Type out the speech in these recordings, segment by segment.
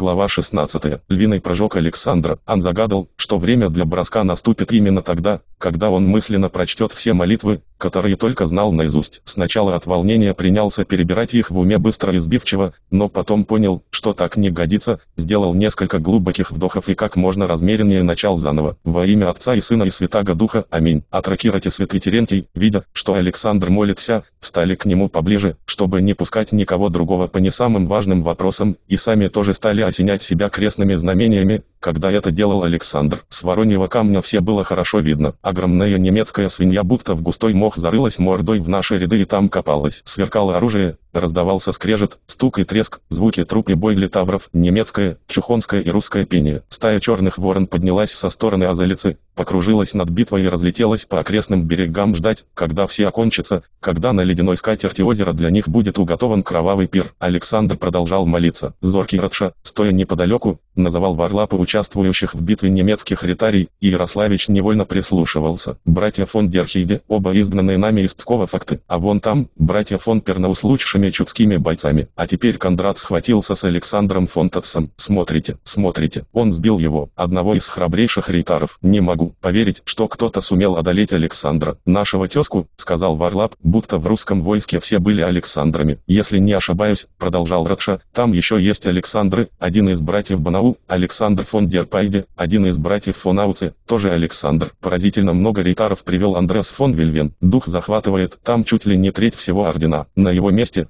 Глава 16. Львиный прыжок Александра. Он загадал, что время для броска наступит именно тогда, когда он мысленно прочтет все молитвы, которые только знал наизусть. Сначала от волнения принялся перебирать их в уме быстро и сбивчиво, но потом понял, что так не годится, сделал несколько глубоких вдохов и как можно размереннее начал заново. Во имя Отца и Сына и Святаго Духа. Аминь. Отракирате святый Терентий, видя, что Александр молится, встали к нему поближе, чтобы не пускать никого другого по не самым важным вопросам, и сами тоже стали осенять себя крестными знамениями, когда это делал Александр. С вороньего камня все было хорошо видно. Огромная немецкая свинья будто в густой мох зарылась мордой в наши ряды и там копалась. Сверкало оружие, раздавался скрежет, стук и треск, звуки труп и бой литавров, немецкое, чухонское и русское пение. Стая черных ворон поднялась со стороны Азалицы, покружилась над битвой и разлетелась по окрестным берегам ждать, когда все окончится, когда на ледяной скатерти озера для них будет уготован кровавый пир. Александр продолжал молиться. Зоркий Радша, стоя неподалеку, называл Варлапа участвующих в битве немецких ритарий, и Ярославич невольно прислушивался. Братья фон Дерхиде, оба изгнанные нами из Пскова факты, а вон там, братья фон Пернаус с лучшими чудскими бойцами. А теперь Кондрат схватился с Александром фон Татсом. Смотрите, смотрите, он сбил его, одного из храбрейших ритаров. Не могу поверить, что кто-то сумел одолеть Александра. Нашего тезку, сказал Варлап, будто в русском войске все были Александрами. Если не ошибаюсь, продолжал Радша, там еще есть Александры, один из братьев Банау, Александр фон Дерпайде, один из братьев фон Ауце, тоже Александр. Поразительно много рейтаров привел Андрес фон Вильвен. Дух захватывает, там чуть ли не треть всего ордена. На его месте,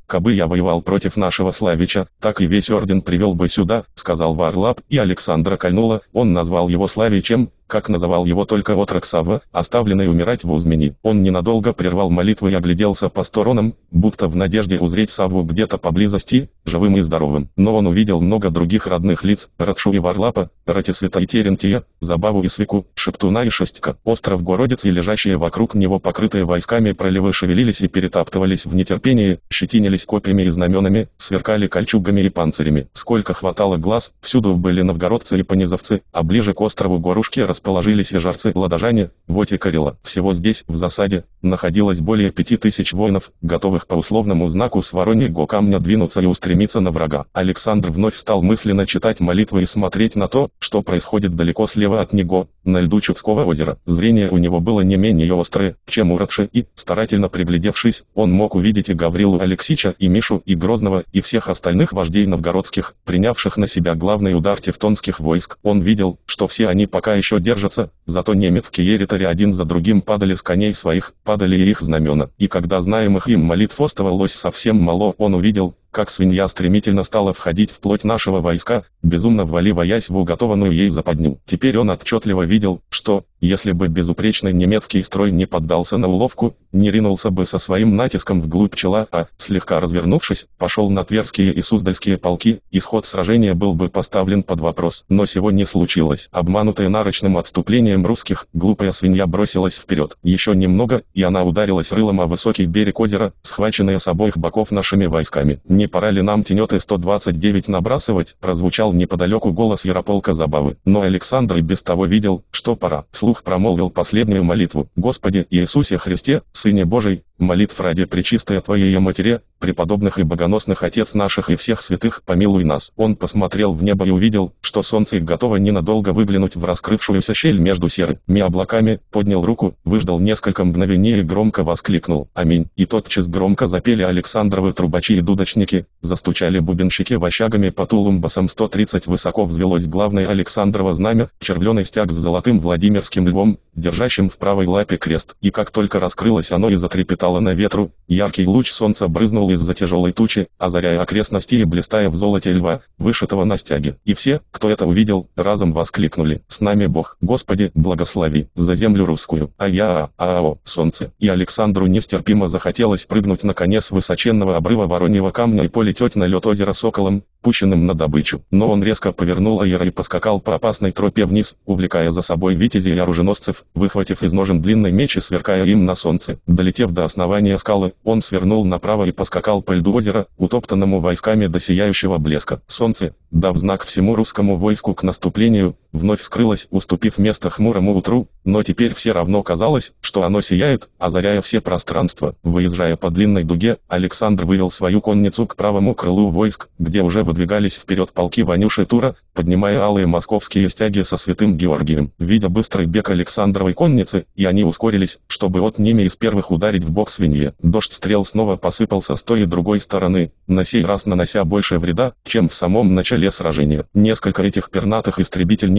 Кабы я воевал против нашего Славича, так и весь орден привел бы сюда, сказал Варлап, и Александра кольнула, он назвал его Славичем, как называл его только отрок Савва, оставленный умирать в Узмени. Он ненадолго прервал молитвы и огляделся по сторонам, будто в надежде узреть Савву где-то поблизости, живым и здоровым. Но он увидел много других родных лиц, Радшу и Варлапа, Ратисвета и Терентия, Забаву и Свеку, Шептуна и Шестика. Остров Городец и лежащие вокруг него покрытые войсками проливы шевелились и перетаптывались в нетерпении, щетинились копьями и знаменами, сверкали кольчугами и панцирями. Сколько хватало глаз, всюду были новгородцы и понизовцы, а ближе к острову Горушки расположились и жарцы-ладожане, вот и Карела. Всего здесь, в засаде, находилось более пяти тысяч воинов, готовых по условному знаку с Вороньего камня двинуться и устремиться на врага. Александр вновь стал мысленно читать молитвы и смотреть на то, что происходит далеко слева от него, на льду Чудского озера. Зрение у него было не менее острое, чем у Радши, и, старательно приглядевшись, он мог увидеть и Гаврилу Алексича, и Мишу, и Грозного, и всех остальных вождей новгородских, принявших на себя главный удар тевтонских войск. Он видел, что все они пока еще держатся, зато немецкие ритари один за другим падали с коней своих, падали и их знамена. И когда знаемых им молитв оставалось совсем мало, он увидел, как свинья стремительно стала входить в плоть нашего войска, безумно вваливаясь в уготованную ей западню. Теперь он отчетливо видел, что, если бы безупречный немецкий строй не поддался на уловку, не ринулся бы со своим натиском вглубь пчела, а, слегка развернувшись, пошел на Тверские и Суздальские полки, исход сражения был бы поставлен под вопрос. Но сего не случилось. Обманутая нарочным отступлением русских, глупая свинья бросилась вперед. Еще немного, и она ударилась рылом о высокий берег озера, схваченная с обоих боков нашими войсками. «Не пора ли нам тенеты 129 набрасывать?» прозвучал неподалеку голос Ярополка Забавы. Но Александр и без того видел, что пора. Вслух промолвил последнюю молитву. «Господи Иисусе Христе, Сыне Божий, молитв ради Пречистая Твоей Матере, преподобных и богоносных Отец наших и всех святых, помилуй нас». Он посмотрел в небо и увидел, что солнце готово ненадолго выглянуть в раскрывшуюся щель между серыми облаками, поднял руку, выждал несколько мгновений и громко воскликнул «Аминь». И тотчас громко запели Александровы трубачи и дудочники, застучали бубенщики вощагами по тулумбасам 130 высоко взвелось главное Александрово знамя, червленый стяг с золотым Владимирским львом, держащим в правой лапе крест. И как только раскрылось оно и затрепетало на ветру, яркий луч солнца брызнул из-за тяжелой тучи, озаряя окрестности и блистая в золоте льва, вышитого на стяге. И все, кто это увидел, разом воскликнули «С нами Бог, Господи, благослови, за землю русскую, а я ао, солнце». И Александру нестерпимо захотелось прыгнуть на конец высоченного обрыва Вороньего камня и полететь на лед озера Соколом, пущенным на добычу. Но он резко повернул аэро и поскакал по опасной тропе вниз, увлекая за собой витязей и оруженосцев, выхватив из ножен длинный меч и сверкая им на солнце. Долетев до основания скалы, он свернул направо и поскакал по льду озера, утоптанному войсками до сияющего блеска. Солнце, дав знак всему русскому войску к наступлению, вновь скрылось, уступив место хмурому утру, но теперь все равно казалось, что оно сияет, озаряя все пространства. Выезжая по длинной дуге, Александр вывел свою конницу к правому крылу войск, где уже выдвигались вперед полки Ванюши Тура, поднимая алые московские стяги со святым Георгием. Видя быстрый бег Александровой конницы, и они ускорились, чтобы от ними из первых ударить в бок свинье. Дождь стрел снова посыпался с той и другой стороны, на сей раз нанося больше вреда, чем в самом начале сражения. Несколько этих пернатых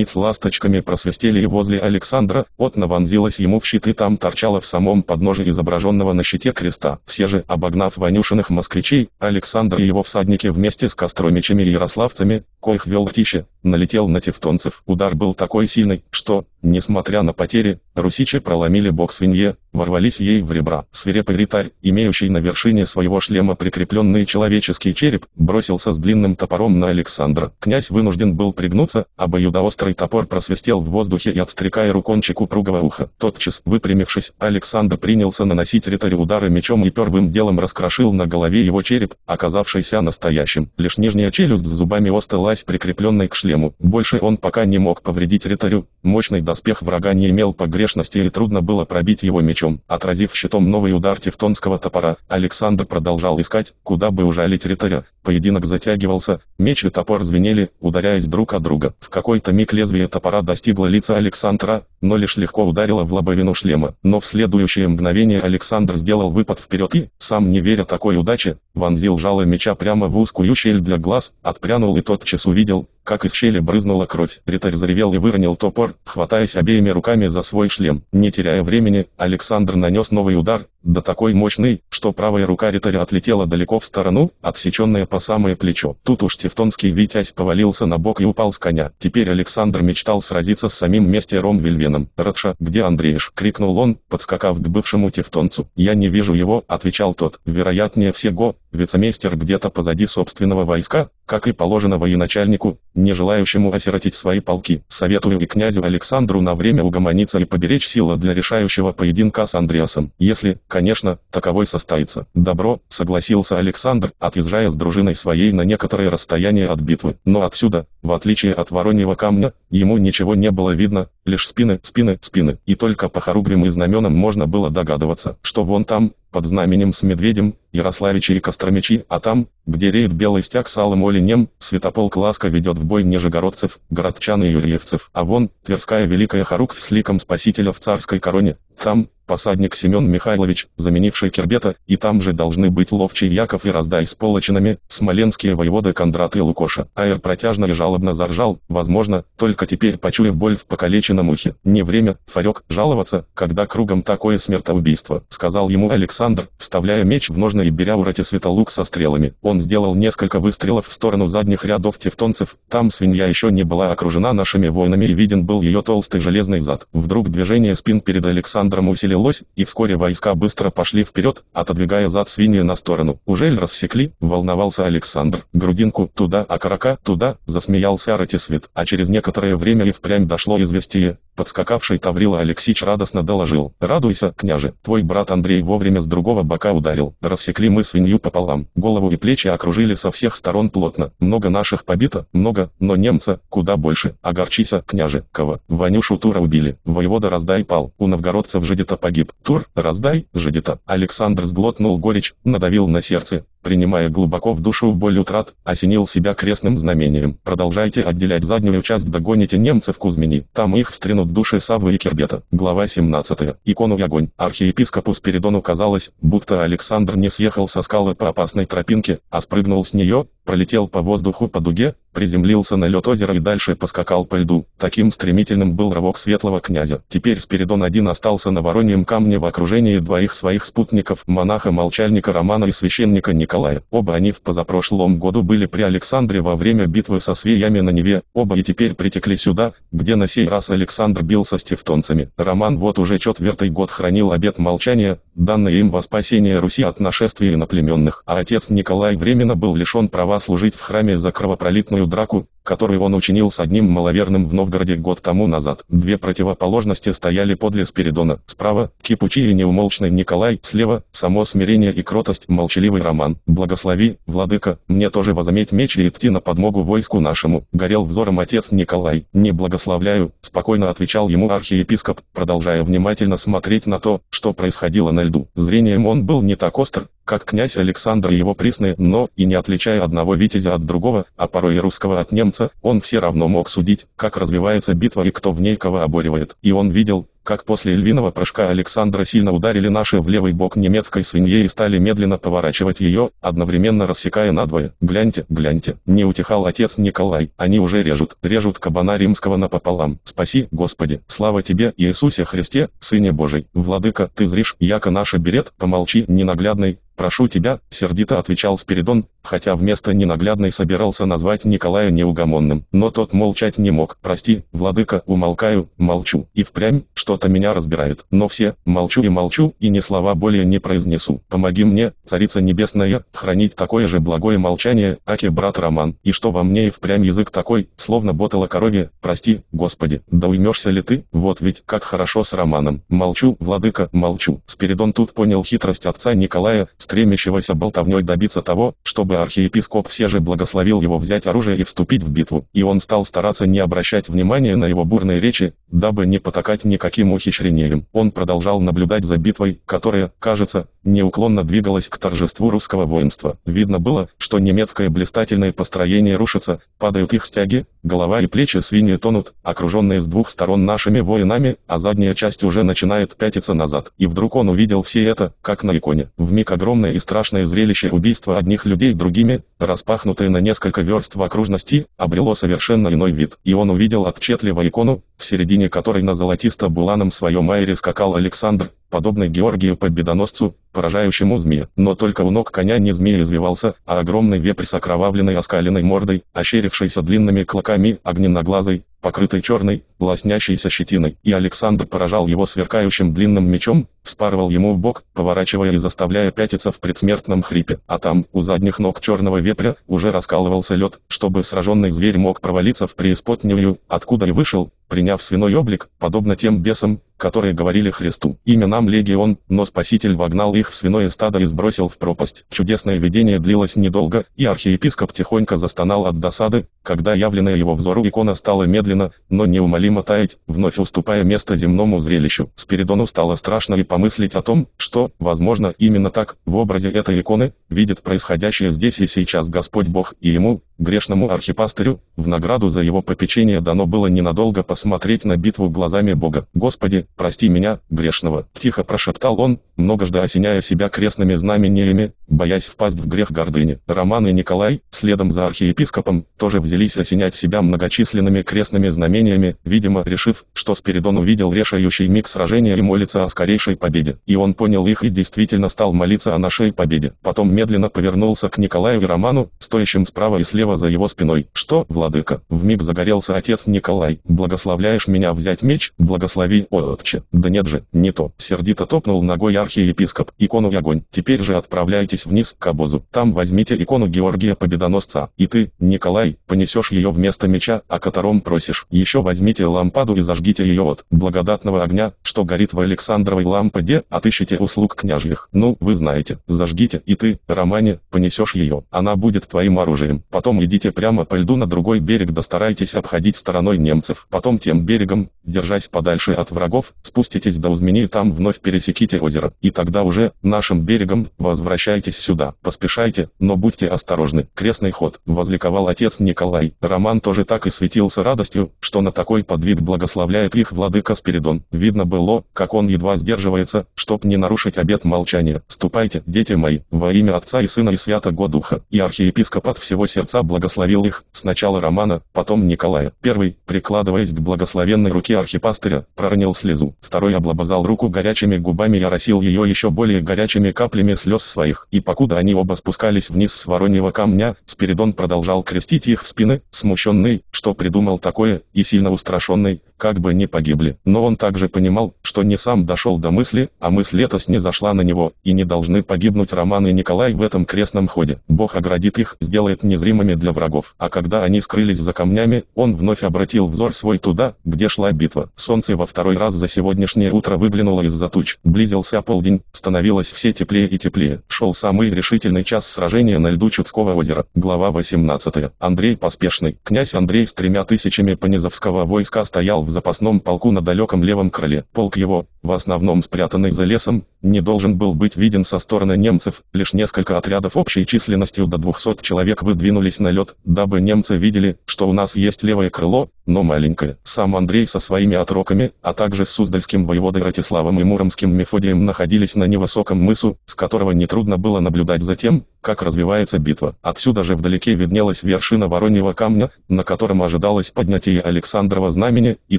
истребительниц ласточками просвистели и возле Александра, отна вонзилась ему в щит и там торчала в самом подножии изображенного на щите креста. Все же, обогнав Ванюшиных москвичей, Александр и его всадники вместе с Костромичами и Ярославцами, коих вел Птище, налетел на тевтонцев. Удар был такой сильный, что, несмотря на потери, русичи проломили бок свинье, ворвались ей в ребра. Свирепый ритарь, имеющий на вершине своего шлема прикрепленный человеческий череп, бросился с длинным топором на Александра. Князь вынужден был пригнуться, обоюдоострый топор просвистел в воздухе и отстрекая рукончик упругого уха. Тотчас, выпрямившись, Александр принялся наносить ритарю удары мечом и первым делом раскрошил на голове его череп, оказавшийся настоящим. Лишь нижняя челюсть с зубами осталась прикрепленной к шлему. Больше он пока не мог повредить ритарю. Мощный доспех врага не имел погрешности и трудно было пробить его мечом. Отразив щитом новый удар тевтонского топора, Александр продолжал искать, куда бы ужалить ритаря. Поединок затягивался, меч и топор звенели, ударяясь друг от друга. В какой-то миг лезвие топора достигло лица Александра, но лишь легко ударило в лобовину шлема. Но в следующее мгновение Александр сделал выпад вперед и, сам не веря такой удаче, вонзил жало меча прямо в узкую щель для глаз, отпрянул и тотчас увидел, как из щели брызнула кровь. Ритарь заревел и выронил топор, хватаясь обеими руками за свой шлем. Не теряя времени, Александр нанес новый удар, да такой мощный, что правая рука ритаря отлетела далеко в сторону, отсеченная по самое плечо. Тут уж тевтонский витязь повалился на бок и упал с коня. Теперь Александр мечтал сразиться с самим местером Вильвеном. «Радша, где Андрееш?» — крикнул он, подскакав к бывшему тевтонцу. «Я не вижу его», — отвечал тот. «Вероятнее всего, вицемейстер где-то позади собственного войска, как и положено военачальнику, не желающему осиротить свои полки. Советую и князю Александру на время угомониться и поберечь силы для решающего поединка с Андреасом. Если, конечно, таковой состоится. Добро, согласился Александр, отъезжая с дружиной своей на некоторое расстояние от битвы. Но отсюда, в отличие от Вороньего камня, ему ничего не было видно, лишь спины, спины, спины. И только по хоругвям и знаменам можно было догадываться, что вон там, под знаменем с медведем, Ярославичи и Костромичи, а там, где реет белый стяг с алым оленем, святополк ласка ведет в бой нижегородцев, городчан и юрьевцев, а вон, Тверская Великая Харук с ликом Спасителя в царской короне, там, посадник Семен Михайлович, заменивший Кербета, и там же должны быть ловчий Яков и Раздай с Полочинами, смоленские воеводы Кондрат и Лукоша. Аэр протяжно и жалобно заржал, возможно, только теперь почуяв боль в покалеченном ухе. Не время, Фарек, жаловаться, когда кругом такое смертоубийство, сказал ему Александр, вставляя меч в ножны и беря у рати светолук со стрелами. Он сделал несколько выстрелов в сторону задних рядов тевтонцев, там свинья еще не была окружена нашими воинами и виден был ее толстый железный зад. Вдруг движение спин перед Александром усилилось началось, и вскоре войска быстро пошли вперед, отодвигая зад свиньи на сторону. Ужель рассекли, волновался Александр. Грудинку туда, а карака туда, засмеялся Ратисвет. А через некоторое время и впрямь дошло известие. Подскакавший Таврила Алексич радостно доложил. «Радуйся, княже, твой брат Андрей вовремя с другого бока ударил. Рассекли мы свинью пополам. Голову и плечи окружили со всех сторон плотно. Много наших побито, много, но немца, куда больше. Огорчися, княже, кого. Ванюшу Тура убили. Воевода Раздай пал. У новгородцев Жидита погиб. Тур, Раздай, Жидита». Александр сглотнул горечь, надавил на сердце принимая глубоко в душу боль утрат, осенил себя крестным знамением. Продолжайте отделять заднюю часть, догоните немцев Кузьмини, там их встрянут души Саввы и Кербета. Глава 17. Икону и огонь. Архиепископу Спиридону казалось, будто Александр не съехал со скалы по опасной тропинке, а спрыгнул с нее, пролетел по воздуху по дуге, приземлился на лед озера и дальше поскакал по льду. Таким стремительным был рывок светлого князя. Теперь Спиридон один остался на Вороньем камне в окружении двоих своих спутников, монаха-молчальника Романа и священника Николая. Оба они в позапрошлом году были при Александре во время битвы со свеями на Неве, оба и теперь притекли сюда, где на сей раз Александр бился с тевтонцами. Роман вот уже четвертый год хранил обет молчания, данный им во спасение Руси от нашествия иноплеменных, а отец Николай временно был лишен права служить в храме за кровопролитную драку, который он учинил с одним маловерным в Новгороде год тому назад. Две противоположности стояли подле Спиридона. Справа – кипучий и неумолчный Николай, слева – само смирение и кротость, молчаливый Роман. «Благослови, владыка, мне тоже возометь меч и идти на подмогу войску нашему», – горел взором отец Николай. «Не благословляю», – спокойно отвечал ему архиепископ, продолжая внимательно смотреть на то, что происходило на льду. Зрением он был не так остр, как князь Александр и его присные, но, и не отличая одного витязя от другого, а порой и русского от немца, он все равно мог судить, как развивается битва и кто в ней кого оборивает. И он видел, как после львиного прыжка Александра сильно ударили наши в левый бок немецкой свинье и стали медленно поворачивать ее, одновременно рассекая надвое. «Гляньте, гляньте!» Не утихал отец Николай. «Они уже режут, режут кабана римского напополам. Спаси, Господи! Слава Тебе, Иисусе Христе, Сыне Божий! Владыка, Ты зришь, яко наша берет, помолчи, ненаглядный, «Прошу тебя», — сердито отвечал Спиридон, хотя вместо ненаглядной собирался назвать Николая неугомонным. Но тот молчать не мог. «Прости, владыка, умолкаю, молчу. И впрямь, что-то меня разбирает. Но все, молчу и молчу, и ни слова более не произнесу. Помоги мне, царица небесная, хранить такое же благое молчание, аки брат Роман. И что во мне и впрямь язык такой, словно ботало коровье, прости, Господи, да уймешься ли ты? Вот ведь, как хорошо с Романом. Молчу, владыка, молчу». Спиридон тут понял хитрость отца Николая, стремящегося болтовней добиться того, чтобы архиепископ все же благословил его взять оружие и вступить в битву, и он стал стараться не обращать внимания на его бурные речи, дабы не потакать никаким ухищрением. Он продолжал наблюдать за битвой, которая, кажется, неуклонно двигалась к торжеству русского воинства. Видно было, что немецкое блистательное построение рушится, падают их стяги, голова и плечи свиньи тонут, окруженные с двух сторон нашими воинами, а задняя часть уже начинает пятиться назад. И вдруг он увидел все это, как на иконе. В миг огромное и страшное зрелище убийства одних людей другими, распахнутое на несколько верст в окружности, обрело совершенно иной вид. И он увидел отчетливо икону, в середине которой на золотисто-буланом своем айре скакал Александр, подобный Георгию Победоносцу, поражающему змея. Но только у ног коня не змея извивался, а огромный вепрь с окровавленной оскаленной мордой, ощерившийся длинными клоками, огненноглазый, покрытый черной, лоснящейся щетиной, и Александр поражал его сверкающим длинным мечом, вспарывал ему в бок, поворачивая и заставляя пятиться в предсмертном хрипе. А там, у задних ног черного вепря, уже раскалывался лед, чтобы сраженный зверь мог провалиться в преисподнюю, откуда и вышел, приняв свиной облик, подобно тем бесам, которые говорили Христу. Имя нам легион, но Спаситель вогнал их в свиное стадо и сбросил в пропасть. Чудесное видение длилось недолго, и архиепископ тихонько застонал от досады, когда явленная его взору икона стала медленно, но неумолимо таять, вновь уступая место земному зрелищу. Спиридону стало страшно и помыслить о том, что, возможно, именно так, в образе этой иконы, видит происходящее здесь и сейчас Господь Бог, и ему, грешному архипастырю, в награду за его попечение дано было ненадолго посмотреть на битву глазами Бога. «Господи, прости меня, грешного», — тихо прошептал он, многожды осеняя себя крестными знамениями, боясь впасть в грех гордыни. Роман и Николай, следом за архиепископом, тоже взялись осенять себя многочисленными крестными знамениями, видимо, решив, что Спиридон увидел решающий миг сражения и молится о скорейшей победе. И он понял их и действительно стал молиться о нашей победе. Потом медленно повернулся к Николаю и Роману, стоящим справа и слева за его спиной. «Что, владыка?» Вмиг загорелся отец Николай. «Благословляешь меня взять меч? Благослови, отче!» «Да нет же, не то!» Сердито топнул ногой архиепископ. «Икону и огонь! Теперь же отправляйтесь вниз к обозу. Там возьмите икону Георгия Победоносца. И ты, Николай, понесешь ее вместо меча, о котором просишь. Еще возьмите лампаду и зажгите ее от благодатного огня, что горит в Александровой лампаде, отыщите услуг княжьих. Ну, вы знаете, зажгите, и ты, Романе, понесешь ее. Она будет твоим оружием. Потом идите прямо по льду на другой берег да старайтесь обходить стороной немцев. Потом тем берегом, держась подальше от врагов, спуститесь до Узмени и там вновь пересеките озеро. И тогда уже, нашим берегом, возвращайтесь сюда. Поспешайте, но будьте осторожны. Крестный ход, возликовал отец Николай. Роман тоже так и светился радостью, что на такой подвиг благословляет их владыка Спиридон. Видно было, как он едва сдерживается, чтоб не нарушить обет молчания. «Ступайте, дети мои, во имя Отца и Сына и Святого Духа». И архиепископ от всего сердца благословил их, сначала Романа, потом Николая. Первый, прикладываясь к благословенной руке архипастыря, проронил слезу. Второй облобызал руку горячими губами и оросил ее еще более горячими каплями слез своих. И покуда они оба спускались вниз с вороньего камня, Спиридон продолжал крестить их в спины, смущенный, что придумал такое, и сильно устрашенный, как бы не погибли. Но он также понимал, что не сам дошел до мысли, а мысль эта снизошла на него, и не должны погибнуть Роман и Николай в этом крестном ходе. Бог оградит их, сделает незримыми для врагов. А когда они скрылись за камнями, он вновь обратил взор свой туда, где шла битва. Солнце во второй раз за сегодняшнее утро выглянуло из-за туч. Близился полдень, становилось все теплее и теплее. Шел самый решительный час сражения на льду Чудского озера. Глава 18. Андрей Поспешный. Князь Андрей с тремя тысячами понизовского войска стоял в запасном полку на далеком левом крыле. Полк его, в основном спрятанный за лесом, не должен был быть виден со стороны немцев, лишь несколько отрядов общей численностью до 200 человек выдвинулись на лед, дабы немцы видели, что у нас есть левое крыло, но маленькое. Сам Андрей со своими отроками, а также с Суздальским воеводой Ратиславом и Муромским Мефодием находились на невысоком мысу, с которого нетрудно было наблюдать за тем, как развивается битва. Отсюда же вдалеке виднелась вершина Вороньего камня, на котором ожидалось поднятие Александрова знамени, и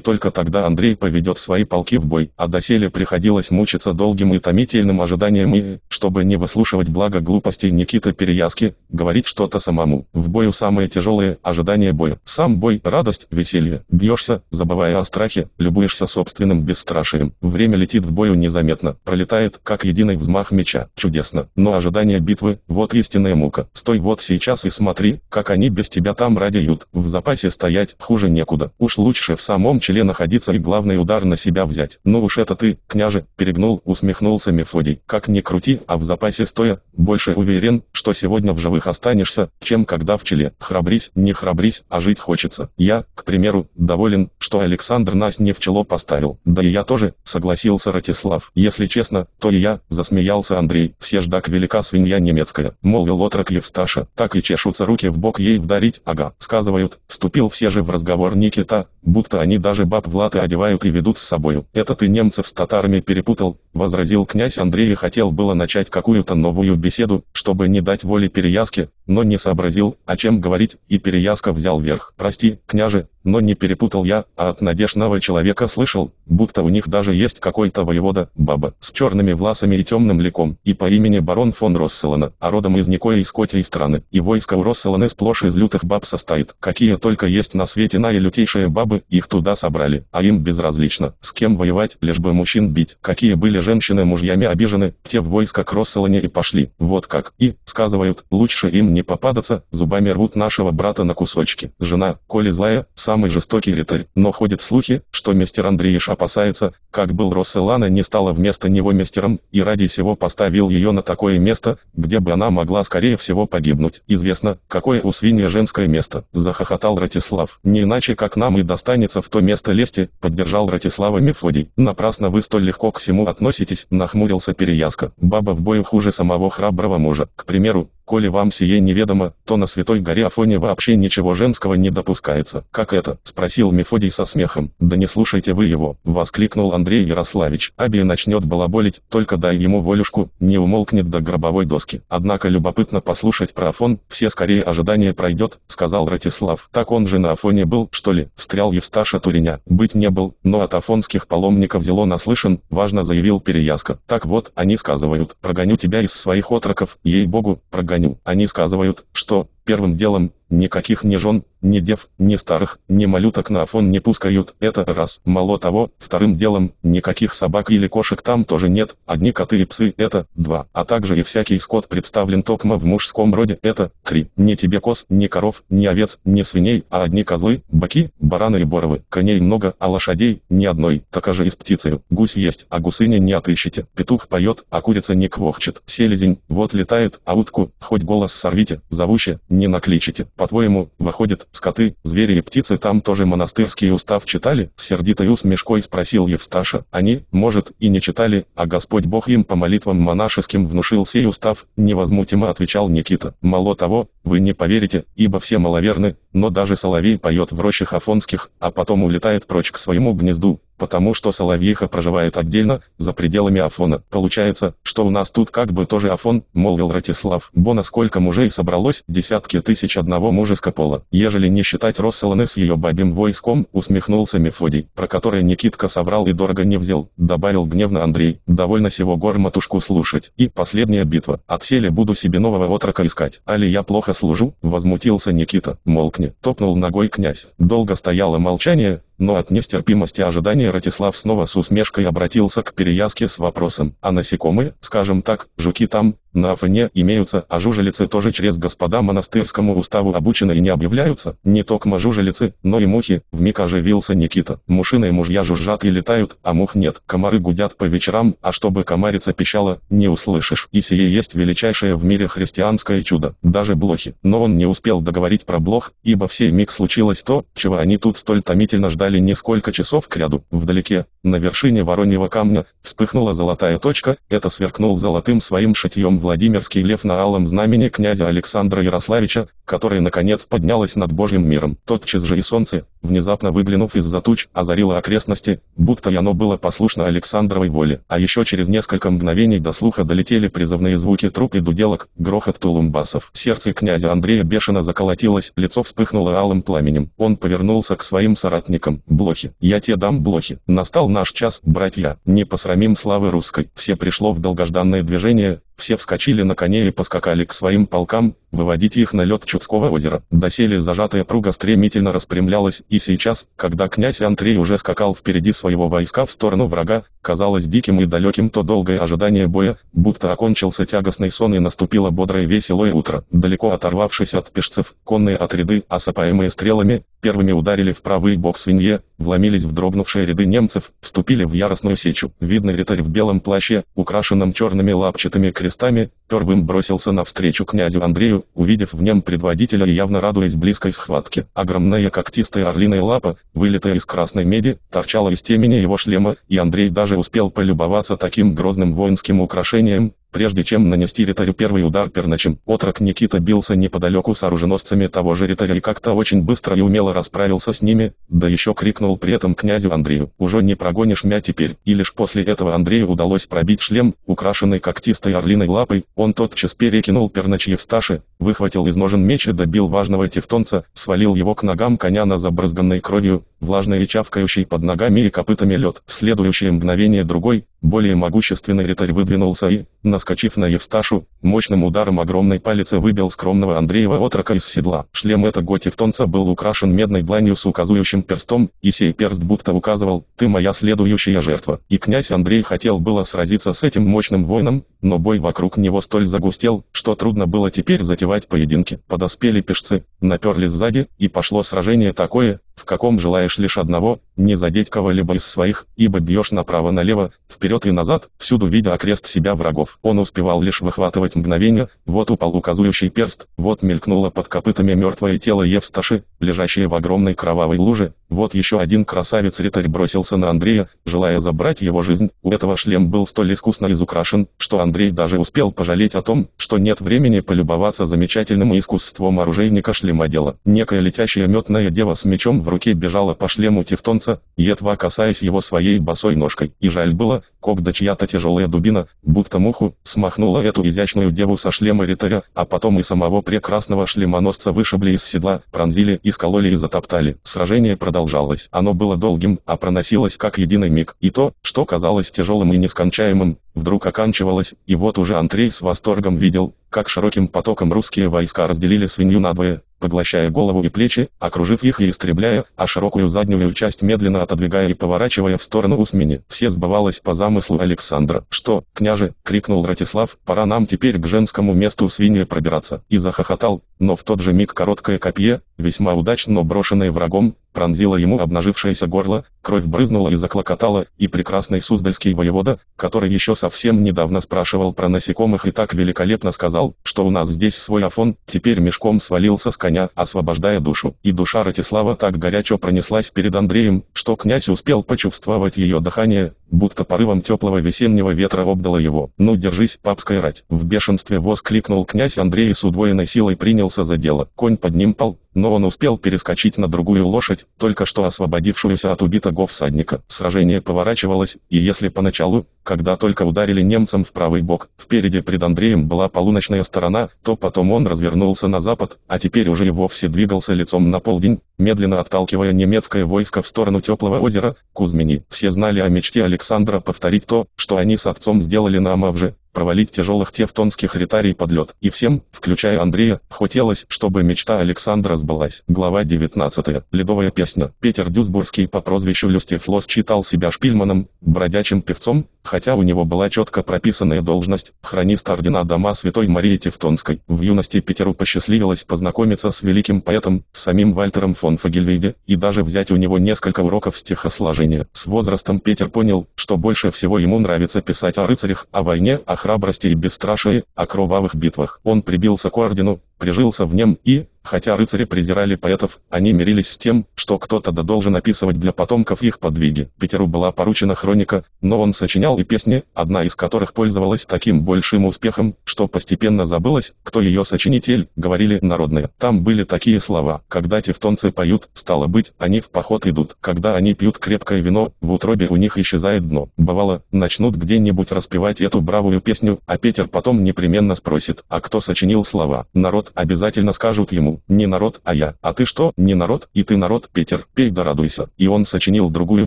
только тогда Андрей поведет свои полки в бой, а доселе приходилось мучиться долгим и томительным ожиданием и, чтобы не выслушивать благо глупостей Никиты Переяски, говорить что-то самому. В бою самое тяжелое – ожидание боя. Сам бой – радость, веселье. Бьешься, забывая о страхе, любуешься собственным бесстрашием. Время летит в бою незаметно, пролетает, как единый взмах меча. Чудесно. Но ожидание битвы – вот истинная мука. Стой вот сейчас и смотри, как они без тебя там радиют. В запасе стоять хуже некуда. Уж лучше в самом челе находиться и главный удар на себя взять. Ну уж это ты, княже, перегнул, усмехнулся Мефодий. Как ни крути, а в запасе стоя, больше уверен, что сегодня в живых останешься, чем когда в челе. Храбрись, не храбрись, а жить хочется. Я, к примеру, доволен, что Александр нас не в чело поставил. Да и я тоже, согласился Ратислав. Если честно, то и я, засмеялся Андрей. Все ждак велика свинья немецкая молвил отрок Евсташа, так и чешутся руки в бок ей вдарить, ага, сказывают, вступил все же в разговор Никита, будто они даже баб в латы одевают и ведут с собою. Это ты немцев с татарами перепутал, возразил князь Андрей и хотел было начать какую-то новую беседу, чтобы не дать воли переяске, но не сообразил, о чем говорить, и переяска взял верх. Прости, княже, но не перепутал я, а от надежного человека слышал, будто у них даже есть какой-то воевода, баба, с черными власами и темным ликом, и по имени барон фон Росселана, а родом из Никоя и Скотии страны, и войско у Росселаны сплошь из лютых баб состоит, какие только есть на свете наилютейшие бабы, их туда собрали, а им безразлично, с кем воевать, лишь бы мужчин бить, какие были женщины мужьями обижены, те в войско к Росселане и пошли, вот как, и, сказывают, лучше им не попадаться, зубами рвут нашего брата на кусочки, жена, коли злая, сам самый жестокий ритарь, но ходят слухи, что мистер Андрееш опасается, как был Росселана не стала вместо него мистером, и ради сего поставил ее на такое место, где бы она могла скорее всего погибнуть. Известно, какое у свинья женское место, захохотал Ратислав. Не иначе как нам и достанется в то место лести, поддержал Ратислава Мефодий. Напрасно вы столь легко к всему относитесь, нахмурился Переяска. Баба в бою хуже самого храброго мужа. К примеру, примеру, Коли вам сие неведомо, то на Святой горе Афоне вообще ничего женского не допускается. Как это? Спросил Мефодий со смехом. Да не слушайте вы его, воскликнул Андрей Ярославич. Аби начнет балаболить, только дай ему волюшку, не умолкнет до гробовой доски. Однако любопытно послушать про Афон, все скорее ожидание пройдет, сказал Ратислав. Так он же на Афоне был, что ли? Встрял Евсташа Туриня. Быть не был, но от афонских паломников взяло наслышан, важно заявил Переяска. Так вот, они сказывают, прогоню тебя из своих отроков, ей-богу, прогоню коню. Они сказывают, что, первым делом, никаких ни жен, ни дев, ни старых, ни малюток на Афон не пускают, это раз. Мало того, вторым делом, никаких собак или кошек там тоже нет, одни коты и псы, это два. А также и всякий скот представлен токмо в мужском роде, это три. Ни тебе коз, ни коров, ни овец, ни свиней, а одни козлы, быки, бараны и боровы. Коней много, а лошадей ни одной, так же и с птицей. Гусь есть, а гусыни не отыщете. Петух поет, а курица не квохчет. Селезень, вот летает, а утку, хоть голос сорвите, зовуще, не накличите. По-твоему, выходит, скоты, звери и птицы там тоже монастырский устав читали? Сердитой усмешкой спросил Евсташа. Они, может, и не читали, а Господь Бог им по молитвам монашеским внушил сей устав, невозмутимо отвечал Никита. Мало того, вы не поверите, ибо все маловерны, но даже соловей поет в рощах афонских, а потом улетает прочь к своему гнезду, потому что Соловьиха проживает отдельно, за пределами Афона. Получается, что у нас тут как бы тоже Афон, молвил Ратислав. Бо насколько мужей собралось, десятки тысяч одного мужеско пола. Ежели не считать Росселаны с ее бабим войском, усмехнулся Мефодий, про который Никитка соврал и дорого не взял, добавил гневно Андрей. Довольно сего гор матушку слушать. И последняя битва. Отселе буду себе нового отрока искать. Али я плохо служу? Возмутился Никита. Молкни. Топнул ногой князь. Долго стояло молчание, но от нестерпимости ожидания Ратислав снова с усмешкой обратился к Переяске с вопросом, а насекомые, скажем так, жуки там, на Афине имеются, а жужелицы тоже через господа монастырскому уставу обучены и не объявляются. Не только жужелицы, но и мухи. Вмиг оживился Никита. Мушиные мужья жужжат и летают, а мух нет. Комары гудят по вечерам, а чтобы комарица пищала, не услышишь. И сие есть величайшее в мире христианское чудо. Даже блохи. Но он не успел договорить про блох, ибо в сей миг случилось то, чего они тут столь томительно ждали несколько часов кряду. Вдалеке, на вершине вороньего камня, вспыхнула золотая точка, это сверкнул золотым своим шитьем Владимирский лев на алом знамени князя Александра Ярославича, которое наконец поднялось над Божьим миром. Тотчас же и солнце, внезапно выглянув из-за туч, озарило окрестности, будто и оно было послушно Александровой воле. А еще через несколько мгновений до слуха долетели призывные звуки труп и дуделок, грохот тулумбасов. Сердце князя Андрея бешено заколотилось, лицо вспыхнуло алым пламенем. Он повернулся к своим соратникам. «Блохи, я те дам блохи. Настал наш час, братья. Не посрамим славы русской». Все пришло в долгожданное движение, все вскочили на коне и поскакали к своим полкам, выводить их на лед Чудского озера. Доселе зажатая пруга стремительно распрямлялась, и сейчас, когда князь Андрей уже скакал впереди своего войска в сторону врага, казалось диким и далеким то долгое ожидание боя, будто окончился тягостный сон и наступило бодрое веселое утро. Далеко оторвавшись от пешцев, конные отряды, осыпаемые стрелами, первыми ударили в правый бок свинье, вломились в дрогнувшие ряды немцев, вступили в яростную сечу. Видный ритарь в белом плаще, украшенном черными лапчатыми крестами, первым бросился навстречу князю Андрею, увидев в нем предводителя и явно радуясь близкой схватке. Огромная когтистая орлиная лапа, вылитая из красной меди, торчала из темени его шлема, и Андрей даже успел полюбоваться таким грозным воинским украшением, Прежде чем нанести ритарю первый удар перначем, отрок Никита бился неподалеку с оруженосцами того же ритаря и как-то очень быстро и умело расправился с ними, да еще крикнул при этом князю Андрею, «Уже не прогонишь мя теперь». И лишь после этого Андрею удалось пробить шлем, украшенный когтистой орлиной лапой, он тотчас перекинул перначье в сташи, выхватил из ножен меч и добил важного тевтонца, свалил его к ногам коня на забрызганной кровью, влажный и чавкающий под ногами и копытами лед. В следующее мгновение другой, более могущественный ритарь выдвинулся и, наскочив на Евсташу, мощным ударом огромной палицы выбил скромного Андреева отрока из седла. Шлем этого готевтонца был украшен медной дланью с указующим перстом, и сей перст будто указывал «ты моя следующая жертва». И князь Андрей хотел было сразиться с этим мощным воином, но бой вокруг него столь загустел, что трудно было теперь затевать поединки. Подоспели пешцы, наперли сзади, и пошло сражение такое, в каком желаешь лишь одного, не задеть кого-либо из своих, ибо бьешь направо-налево, вперед и назад, всюду видя окрест себя врагов. Он успевал лишь выхватывать мгновение, вот упал указующий перст, вот мелькнуло под копытами мертвое тело Евсташи, лежащее в огромной кровавой луже, вот еще один красавец-ритарь бросился на Андрея, желая забрать его жизнь. У этого шлем был столь искусно изукрашен, что Андрей даже успел пожалеть о том, что нет времени полюбоваться замечательным искусством оружейника шлемодела. Некая летящая метная дева с мечом в руке бежала по шлему тевтонца, едва касаясь его своей босой ножкой. И жаль было, когда чья-то тяжелая дубина, будто муху, смахнула эту изящную деву со шлема ритаря, а потом и самого прекрасного шлемоносца вышибли из седла, пронзили, искололи и затоптали. Сражение продолжалось. Оно было долгим, а проносилось как единый миг. И то, что казалось тяжелым и нескончаемым, вдруг оканчивалось, и вот уже Андрей с восторгом видел, как широким потоком русские войска разделили свинью надвое, поглощая голову и плечи, окружив их и истребляя, а широкую заднюю часть медленно отодвигая и поворачивая в сторону Усмени. Все сбывалось по замыслу Александра. «Что, княже?» — крикнул Ратислав, «пора нам теперь к женскому месту свиньи пробираться». И захохотал, но в тот же миг короткое копье, весьма удачно брошенное врагом, пронзило ему обнажившееся горло, кровь брызнула и заклокотала, и прекрасный суздальский воевода, который еще совсем недавно спрашивал про насекомых и так великолепно сказал, что у нас здесь свой афон, теперь мешком свалился с коня, освобождая душу. И душа Ратислава так горячо пронеслась перед Андреем, что князь успел почувствовать ее дыхание, будто порывом теплого весеннего ветра обдало его. «Ну держись, папская рать!» В бешенстве воскликнул князь Андрей и с удвоенной силой принялся за дело. Конь под ним пал, но он успел перескочить на другую лошадь, только что освободившуюся от убитого всадника. Сражение поворачивалось, и если поначалу, когда только ударили немцам в правый бок, впереди пред Андреем была полуночная сторона, то потом он развернулся на запад, а теперь уже и вовсе двигался лицом на полдень, медленно отталкивая немецкое войско в сторону теплого озера, Кузьмини. Все знали о мечте Александра повторить то, что они с отцом сделали на Амавже, провалить тяжелых тевтонских ретарий под лед. И всем, включая Андрея, хотелось, чтобы мечта Александра сбылась. Глава 19. Ледовая песня. Петер Дюсбургский по прозвищу Люстифлос читал себя шпильманом, бродячим певцом, хотя у него была четко прописанная должность – хронист ордена Дома Святой Марии Тевтонской. В юности Петеру посчастливилось познакомиться с великим поэтом, самим Вальтером фон Фагельвейде, и даже взять у него несколько уроков стихосложения. С возрастом Петер понял, что больше всего ему нравится писать о рыцарях, о войне, о храбрости и бесстрашии, о кровавых битвах. Он прибился к ордену, прижился в нем и, хотя рыцари презирали поэтов, они мирились с тем, что кто-то да должен описывать для потомков их подвиги. Петеру была поручена хроника, но он сочинял и песни, одна из которых пользовалась таким большим успехом, что постепенно забылось, кто ее сочинитель, говорили народные. Там были такие слова, когда тевтонцы поют, стало быть, они в поход идут, когда они пьют крепкое вино, в утробе у них исчезает дно. Бывало, начнут где-нибудь распевать эту бравую песню, а Петер потом непременно спросит, а кто сочинил слова. Народ обязательно скажут ему, не народ, а я. А ты что, не народ, и ты народ, Петер, пей да радуйся. И он сочинил другую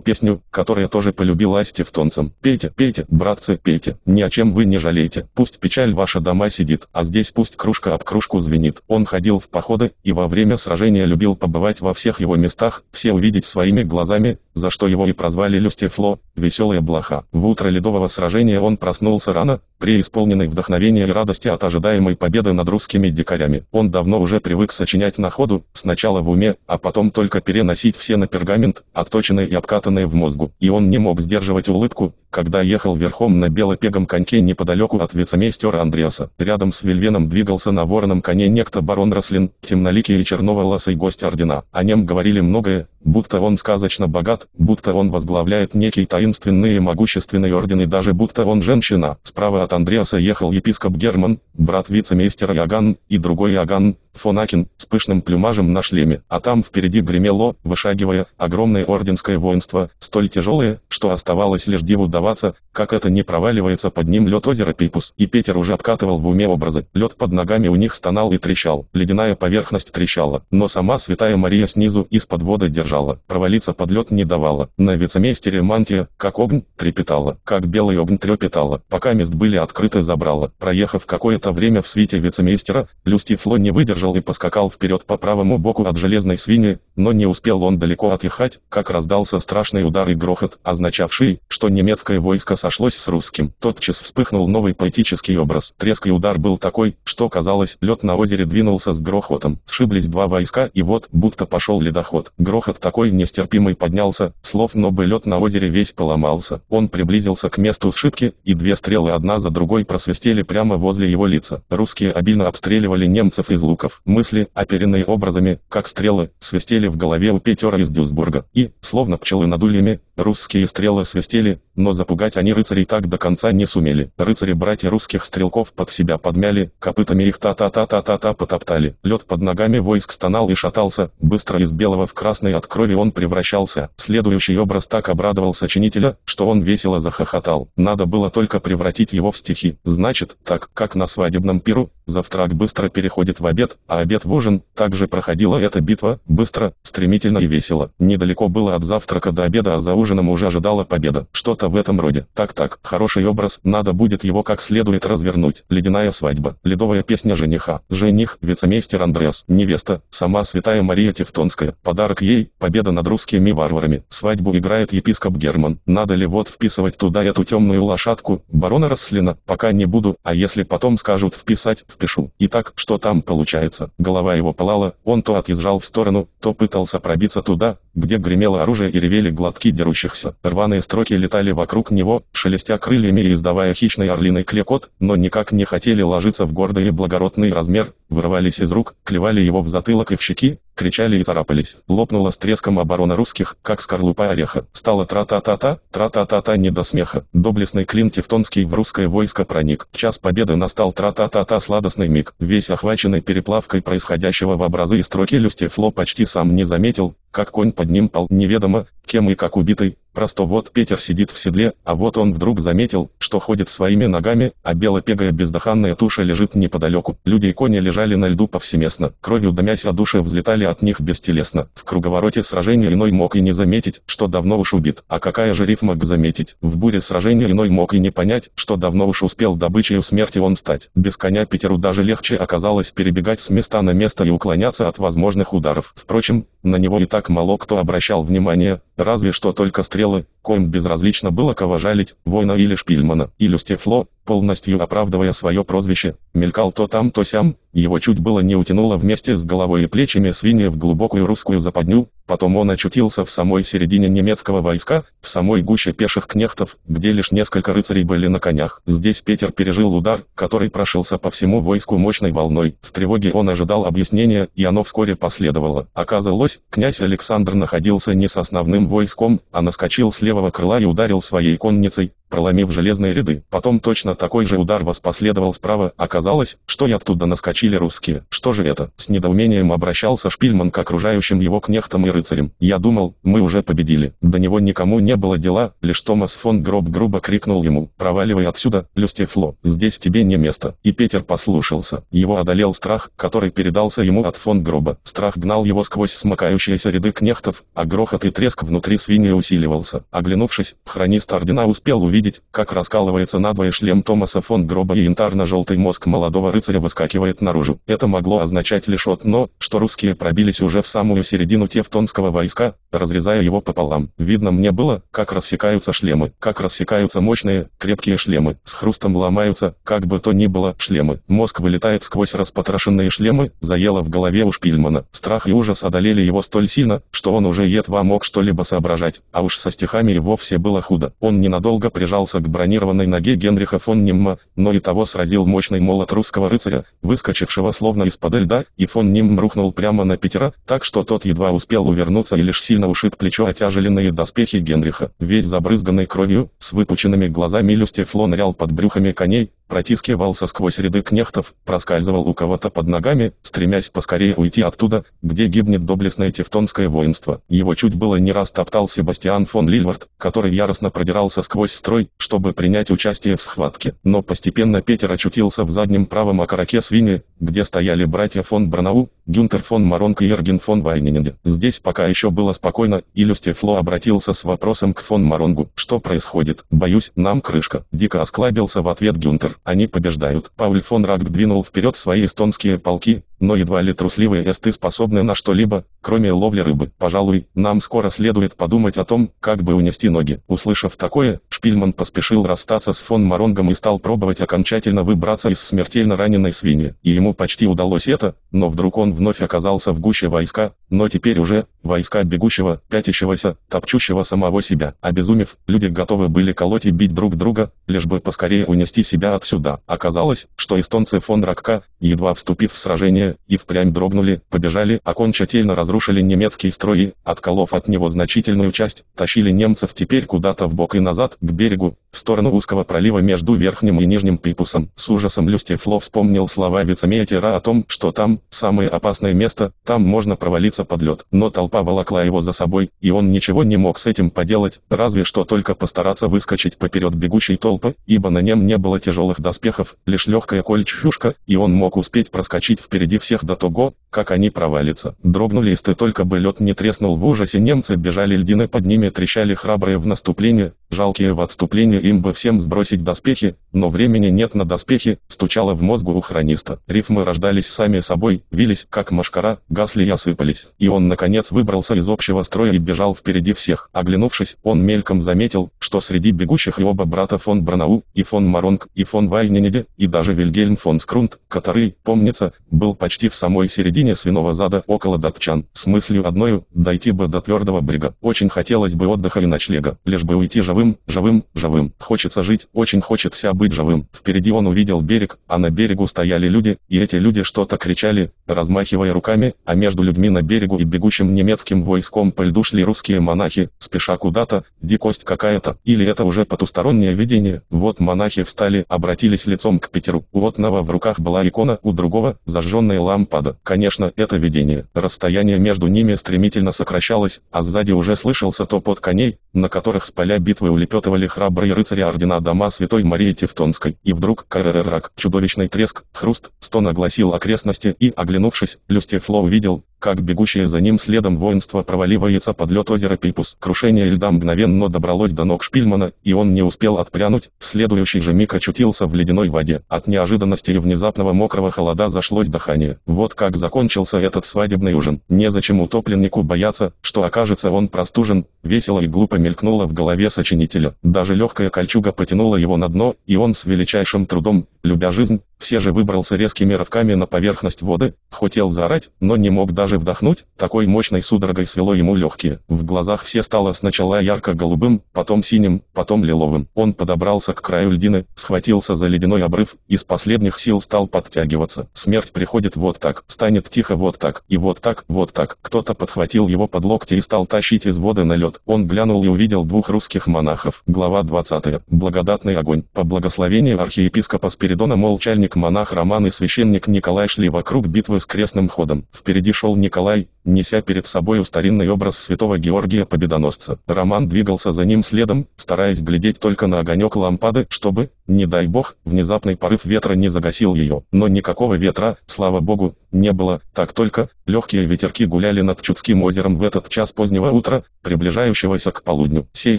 песню, которая тоже полюбилась тевтонцам. Пейте, пейте, братцы, пейте, ни о чем вы не жалеете. Пусть печаль ваша дома сидит, а здесь пусть кружка об кружку звенит. Он ходил в походы, и во время сражения любил побывать во всех его местах, все увидеть своими глазами, за что его и прозвали Люстифло, веселая блоха. В утро ледового сражения он проснулся рано, преисполненный вдохновения и радости от ожидаемой победы над русскими дикарями. Он давно уже привык сочинять на ходу, сначала в уме, а потом только переносить все на пергамент, отточенные и обкатанные в мозгу. И он не мог сдерживать улыбку, когда ехал верхом на белопегом коньке неподалеку от вицемейстера Андреаса. Рядом с Вильвеном двигался на вороном коне некто барон Рослин, темноликий и черноволосый гость ордена. О нем говорили многое, будто он сказочно богат, будто он возглавляет некий таинственный и могущественный орден и даже будто он женщина. Справа от Андреаса ехал епископ Герман, брат вице-мейстера Иоганн, и другой Иоганн, Фонакин, с пышным плюмажем на шлеме, а там впереди гремело, вышагивая, огромное орденское воинство, столь тяжелое, что оставалось лишь диву даваться, как это не проваливается под ним лед озера Пипус. И Петер уже обкатывал в уме образы. Лед под ногами у них стонал и трещал, ледяная поверхность трещала, но сама святая Мария снизу из-под воды держала, провалиться под лед не давала. На вицемейстере мантия, как огонь, трепетала, как белый огонь трепетала, пока мест были открыты забрала. Проехав какое-то время в свите вицемейстера, Люстифло не выдержал и поскакал вперед по правому боку от железной свиньи, но не успел он далеко отъехать, как раздался страшный удар и грохот, означавший, что немецкое войско сошлось с русским. Тотчас вспыхнул новый поэтический образ. Треск и удар был такой, что казалось, лед на озере двинулся с грохотом. Сшиблись два войска и вот, будто пошел ледоход. Грохот такой нестерпимый поднялся, слов но бы лед на озере весь поломался. Он приблизился к месту сшибки, и две стрелы одна за другой просвистели прямо возле его лица. Русские обильно обстреливали немцев из луков. Мысли, оперенные образами, как стрелы, свистели в голове у Петера из Дюсбурга. И, словно пчелы над ульями, русские стрелы свистели, но запугать они рыцарей так до конца не сумели. Рыцари-братья русских стрелков под себя подмяли, копытами их та-та-та-та-та-та потоптали. Лед под ногами войск стонал и шатался, быстро из белого в красный от крови он превращался. Следующий образ так обрадовал сочинителя, что он весело захохотал. Надо было только превратить его в стихи. Значит, так, как на свадебном пиру, завтрак быстро переходит в обед, а обед в ужин, также проходила эта битва, быстро, стремительно и весело. Недалеко было от завтрака до обеда, а за ужином уже ожидала победа. Что-то в этом роде. Так-так, хороший образ, надо будет его как следует развернуть. Ледяная свадьба, ледовая песня жениха. Жених, вицемейстер Андреас, невеста, сама святая Мария Тевтонская. Подарок ей, победа над русскими варварами. Свадьбу играет епископ Герман. Надо ли вот вписывать туда эту темную лошадку, барона Расслина, пока не буду, а если потом скажут вписать, впишу. Итак, что там получается? Голова его пылала, он то отъезжал в сторону, то пытался пробиться туда, где гремело оружие и ревели глотки дерущихся. Рваные строки летали вокруг него, шелестя крыльями и издавая хищный орлиный клекот, но никак не хотели ложиться в гордый и благородный размер, вырывались из рук, клевали его в затылок и в щеки, кричали и царапались. Лопнула с треском оборона русских, как скорлупа ореха. Стало тра-та-та-та, тра-та-та-та не до смеха. Доблестный клин Тевтонский в русское войско проник. Час победы настал тра-та-та-та сладостный миг. Весь охваченный переплавкой происходящего в образы и строки Люстефло почти сам не заметил, как конь под ним пал неведомо, кем и как убитый, Просто вот Петер сидит в седле, а вот он вдруг заметил, что ходит своими ногами, а белопегая бездыханная туша лежит неподалеку. Люди и кони лежали на льду повсеместно, кровью домясь о душе взлетали от них бестелесно. В круговороте сражения иной мог и не заметить, что давно уж убит. А какая же рифма к заметить? В буре сражения иной мог и не понять, что давно уж успел добычей смерти он стать. Без коня Петеру даже легче оказалось перебегать с места на место и уклоняться от возможных ударов. Впрочем, на него и так мало кто обращал внимание, разве что только стрелы, коим безразлично было кого жалить, воина или шпильмана. И Люстефло, полностью оправдывая свое прозвище, мелькал то там, то сям, его чуть было не утянуло вместе с головой и плечами свиньи в глубокую русскую западню, потом он очутился в самой середине немецкого войска, в самой гуще пеших кнехтов, где лишь несколько рыцарей были на конях. Здесь Петер пережил удар, который прошился по всему войску мощной волной. В тревоге он ожидал объяснения, и оно вскоре последовало. Оказалось, князь Александр находился не с основным войском, а наскочил с левого крыла и ударил своей конницей, проломив железные ряды. Потом точно такой же удар воспоследовал справа. Оказалось, что и оттуда наскочили русские. Что же это? С недоумением обращался Шпильман к окружающим его кнехтам и рыцарям. Я думал, мы уже победили. До него никому не было дела, лишь Томас фон Гроб грубо крикнул ему. Проваливай отсюда, Люстефло, здесь тебе не место. И Петер послушался. Его одолел страх, который передался ему от фон Гроба. Страх гнал его сквозь смыкающиеся ряды кнехтов, а грохот и треск внутри свиньи усиливался. Оглянувшись, хронист ордена успел увидеть как раскалывается надвое шлем Томаса фон Гроба и янтарно-желтый мозг молодого рыцаря выскакивает наружу. Это могло означать лишь одно, что русские пробились уже в самую середину тевтонского войска, разрезая его пополам. Видно мне было, как рассекаются шлемы, как рассекаются мощные, крепкие шлемы, с хрустом ломаются, как бы то ни было, шлемы. Мозг вылетает сквозь распотрошенные шлемы, заело в голове у Шпильмана. Страх и ужас одолели его столь сильно, что он уже едва мог что-либо соображать, а уж со стихами и вовсе было худо. Он ненадолго прижал прижался к бронированной ноге Генриха фон Нимма, но и того сразил мощный молот русского рыцаря, выскочившего словно из-под льда, и фон Нимм рухнул прямо на Петера, так что тот едва успел увернуться и лишь сильно ушиб плечо отяжеленные доспехи Генриха. Весь забрызганный кровью, с выпученными глазами Люстефло нырял под брюхами коней, протискивался сквозь ряды кнехтов, проскальзывал у кого-то под ногами, стремясь поскорее уйти оттуда, где гибнет доблестное тевтонское воинство. Его чуть было не раз топтал Себастьян фон Лильвард, который яростно продирался сквозь строй, чтобы принять участие в схватке. Но постепенно Петер очутился в заднем правом окороке свиньи, где стояли братья фон Бранау, Гюнтер фон Маронк и Эрген фон Вайниненде. Здесь пока еще было спокойно, и Люстефло обратился с вопросом к фон Маронгу. «Что происходит? Боюсь, нам крышка». Дико осклабился в ответ Гюнтер. «Они побеждают». Пауль фон Рагг двинул вперед свои эстонские полки, но едва ли трусливые эсты способны на что-либо, кроме ловли рыбы. Пожалуй, нам скоро следует подумать о том, как бы унести ноги. Услышав такое, Шпильман поспешил расстаться с фон Маронгом и стал пробовать окончательно выбраться из смертельно раненой свиньи. И ему почти удалось это, но вдруг он вновь оказался в гуще войска, но теперь уже, войска бегущего, пятящегося, топчущего самого себя. Обезумев, люди готовы были колоть и бить друг друга, лишь бы поскорее унести себя отсюда. Оказалось, что эстонцы фон Ракка, едва вступив в сражение, и впрямь дрогнули, побежали, окончательно разрушили немецкие строи, отколов от него значительную часть, тащили немцев теперь куда-то в бок и назад, к берегу, в сторону узкого пролива между верхним и нижним Пипусом. С ужасом Люстефло вспомнил слова вице-метера о том, что там, самое опасное место, там можно провалиться под лед. Но толпа волокла его за собой, и он ничего не мог с этим поделать, разве что только постараться выскочить поперед бегущей толпы, ибо на нем не было тяжелых доспехов, лишь легкая кольчушка, и он мог успеть проскочить впереди всех до того, как они провалятся. Дрогнули листы только бы лед не треснул в ужасе немцы бежали льдины под ними трещали храбрые в наступление, жалкие в отступлении им бы всем сбросить доспехи, но времени нет на доспехи, стучало в мозгу у хрониста. Рифмы рождались сами собой, вились, как машкара, гасли и осыпались. И он наконец выбрался из общего строя и бежал впереди всех. Оглянувшись, он мельком заметил, что среди бегущих и оба брата фон Бранау, и фон Маронг, и фон Вайненеде, и даже Вильгельм фон Скрунд, который, помнится, был почти в самой середине свиного зада около датчан, с мыслью одною, дойти бы до твердого брега. Очень хотелось бы отдыха и ночлега, лишь бы уйти живым, живым, живым. Хочется жить, очень хочется быть живым. Впереди он увидел берег, а на берегу стояли люди, и эти люди что-то кричали, размахивая руками, а между людьми на берегу и бегущим немецким войском по льду шли русские монахи, спеша куда-то, дикость какая-то, или это уже потустороннее видение. Вот монахи встали, обратились лицом к Петеру. У одного в руках была икона, у другого – зажженная лампада. Конечно, это видение. Расстояние между ними стремительно сокращалось, а сзади уже слышался топот коней, на которых с поля битвы улепетывали храбрые рыцари ордена дома Святой Марии Тевтонской. И вдруг, каререрак, чудовищный треск, хруст, стон огласил окрестности и, оглянувшись, Люстефло увидел, как бегущее за ним следом воинство проваливается под лед озера Пипус. Крушение льда мгновенно добралось до ног Шпильмана, и он не успел отпрянуть, в следующий же миг очутился в ледяной воде. От неожиданности и внезапного мокрого холода зашлось дыхание. Вот как закончился этот свадебный ужин. Незачем утопленнику бояться, что окажется он простужен, весело и глупо мелькнуло в голове сочинителя. Даже легкая кольчуга потянула его на дно, и он с величайшим трудом, любя жизнь, все же выбрался резкими рывками на поверхность воды, хотел заорать, но не мог даже вдохнуть, такой мощной судорогой свело ему легкие. В глазах все стало сначала ярко-голубым, потом синим, потом лиловым. Он подобрался к краю льдины, схватился за ледяной обрыв, из последних сил стал подтягиваться. Смерть приходит вот так, станет тихо вот так, и вот так, вот так. Кто-то подхватил его под локти и стал тащить из воды на лед. Он глянул и увидел двух русских монахов. Глава 20. Благодатный огонь. По благословению архиепископа Спиридона молчальник монах Роман и священник Николай шли вокруг битвы с крестным ходом. Впереди шел Николай, неся перед собой старинный образ святого Георгия Победоносца. Роман двигался за ним следом, стараясь глядеть только на огонек лампады, чтобы, не дай бог, внезапный порыв ветра не загасил ее. Но никакого ветра, слава богу, не было, так только, легкие ветерки гуляли над Чудским озером в этот час позднего утра, приближающегося к полудню. Сей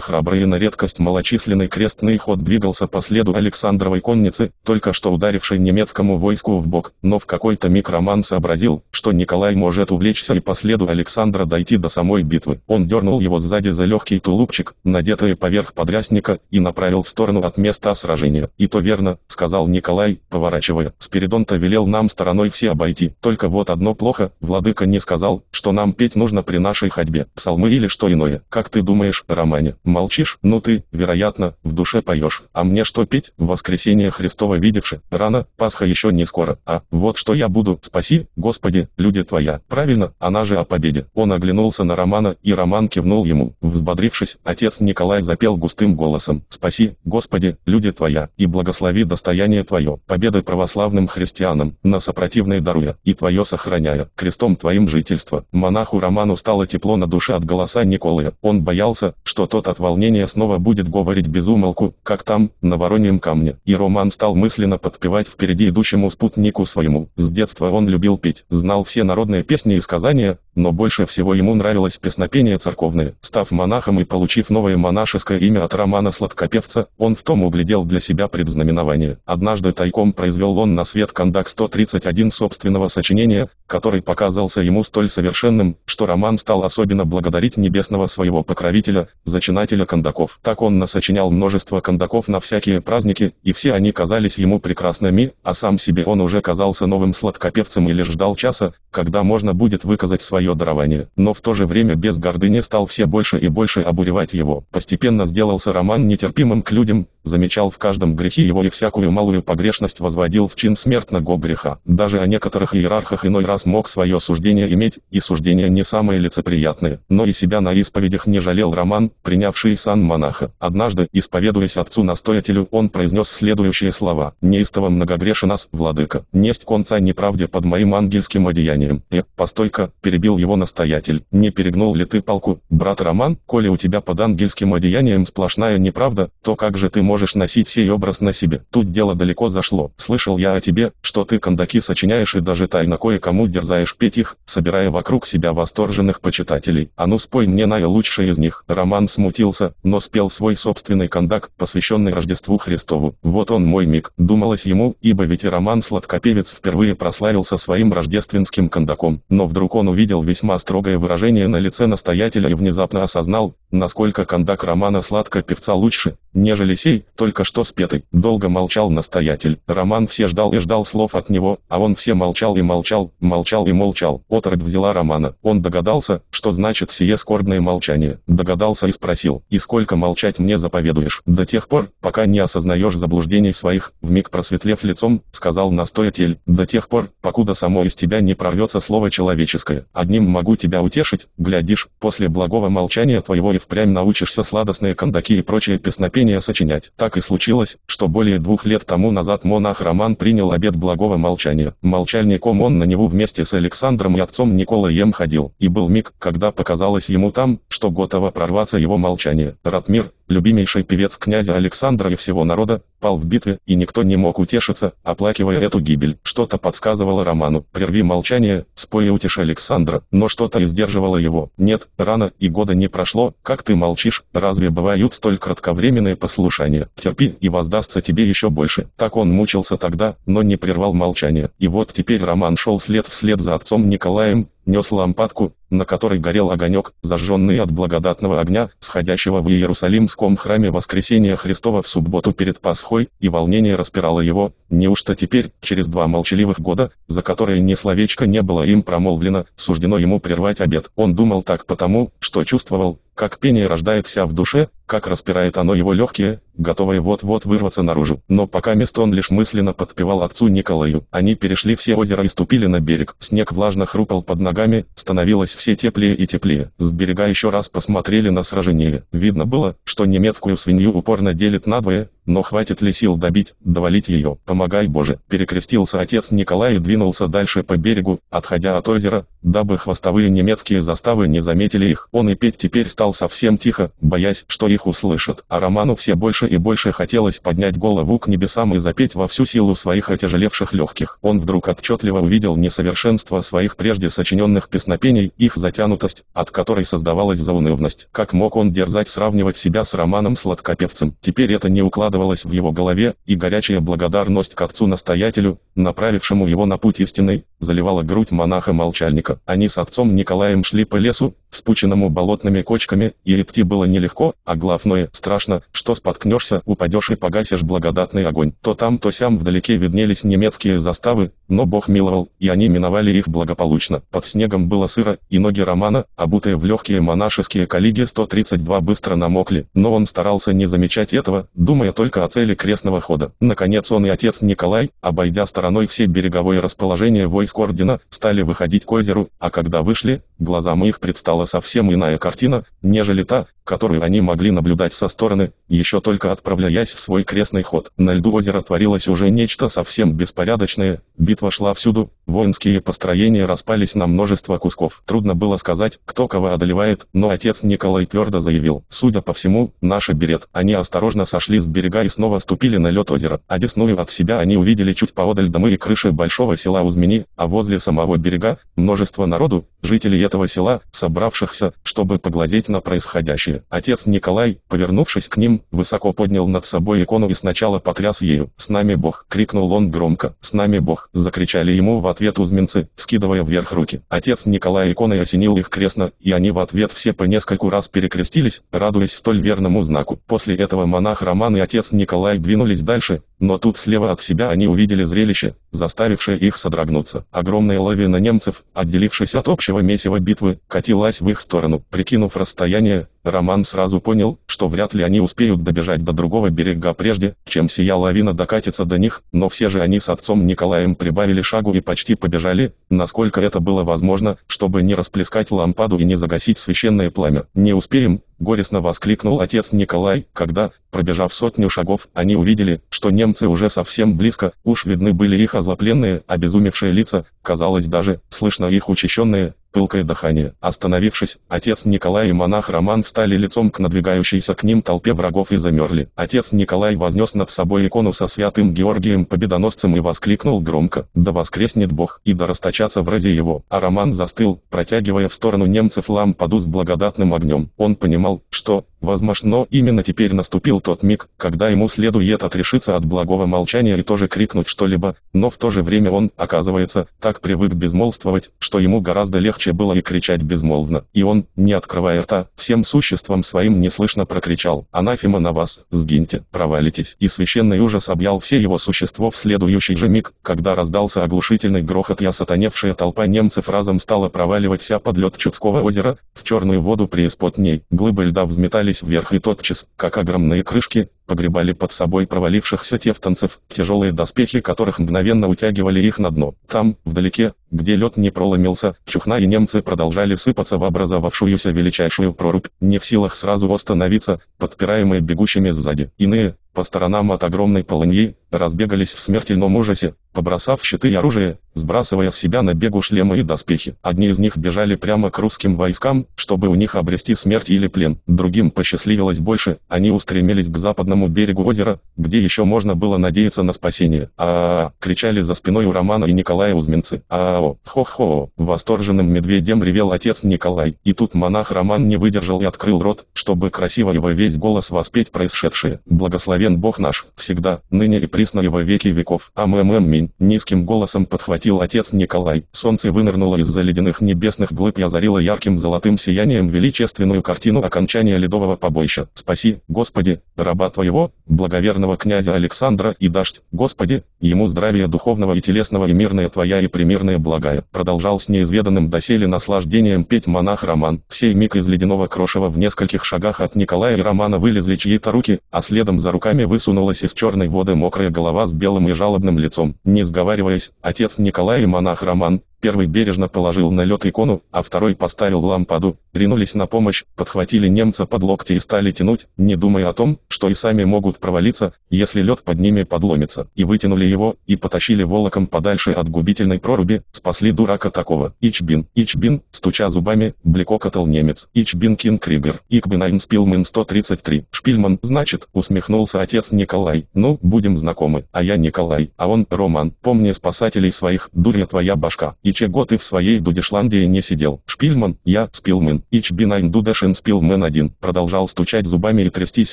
храбрый и на редкость малочисленный крестный ход двигался по следу Александровой конницы, только что ударившей немецкому войску в бок, но в какой-то миг Роман сообразил, что Николай может увлечься и по следу Александра дойти до самой битвы. Он дернул его сзади за легкий тулупчик, надетый поверх подрясника, и направил в сторону от места сражения. «И то верно», — сказал Николай, поворачивая. «Спиридон-то велел нам стороной все обойти, только вот одно плохо, владыка не сказал, что нам петь нужно при нашей ходьбе, псалмы или что иное. Как ты думаешь, Романе? Молчишь? Ну ты, вероятно, в душе поешь. А мне что петь? Воскресенье Христово видевши, рано, Пасха еще не скоро. А, вот что я буду, спаси, Господи, люди твоя. Правильно, она же о победе. Он оглянулся на Романа, и Роман кивнул ему. Взбодрившись, отец Николай запел густым голосом. Спаси, Господи, люди твоя, и благослови достояние твое, победы православным христианам, на сопротивные даруя, и твое сохраняя, крестом твоим жительство. Монаху Роману стало тепло на душе от голоса Николая. Он боялся, что тот от волнения снова будет говорить без умолку, как там, на Вороньем камне. И Роман стал мысленно подпевать впереди идущему спутнику своему. С детства он любил петь, знал все народные песни и сказания, но больше всего ему нравилось песнопение церковное. Став монахом и получив новое монашеское имя от Романа Сладкопевца, он в том углядел для себя предзнаменование. Однажды тайком произвел он на свет кондак 131 собственного сочинения, который показался ему столь совершенным, что Роман стал особенно благодарить небесного своего покровителя, зачинателя кондаков. Так он насочинял множество кондаков на всякие праздники, и все они казались ему прекрасными, а сам себе он уже казался новым сладкопевцем лишь ждал часа, когда можно будет выказать свое дарование. Но в то же время без гордыни стал все больше и больше обуревать его. Постепенно сделался Роман нетерпимым к людям, замечал в каждом грехе его и всякую малую погрешность возводил в чин смертного греха. Даже о некоторых иерархах иной раз мог свое суждение иметь, и суждения не самые лицеприятные, но и себя на исповедях не жалел Роман, принявший сан монаха. Однажды, исповедуясь отцу-настоятелю, он произнес следующие слова. «Неистово многогрешен нас, владыка, несть конца неправде под моим ангельским одеянием». «Э, постой-ка», перебил его настоятель, «не перегнул ли ты палку, брат Роман, коли у тебя под ангельским одеянием сплошная неправда, то как же ты можешь носить сей образ на себе? Тут дело далеко зашло. Слышал я о тебе, что ты кондаки сочиняешь и даже тайно кое-кому дерзаешь петь их, собирая вокруг себя восторженных почитателей. А ну спой мне наилучшее из них. Роман смутился, но спел свой собственный кондак, посвященный Рождеству Христову. Вот он мой миг, думалось ему, ибо ведь и Роман Сладкопевец впервые прославился своим рождественским кондаком. Но вдруг он увидел весьма строгое выражение на лице настоятеля и внезапно осознал, насколько кондак Романа Сладкопевца лучше, нежели сей, только что спетый. Долго молчал настоятель. Роман все ждал и ждал слов от него, а он все молчал и молчал, молчал и молчал. Отрыд взяла Романа. Он догадался, что значит сие скорбное молчание. Догадался и спросил, и сколько молчать мне заповедуешь? До тех пор, пока не осознаешь заблуждений своих, вмиг просветлев лицом, сказал настоятель, до тех пор, покуда само из тебя не прорвется слово человеческое. Одним могу тебя утешить, глядишь, после благого молчания твоего и впрямь научишься сладостные кондаки и прочие песнопения сочинять. Так и случилось, что более двух лет тому назад монах Роман принял обет благого молчания. Молчальником он на него вместе с Александром и отцом Николаем ходил. И был миг, когда показалось ему там, что готово прорваться его молчание. Ратмир, любимейший певец князя Александра и всего народа, пал в битве, и никто не мог утешиться, оплакивая эту гибель. Что-то подсказывало Роману, прерви молчание, спой и утеши Александра, но что-то издерживало его. Нет, рано, и года не прошло, как ты молчишь, разве бывают столь кратковременные послушания? Терпи, и воздастся тебе еще больше. Так он мучился тогда, но не прервал молчание. И вот теперь Роман шел след вслед за отцом Николаем, нес лампадку, на которой горел огонек, зажженный от благодатного огня, сходящего в Иерусалимском храме Воскресения Христова в субботу перед Пасхой, и волнение распирало его, неужто теперь, через два молчаливых года, за которые ни словечко не было им промолвлено, суждено ему прервать обед. Он думал так потому, что чувствовал, как пение рождается в душе, как распирает оно его легкие, готовые вот-вот вырваться наружу. Но пока мест он лишь мысленно подпевал отцу Николаю. Они перешли все озера и ступили на берег. Снег влажно хрупал под ногами, становилось все теплее и теплее. С берега еще раз посмотрели на сражение. Видно было, что немецкую свинью упорно делит надвое, но хватит ли сил добить, довалить ее? Помогай Боже. Перекрестился отец Николай и двинулся дальше по берегу, отходя от озера, дабы хвостовые немецкие заставы не заметили их. Он и петь теперь стал совсем тихо, боясь, что их услышат. А Роману все больше и больше хотелось поднять голову к небесам и запеть во всю силу своих отяжелевших легких. Он вдруг отчетливо увидел несовершенство своих прежде сочиненных песнопений, их затянутость, от которой создавалась заунывность. Как мог он дерзать сравнивать себя с Романом Сладкопевцем? Теперь это не укладывалось в его голове, и горячая благодарность к отцу-настоятелю, направившему его на путь истинный, заливала грудь монаха-молчальника. Они с отцом Николаем шли по лесу, вспученному болотными кочками, и идти было нелегко, а главное, страшно, что споткнешься, упадешь и погасишь благодатный огонь. То там, то сям вдалеке виднелись немецкие заставы, но Бог миловал, и они миновали их благополучно. Под снегом было сыро, и ноги Романа, обутые в легкие монашеские коллеги 132 быстро намокли, но он старался не замечать этого, думая только о цели крестного хода. Наконец он и отец Николай, обойдя стороной все береговое расположение войск ордена, стали выходить к озеру, а когда вышли, глазам их предстала совсем иная картина, нежели та, которую они могли наблюдать со стороны, еще только отправляясь в свой крестный ход. На льду озера творилось уже нечто совсем беспорядочное, битва шла всюду, воинские построения распались на множество кусков. Трудно было сказать, кто кого одолевает, но отец Николай твердо заявил, судя по всему, наша берет. Они осторожно сошли с берега и снова ступили на лед озера. Одесную от себя они увидели чуть поодаль домы и крыши большого села Узмени, а возле самого берега, множество народу, жителей этого села, собравшихся, чтобы поглазеть на происходящее. Отец Николай, повернувшись к ним, высоко поднял над собой икону и сначала потряс ею. «С нами Бог!» — крикнул он громко. «С нами Бог!» — закричали ему в ответ узменцы, скидывая вверх руки. Отец Николай иконой осенил их крестно, и они в ответ все по нескольку раз перекрестились, радуясь столь верному знаку. После этого монах Роман и отец Николай двинулись дальше, но тут слева от себя они увидели зрелище, заставившее их содрогнуться. Огромная лавина немцев, отделившись от общего месива битвы, катилась в их сторону. Прикинув расстояние, Роман сразу понял, что вряд ли они успеют добежать до другого берега прежде, чем сия лавина докатится до них, но все же они с отцом Николаем прибавили шагу и почти побежали, насколько это было возможно, чтобы не расплескать лампаду и не загасить священное пламя. «Не успеем», — горестно воскликнул отец Николай, когда, пробежав сотню шагов, они увидели, что немцы уже совсем близко, уж видны были их озлопленные, обезумевшие лица, казалось даже, слышно их учащенные, пылкое дыхание. Остановившись, отец Николай и монах Роман встали лицом к надвигающейся к ним толпе врагов и замерли. Отец Николай вознес над собой икону со святым Георгием Победоносцем и воскликнул громко «Да воскреснет Бог и да расточатся врази его». А Роман застыл, протягивая в сторону немцев лампаду с благодатным огнем. Он понимал, что, Возможно, именно теперь наступил тот миг, когда ему следует отрешиться от благого молчания и тоже крикнуть что-либо, но в то же время он, оказывается, так привык безмолвствовать, что ему гораздо легче было и кричать безмолвно. И он, не открывая рта, всем существом своим неслышно прокричал «Анафима на вас, сгиньте, провалитесь». И священный ужас объял все его существо в следующий же миг, когда раздался оглушительный грохот и осатаневшая толпа немцев разом стала проваливаться под лед Чудского озера, в черную воду преисподней, глыбы льда взметали поднимались вверх и тотчас, как огромные крышки, погребали под собой провалившихся тевтонцев, тяжелые доспехи которых мгновенно утягивали их на дно. Там, вдалеке, где лед не проломился, чухна и немцы продолжали сыпаться в образовавшуюся величайшую прорубь, не в силах сразу остановиться, подпираемые бегущими сзади. Иные, по сторонам от огромной полыньи, разбегались в смертельном ужасе, побросав щиты и оружие, сбрасывая с себя на бегу шлемы и доспехи. Одни из них бежали прямо к русским войскам, чтобы у них обрести смерть или плен. Другим посчастливилось больше, они устремились к западному берегу озера, где еще можно было надеяться на спасение. а, кричали за спиной у Романа и Николая узменцы. а хо-хо, восторженным медведем ревел отец Николай. И тут монах Роман не выдержал и открыл рот, чтобы красиво его весь голос воспеть происшедшее. Благословен Бог наш, всегда, ныне и присно и во веки веков. Амэмэмминь, низким голосом подхватил отец Николай. Солнце вынырнуло из-за ледяных небесных глыб и озарило ярким золотым сиянием величественную картину окончания ледового побоища. Спаси, Господи, раба Твоего, благоверного князя Александра и дождь, Господи, ему здравия духовного и телесного и мирное Твоя и примирное благая. Продолжал с неизведанным доселе наслаждением петь монах Роман. В сей миг из ледяного крошева в нескольких шагах от Николая и Романа вылезли чьи-то руки, а следом за руками высунулась из черной воды мокрая голова с белым и жалобным лицом. Не сговариваясь, отец Николай и монах Роман, Первый бережно положил на лед икону, а второй поставил лампаду, ринулись на помощь, подхватили немца под локти и стали тянуть, не думая о том, что и сами могут провалиться, если лед под ними подломится, и вытянули его, и потащили волоком подальше от губительной проруби, спасли дурака такого. Ich bin, ich bin, стуча зубами, блекокотал немец. Ich bin kein Krieger, ich bin ein Spielmann 133. Шпильман, значит, усмехнулся отец Николай. Ну, будем знакомы, а я Николай, а он Роман. Помни спасателей своих, дурья твоя башка. Чего ты в своей Дудешландии не сидел? Шпильман, ja, Spielmann, ich bin ein deutscher Spielmann один. Продолжал стучать зубами и трястись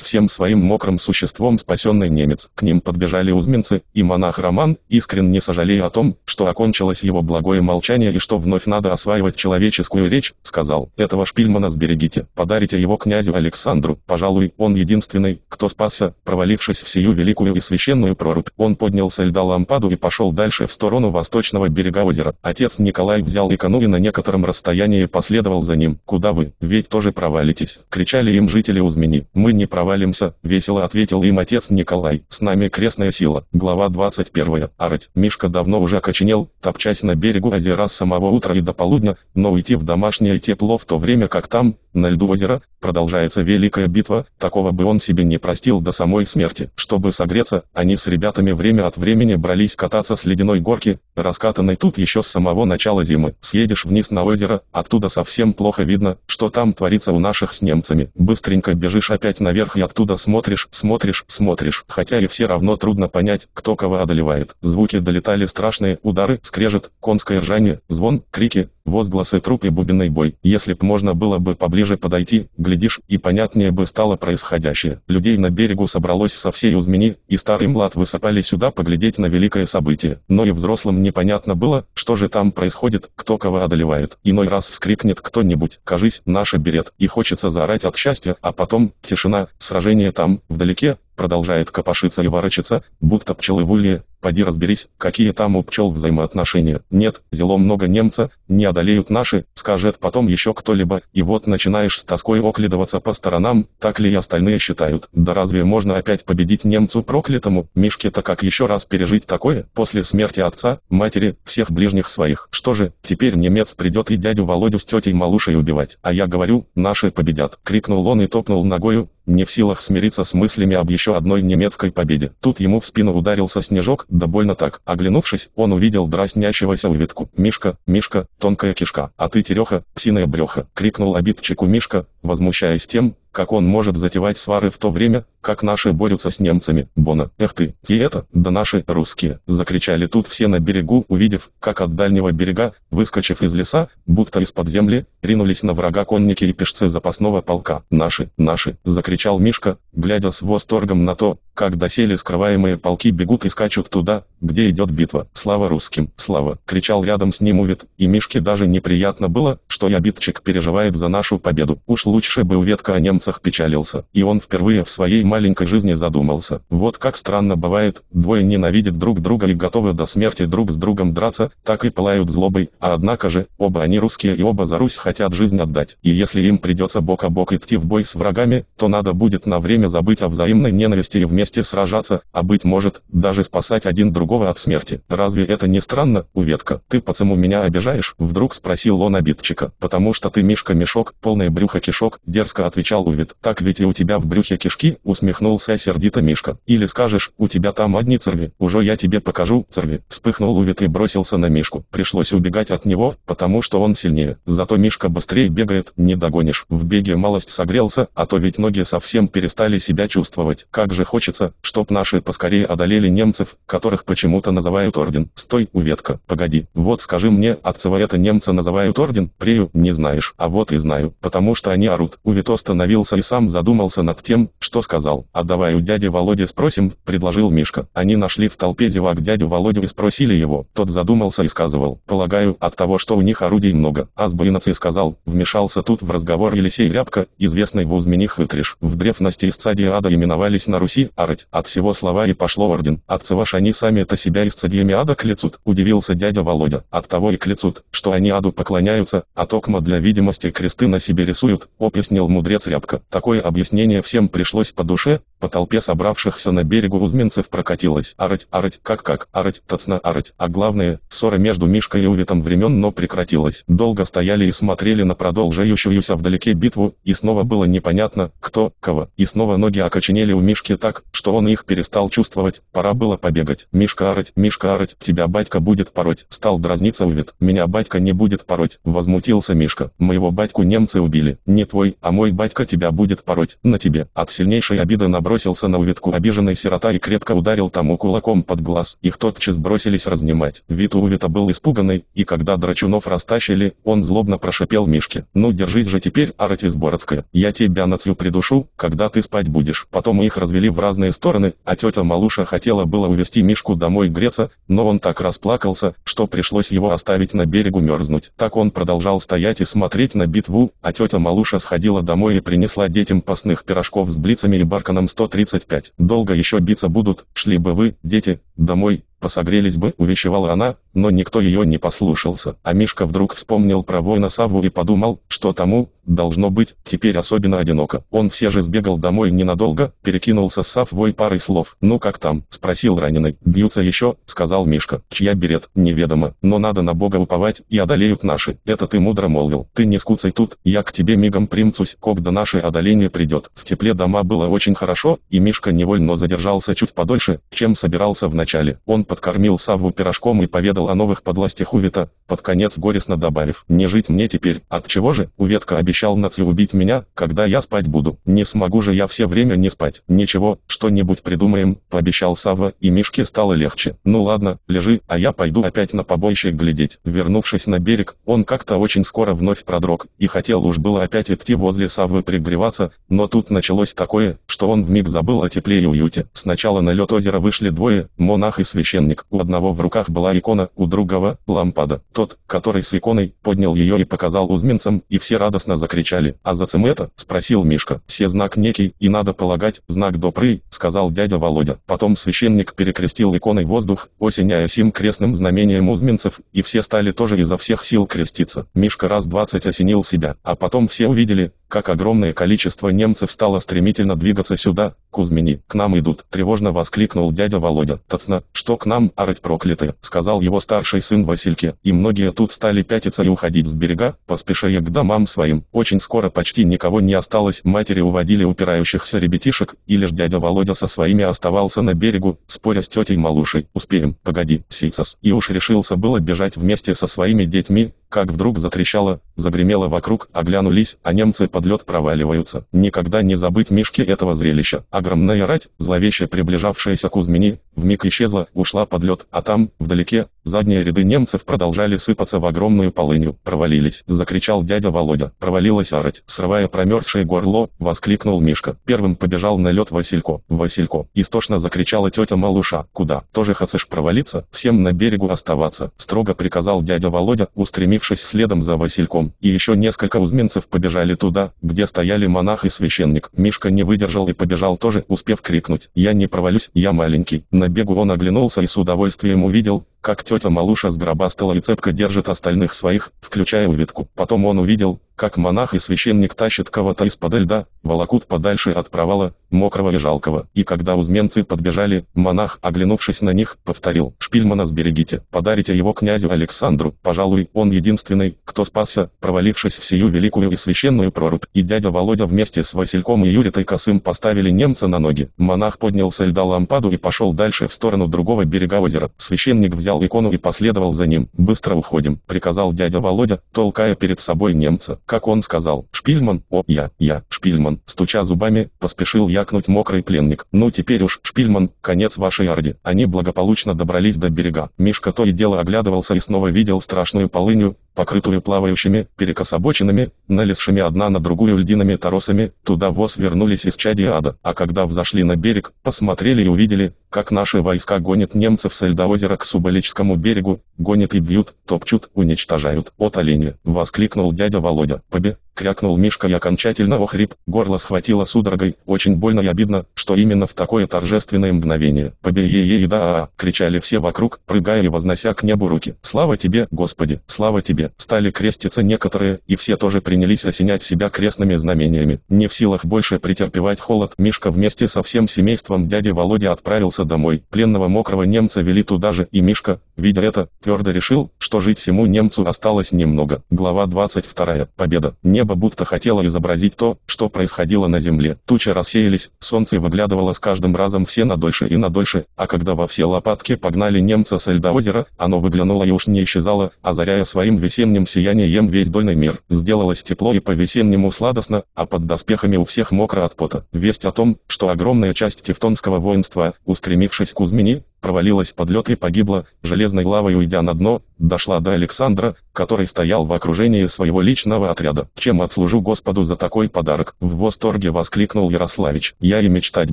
всем своим мокрым существом спасенный немец. К ним подбежали узменцы, и монах Роман, искренне сожалея о том, что окончилось его благое молчание и что вновь надо осваивать человеческую речь, сказал, этого Шпильмана сберегите, подарите его князю Александру, пожалуй, он единственный, кто спасся, провалившись в сию великую и священную прорубь. Он поднялся льда лампаду и пошел дальше в сторону восточного берега озера. Отец Отец Николай взял икону и на некотором расстоянии последовал за ним. «Куда вы? Ведь тоже провалитесь!» — кричали им жители Узмени. «Мы не провалимся!» — весело ответил им отец Николай. «С нами крестная сила». Глава 21. Арать. Мишка давно уже окоченел, топчась на берегу озера с самого утра и до полудня, но уйти в домашнее тепло в то время как там, на льду озера, продолжается великая битва, такого бы он себе не простил до самой смерти. Чтобы согреться, они с ребятами время от времени брались кататься с ледяной горки, раскатанной тут еще с самого самого начала зимы. Съедешь вниз на озеро, оттуда совсем плохо видно, что там творится у наших с немцами. Быстренько бежишь опять наверх и оттуда смотришь, смотришь, смотришь. Хотя и все равно трудно понять, кто кого одолевает. Звуки долетали страшные, удары, скрежет, конское ржание, звон, крики, возгласы труп и бубенный бой. Если б можно было бы поближе подойти, глядишь, и понятнее бы стало происходящее. Людей на берегу собралось со всей Узмени, и старый млад высыпали сюда поглядеть на великое событие. Но и взрослым непонятно было, что же там происходит, кто кого одолевает. Иной раз вскрикнет кто-нибудь, кажись, наша берет, и хочется заорать от счастья, а потом, тишина, сражение там, вдалеке, продолжает копошиться и ворочаться, будто пчелы в улье, Поди разберись, какие там у пчел взаимоотношения. Нет, зело много немца, не одолеют наши, скажет потом еще кто-либо, и вот начинаешь с тоской окледоваться по сторонам, так ли и остальные считают. Да разве можно опять победить немцу проклятому, Мишке-то как еще раз пережить такое, после смерти отца, матери, всех ближних своих. Что же, теперь немец придет и дядю Володю с тетей Малушей убивать. А я говорю, наши победят. Крикнул он и топнул ногою, не в силах смириться с мыслями об еще одной немецкой победе. Тут ему в спину ударился снежок, да больно так. Оглянувшись, он увидел дразнящегося увитку. «Мишка, Мишка, тонкая кишка, а ты, Тереха, псиная бреха!» — крикнул обидчику Мишка, возмущаясь тем, как он может затевать свары в то время, как наши борются с немцами. Бона, эх ты, те это, да наши, русские, закричали тут все на берегу, увидев, как от дальнего берега, выскочив из леса, будто из-под земли, ринулись на врага конники и пешцы запасного полка. Наши, наши, закричал Мишка, глядя с восторгом на то, как доселе скрываемые полки бегут и скачут туда, где идет битва. Слава русским, слава, кричал рядом с ним Увид, и Мишке даже неприятно было, что и обидчик переживает за нашу победу. Уж лучше бы Уветка о немцах печалился. И он впервые в своей маленькой жизни задумался. Вот как странно бывает, двое ненавидят друг друга и готовы до смерти друг с другом драться, так и пылают злобой, а однако же, оба они русские и оба за Русь хотят жизнь отдать. И если им придется бок о бок идти в бой с врагами, то надо будет на время забыть о взаимной ненависти и вместе сражаться, а быть может, даже спасать один другого от смерти. Разве это не странно, Уветка? Ты почему меня обижаешь? Вдруг спросил он обидчика. Потому что ты Мишка-мешок, полное брюхо кишок, дерзко отвечал Увид. Так ведь и у тебя в брюхе кишки, усмехнулся сердито Мишка. Или скажешь, у тебя там одни церви, уже я тебе покажу, церви. Вспыхнул Увид и бросился на Мишку. Пришлось убегать от него, потому что он сильнее. Зато Мишка быстрее бегает, не догонишь. В беге малость согрелся, а то ведь ноги совсем перестали себя чувствовать. Как же хочется, чтоб наши поскорее одолели немцев, которых почему-то называют орден. Стой, Уветка, погоди. Вот скажи мне, отцева это немцы называют орден? Прею, не знаешь. А вот и знаю, потому что они орут. Увид остановился и сам задумался над тем, что сказал. А давай у дяди Володи спросим, предложил Мишка. Они нашли в толпе зевак дядю Володю и спросили его. Тот задумался и сказывал. Полагаю, от того, что у них орудий много. А с сказал, вмешался тут в разговор Елисей Рябко, известный в Узмени хытриш. В древности из цади ада именовались на Руси арать. От всего слова и пошло орден. Отцы ваши они сами это себя из цадиями ада клецут. Удивился дядя Володя. От того и клецут, что они аду поклоняются, а токма для видимости кресты на себе рисуют, объяснил мудрец Рябко. Такое объяснение всем пришлось по душе, по толпе собравшихся на берегу узменцев прокатилась. Арать, арать, как-как, арать, тацна арать. А главное, ссора между Мишкой и Увитом времен но прекратилась. Долго стояли и смотрели на продолжающуюся вдалеке битву, и снова было непонятно, кто, кого. И снова ноги окоченели у Мишки так, что он их перестал чувствовать, пора было побегать. Мишка Мишка арать, тебя батька будет пороть. Стал дразниться Увит. Меня батька не будет пороть. Возмутился Мишка. Моего батьку немцы убили. Не твой, а мой батька тебя будет пороть. На тебе. От сильнейшей обиды на бросился на увитку обиженный сирота и крепко ударил тому кулаком под глаз. Их тотчас бросились разнимать. Вид у Увита был испуганный, и когда Драчунов растащили, он злобно прошипел Мишке. «Ну держись же теперь, Аратис Бородская, я тебя нацию придушу, когда ты спать будешь». Потом их развели в разные стороны, а тетя Малуша хотела было увести Мишку домой греться, но он так расплакался, что пришлось его оставить на берегу мерзнуть. Так он продолжал стоять и смотреть на битву, а тетя Малуша сходила домой и принесла детям постных пирожков с блицами и барканом 135. Долго еще биться будут, шли бы вы, дети, домой, посогрелись бы, увещевала она, но никто ее не послушался. А Мишка вдруг вспомнил про воина Савву и подумал, что тому, должно быть, теперь особенно одиноко. Он все же сбегал домой ненадолго, перекинулся с Саввой парой слов. «Ну как там?» – спросил раненый. «Бьются еще», – сказал Мишка. «Чья берет, неведомо, но надо на Бога уповать, и одолеют наши. Это ты мудро молвил. Ты не скуцай тут, я к тебе мигом примцусь, когда наше одоление придет». В тепле дома было очень хорошо, и Мишка невольно задержался чуть подольше, чем собирался вначале. Он подкормил Савву пирожком и поведал о новых подластях Увета, под конец горестно добавив, «Не жить мне теперь, от чего же, Уветка обещал нацию убить меня, когда я спать буду, не смогу же я все время не спать, ничего, что-нибудь придумаем», — пообещал Савва, и Мишке стало легче. «Ну ладно, лежи, а я пойду опять на побоище глядеть». Вернувшись на берег, он как-то очень скоро вновь продрог, и хотел уж было опять идти возле Саввы пригреваться, но тут началось такое, что он вмиг забыл о тепле и уюте. Сначала на лед озера вышли двое, монах и священник, у одного в руках была икона, у другого – лампада. Тот, который с иконой, поднял ее и показал узменцам, и все радостно закричали. «А зачем это?» – спросил Мишка. «Все знак некий, и надо полагать, знак добрый», – сказал дядя Володя. Потом священник перекрестил иконой воздух, осеняя сим крестным знамением узменцев, и все стали тоже изо всех сил креститься. Мишка раз двадцать осенил себя, а потом все увидели, как огромное количество немцев стало стремительно двигаться сюда, Кузьмини, к нам идут, тревожно воскликнул дядя Володя. Тацна, что к нам, арать проклятые, сказал его старший сын Васильке, и многие тут стали пятиться и уходить с берега, поспешая к домам своим. Очень скоро почти никого не осталось, матери уводили упирающихся ребятишек, и лишь дядя Володя со своими оставался на берегу, споря с тетей Малушей. Успеем, погоди, Сицас. И уж решился было бежать вместе со своими детьми, как вдруг затрещало, загремело вокруг, оглянулись, а немцы под лед проваливаются. Никогда не забыть Мишке этого зрелища. Огромная рать, зловеще приближавшаяся к Кузьмини, вмиг исчезла, ушла под лед, а там, вдалеке, задние ряды немцев продолжали сыпаться в огромную полынью. Провалились, закричал дядя Володя. Провалилась арать. Срывая промерзшее горло, воскликнул Мишка. Первым побежал на лед Василько. Василько. Истошно закричала тетя Малуша. Куда? Тоже хочешь провалиться? Всем на берегу оставаться. Строго приказал дядя Володя, устремившись следом за Васильком. И еще несколько узменцев побежали туда, где стояли монах и священник. Мишка не выдержал и побежал тоже, успев крикнуть. Я не провалюсь, я маленький. На бегу он оглянулся и с удовольствием увидел, как тетя Малуша сгробастала и цепко держит остальных своих, включая увитку. Потом он увидел, как монах и священник тащат кого-то из-под льда, волокут подальше от провала, мокрого и жалкого. И когда узменцы подбежали, монах, оглянувшись на них, повторил, «Шпильмана сберегите, подарите его князю Александру, пожалуй, он единственный, кто спасся, провалившись в сию великую и священную прорубь». И дядя Володя вместе с Васильком и Юритой Косым поставили немца на ноги. Монах поднял со льда лампаду и пошел дальше в сторону другого берега озера. Священник взял икону и последовал за ним. «Быстро уходим», — приказал дядя Володя, толкая перед собой немца как он сказал, «Шпильман, о, я, я, Шпильман», стуча зубами, поспешил якнуть мокрый пленник. «Ну теперь уж, Шпильман, конец вашей орде». Они благополучно добрались до берега. Мишка то и дело оглядывался и снова видел страшную полыню, покрытую плавающими, перекособоченными, налезшими одна на другую льдинами торосами, туда воз вернулись из чади ада, а когда взошли на берег, посмотрели и увидели, как наши войска гонят немцев с льдоозера к Субалическому берегу, гонят и бьют, топчут, уничтожают. «От оленя!» — воскликнул дядя Володя. «Побе!» — крякнул Мишка и окончательно охрип, горло схватило судорогой, очень больно и обидно, что именно в такое торжественное мгновение. «Побе е е и да а, а кричали все вокруг, прыгая и вознося к небу руки. «Слава тебе, Господи! Слава тебе!» Стали креститься некоторые, и все тоже принялись осенять себя крестными знамениями. Не в силах больше претерпевать холод, Мишка вместе со всем семейством дяди Володя отправился домой. Пленного мокрого немца вели туда же, и Мишка, видя это, твердо решил, что жить всему немцу осталось немного. Глава 22. Победа. Небо будто хотело изобразить то, что происходило на земле. Тучи рассеялись, солнце выглядывало с каждым разом все на дольше и на дольше, а когда во все лопатки погнали немца с льдоозера, оно выглянуло и уж не исчезало, озаряя своим весенним сиянием весь дольный мир. Сделалось тепло и по-весеннему сладостно, а под доспехами у всех мокро от пота. Весть о том, что огромная часть тевтонского воинства, устремившись к Кузьмини, провалилась под лед и погибла, железной лавой уйдя на дно, дошла до Александра, который стоял в окружении своего личного отряда. «Чем отслужу Господу за такой подарок?» В восторге воскликнул Ярославич. «Я и мечтать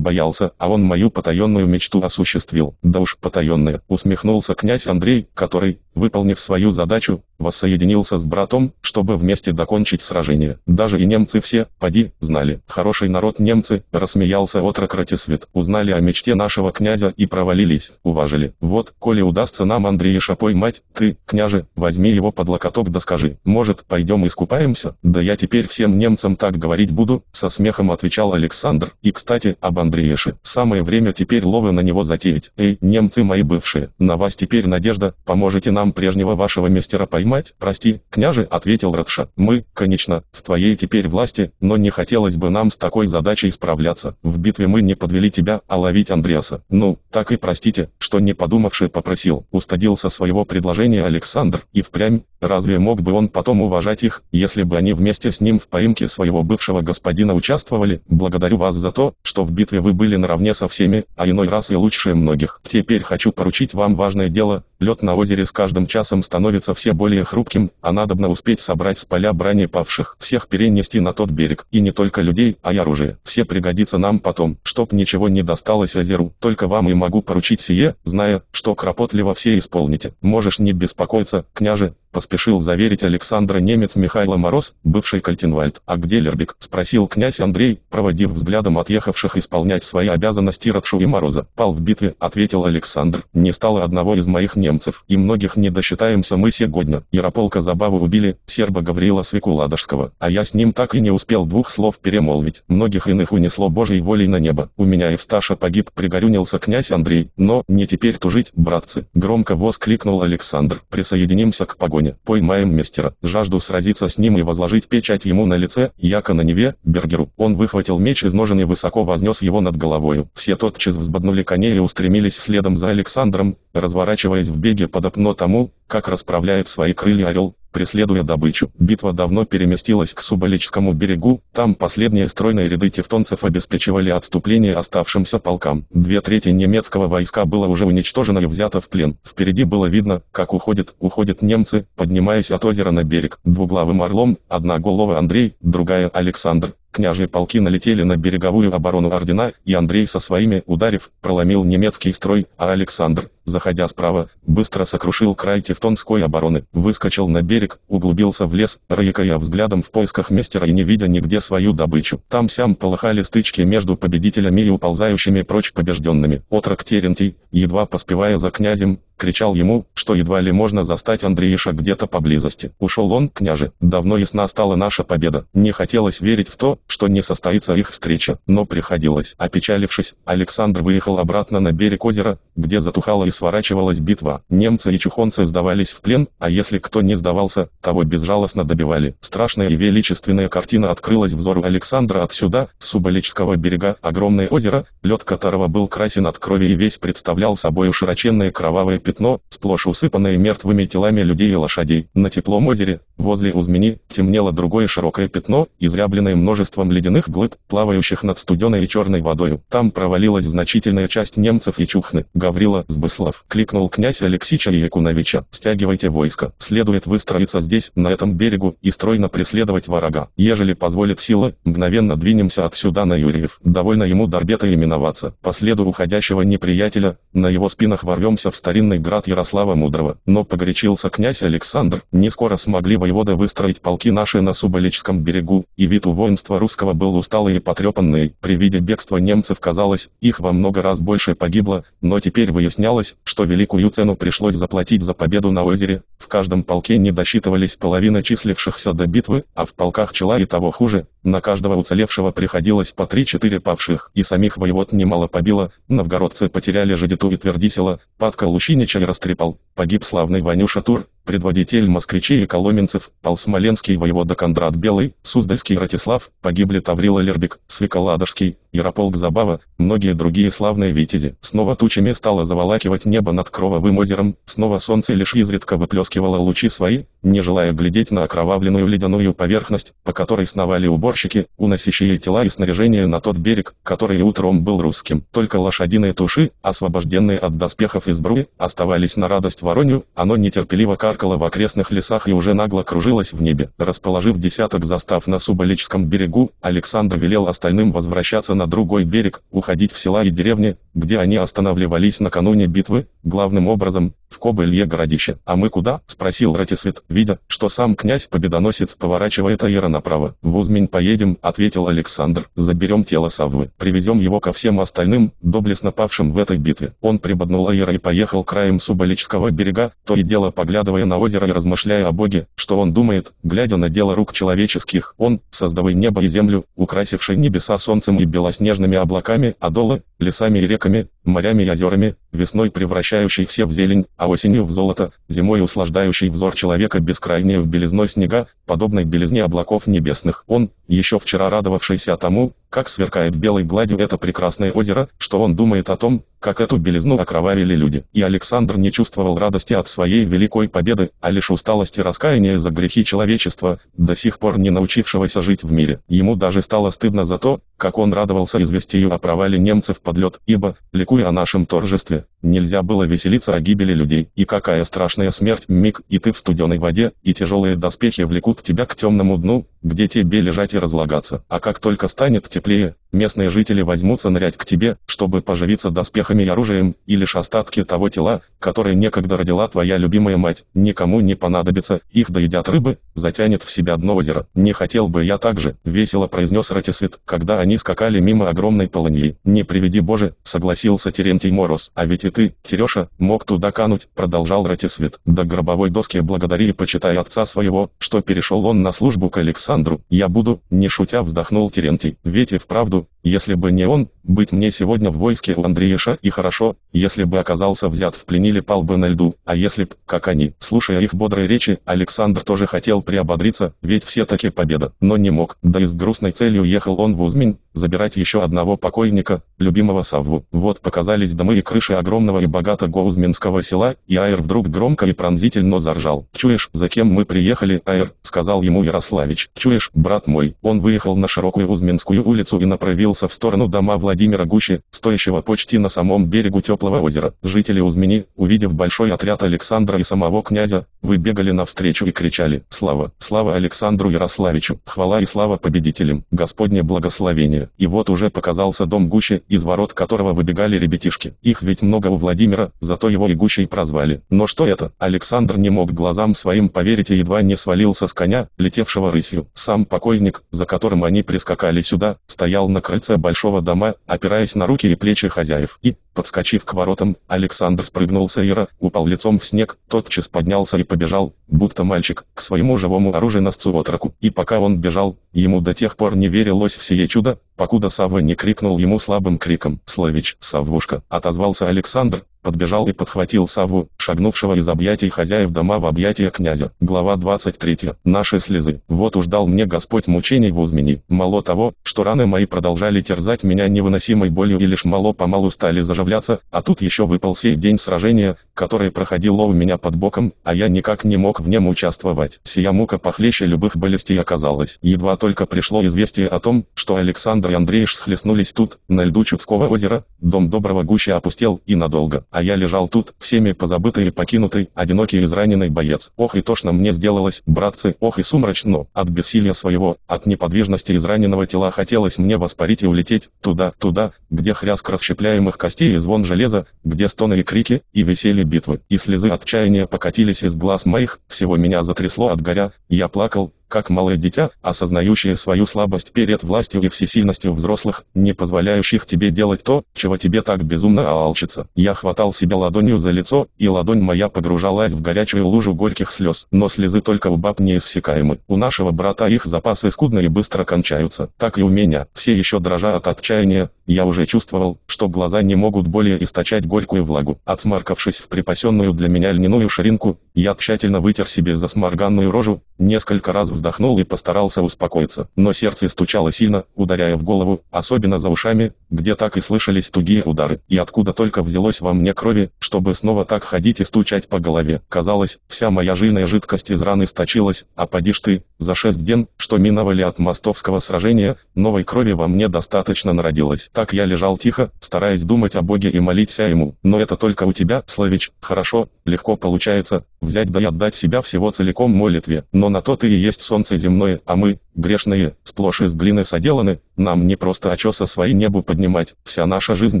боялся, а он мою потаенную мечту осуществил». «Да уж потаенная», усмехнулся князь Андрей, который, выполнив свою задачу, воссоединился с братом, чтобы вместе докончить сражение. Даже и немцы все, поди, знали. Хороший народ немцы, рассмеялся отрок Ратисвет. Узнали о мечте нашего князя и провалились уважили. Вот, коли удастся нам Андрееша поймать, ты, княже, возьми его под локоток да скажи, может, пойдем искупаемся? Да я теперь всем немцам так говорить буду, со смехом отвечал Александр. И кстати, об Андрееше. Самое время теперь ловы на него затеять. Эй, немцы мои бывшие, на вас теперь надежда, поможете нам прежнего вашего мастера поймать? Прости, княже, ответил Радша. Мы, конечно, в твоей теперь власти, но не хотелось бы нам с такой задачей справляться. В битве мы не подвели тебя, а ловить Андреаса. Ну, так и простите, что не подумавший попросил, устыдился своего предложения Александр, и впрямь, разве мог бы он потом уважать их, если бы они вместе с ним в поимке своего бывшего господина участвовали? Благодарю вас за то, что в битве вы были наравне со всеми, а иной раз и лучше многих. Теперь хочу поручить вам важное дело, лед на озере с каждым часом становится все более хрупким, а надобно успеть собрать с поля брани павших, всех перенести на тот берег, и не только людей, а и оружие. Все пригодится нам потом, чтоб ничего не досталось озеру, только вам и могу поручить сие зная, что кропотливо все исполните. Можешь не беспокоиться, княже, поспешил заверить Александра немец Михайло Мороз, бывший Кальтенвальд. «А где Лербик?» – спросил князь Андрей, проводив взглядом отъехавших исполнять свои обязанности Ратшу и Мороза. «Пал в битве», – ответил Александр. «Не стало одного из моих немцев, и многих не досчитаемся мы сегодня. Ярополка Забаву убили, серба Гавриила Свекуладожского, а я с ним так и не успел двух слов перемолвить. Многих иных унесло Божьей волей на небо. У меня и в Сташа погиб, пригорюнился князь Андрей, но не теперь тужить, братцы». Громко воскликнул Александр. «Присоединимся к погоне Антоне, поймаем мистера, жажду сразиться с ним и возложить печать ему на лице, яко на Неве, Бергеру. Он выхватил меч из ножен и высоко вознес его над головою. Все тотчас взбоднули коней и устремились следом за Александром, разворачиваясь в беге подопно тому, как расправляет свои крылья орел, преследуя добычу. Битва давно переместилась к Суболическому берегу, там последние стройные ряды тевтонцев обеспечивали отступление оставшимся полкам. Две трети немецкого войска было уже уничтожено и взято в плен. Впереди было видно, как уходят, уходят немцы, поднимаясь от озера на берег. Двуглавым орлом, одна голова Андрей, другая Александр. Княжьи полки налетели на береговую оборону Ордена, и Андрей со своими, ударив, проломил немецкий строй, а Александр, заходя справа, быстро сокрушил край тевтонской обороны, выскочил на берег, углубился в лес, рыкая взглядом в поисках мастера и не видя нигде свою добычу. Там-сям полыхали стычки между победителями и уползающими прочь побежденными. Отрок Терентий, едва поспевая за князем, кричал ему, что едва ли можно застать Андреиша где-то поблизости. Ушел он, княже, давно ясна стала наша победа. Не хотелось верить в то, что не состоится их встреча, но приходилось. Опечалившись, Александр выехал обратно на берег озера, где затухала и сворачивалась битва. Немцы и чухонцы сдавались в плен, а если кто не сдавался, того безжалостно добивали. Страшная и величественная картина открылась взору Александра отсюда, с Суболического берега, огромное озеро, лед которого был красен от крови и весь представлял собой широченное кровавое пятно, сплошь усыпанное мертвыми телами людей и лошадей. На теплом озере, возле Узмени, темнело другое широкое пятно, изрябленное множеством ледяных глыб, плавающих над студеной и черной водою. Там провалилась значительная часть немцев и чухны. Гаврила, Сбыслав, кликнул князь Алексича и Якуновича. «Стягивайте войско. Следует выстроиться здесь, на этом берегу, и стройно преследовать врага. Ежели позволит сила, мгновенно двинемся отсюда на Юрьев. Довольно ему Дорбета именоваться. По следу уходящего неприятеля, на его спинах ворвемся в старинный град Ярослава Мудрого. Но погорячился князь Александр, не скоро смогли воеводы выстроить полки наши на Суболическом берегу, и вид у воинства русского был усталый и потрепанный. При виде бегства немцев казалось, их во много раз больше погибло, но теперь выяснялось, что великую цену пришлось заплатить за победу на озере. В каждом полке не досчитывались половина числившихся до битвы, а в полках чела и того хуже, на каждого уцелевшего приходилось по 3-4 павших, и самих воевод немало побило, новгородцы потеряли Жидиту и Твердисела, Падка Лущинича и растрепал, погиб славный Ванюша Тур, предводитель москвичей и коломенцев, Пал Смоленский воевода Кондрат Белый, Суздальский Ратислав, погибли Таврила Лербик, Свеколадожский, Ярополк Забава, многие другие славные витязи. Снова тучами стало заволакивать небо над кровавым озером, снова солнце лишь изредка выплескивало лучи свои, не желая глядеть на окровавленную ледяную поверхность, по которой сновали уборщики, уносящие тела и снаряжение на тот берег, который утром был русским. Только лошадиные туши, освобожденные от доспехов из бруи, оставались на радость воронью, оно нетерпеливо кар каркала в окрестных лесах и уже нагло кружилась в небе. Расположив десяток застав на Суболическом берегу, Александр велел остальным возвращаться на другой берег, уходить в села и деревни, где они останавливались накануне битвы, главным образом, в Кобылье городище. «А мы куда?» – спросил Ратисвет, видя, что сам князь-победоносец поворачивает Аира направо. «В Узмень поедем», – ответил Александр. «Заберем тело Саввы, привезем его ко всем остальным, доблестно павшим в этой битве». Он прибоднул Аира и поехал краем Суболического берега, то и дело поглядывая на озеро и размышляя о Боге, что он думает, глядя на дело рук человеческих. Он, создавай небо и землю, украсивший небеса солнцем и белоснежными облаками, а долы, лесами и реками, морями и озерами, весной превращающий все в зелень, а осенью в золото, зимой услаждающий взор человека бескрайней в белизной снега, подобной белизне облаков небесных. Он, еще вчера радовавшийся тому, как сверкает белой гладью это прекрасное озеро, что он думает о том, как эту белизну окровавили люди. И Александр не чувствовал радости от своей великой победы, а лишь усталости и раскаяния за грехи человечества, до сих пор не научившегося жить в мире. Ему даже стало стыдно за то, как он радовался известию о провале немцев под лед, ибо, ликуя о нашем торжестве, нельзя было веселиться о гибели людей. И какая страшная смерть, миг, и ты в студеной воде, и тяжелые доспехи влекут тебя к темному дну, где тебе лежать и разлагаться. А как только станет теплее, местные жители возьмутся нырять к тебе, чтобы поживиться доспехами и оружием, и лишь остатки того тела, которое некогда родила твоя любимая мать, никому не понадобится, их доедят рыбы, затянет в себя дно озера. Не хотел бы я так же, весело произнес Ратисвет, когда они скакали мимо огромной полыньи. Не приведи Боже, согласился Терентий Мороз, а ведь и ты, Тереша, мог туда кануть, продолжал Ратисвет. До гробовой доски благодари и почитай отца своего, что перешел он на службу к Александру. Я буду, не шутя вздохнул Терентий, ведь и вправду, если бы не он, быть мне сегодня в войске у Андрееша и хорошо, если бы оказался взят в плен или пал бы на льду, а если б, как они, слушая их бодрые речи, Александр тоже хотел приободриться, ведь все-таки победа, но не мог, да и с грустной целью ехал он в Узмень, забирать еще одного покойника, любимого Савву. Вот показались домы и крыши огромного и богатого Узменского села, и Айр вдруг громко и пронзительно заржал. «Чуешь, за кем мы приехали, Айр?» — сказал ему Ярославич. «Чуешь, брат мой?» Он выехал на широкую Узменскую улицу и направился в сторону дома Владимира Гущи, стоящего почти на самом берегу теплого озера. Жители Узмени, увидев большой отряд Александра и самого князя, выбегали навстречу и кричали «Слава! Слава Александру Ярославичу! Хвала и слава победителям! Господне благословение!» И вот уже показался дом Гущи, из ворот которого выбегали ребятишки. Их ведь много у Владимира, зато его и Гущей прозвали. Но что это? Александр не мог глазам своим поверить и едва не свалился с коня, летевшего рысью. Сам покойник, за которым они прискакали сюда, стоял на крыльце большого дома, опираясь на руки и плечи хозяев. И, подскочив к воротам, Александр спрыгнул с Ира, упал лицом в снег, тотчас поднялся и побежал, будто мальчик, к своему живому оруженосцу отроку. И пока он бежал, ему до тех пор не верилось в сие чудо, покуда Савва не крикнул ему слабым криком «Славич, Саввушка!» Отозвался Александр, подбежал и подхватил Савву, шагнувшего из объятий хозяев дома в объятия князя. Глава 23. Наши слезы. Вот уж дал мне Господь мучений в Узмени. Мало того, что раны мои продолжали терзать меня невыносимой болью и лишь мало-помалу стали заживляться, а тут еще выпал сей день сражения, которое проходило у меня под боком, а я никак не мог в нем участвовать. Сия мука похлеще любых болестей оказалась. Едва только пришло известие о том, что Александр и Андрееш схлестнулись тут, на льду Чудского озера, дом доброго гуща опустел и надолго а я лежал тут, всеми позабытый и покинутый, одинокий израненный боец. Ох и тошно мне сделалось, братцы, ох и сумрачно, от бессилия своего, от неподвижности израненного тела хотелось мне воспарить и улететь, туда, туда, где хряск расщепляемых костей и звон железа, где стоны и крики, и веселье битвы, и слезы отчаяния покатились из глаз моих, всего меня затрясло от горя, я плакал, как малое дитя, осознающее свою слабость перед властью и всесильностью взрослых, не позволяющих тебе делать то, чего тебе так безумно алчится. Я хватал себя ладонью за лицо, и ладонь моя погружалась в горячую лужу горьких слез. Но слезы только у баб неиссякаемы. У нашего брата их запасы скудно и быстро кончаются. Так и у меня. Все еще дрожа от отчаяния, я уже чувствовал, что глаза не могут более источать горькую влагу. Отсмаркавшись в припасенную для меня льняную ширинку, я тщательно вытер себе засморганную рожу, несколько раз вздохнул и постарался успокоиться. Но сердце стучало сильно, ударяя в голову, особенно за ушами, где так и слышались тугие удары. И откуда только взялось во мне крови, чтобы снова так ходить и стучать по голове. Казалось, вся моя жильная жидкость из раны сточилась, а поди ж ты, за шесть ден, что миновали от мостовского сражения, новой крови во мне достаточно народилось. Так я лежал тихо, стараясь думать о Боге и молиться ему. Но это только у тебя, Славич, хорошо, легко получается, взять да и отдать себя всего целиком молитве. Но на то ты и есть солнце земное, а мы, грешные, сплошь из глины соделаны, нам не просто очеса свои небу поднимать, вся наша жизнь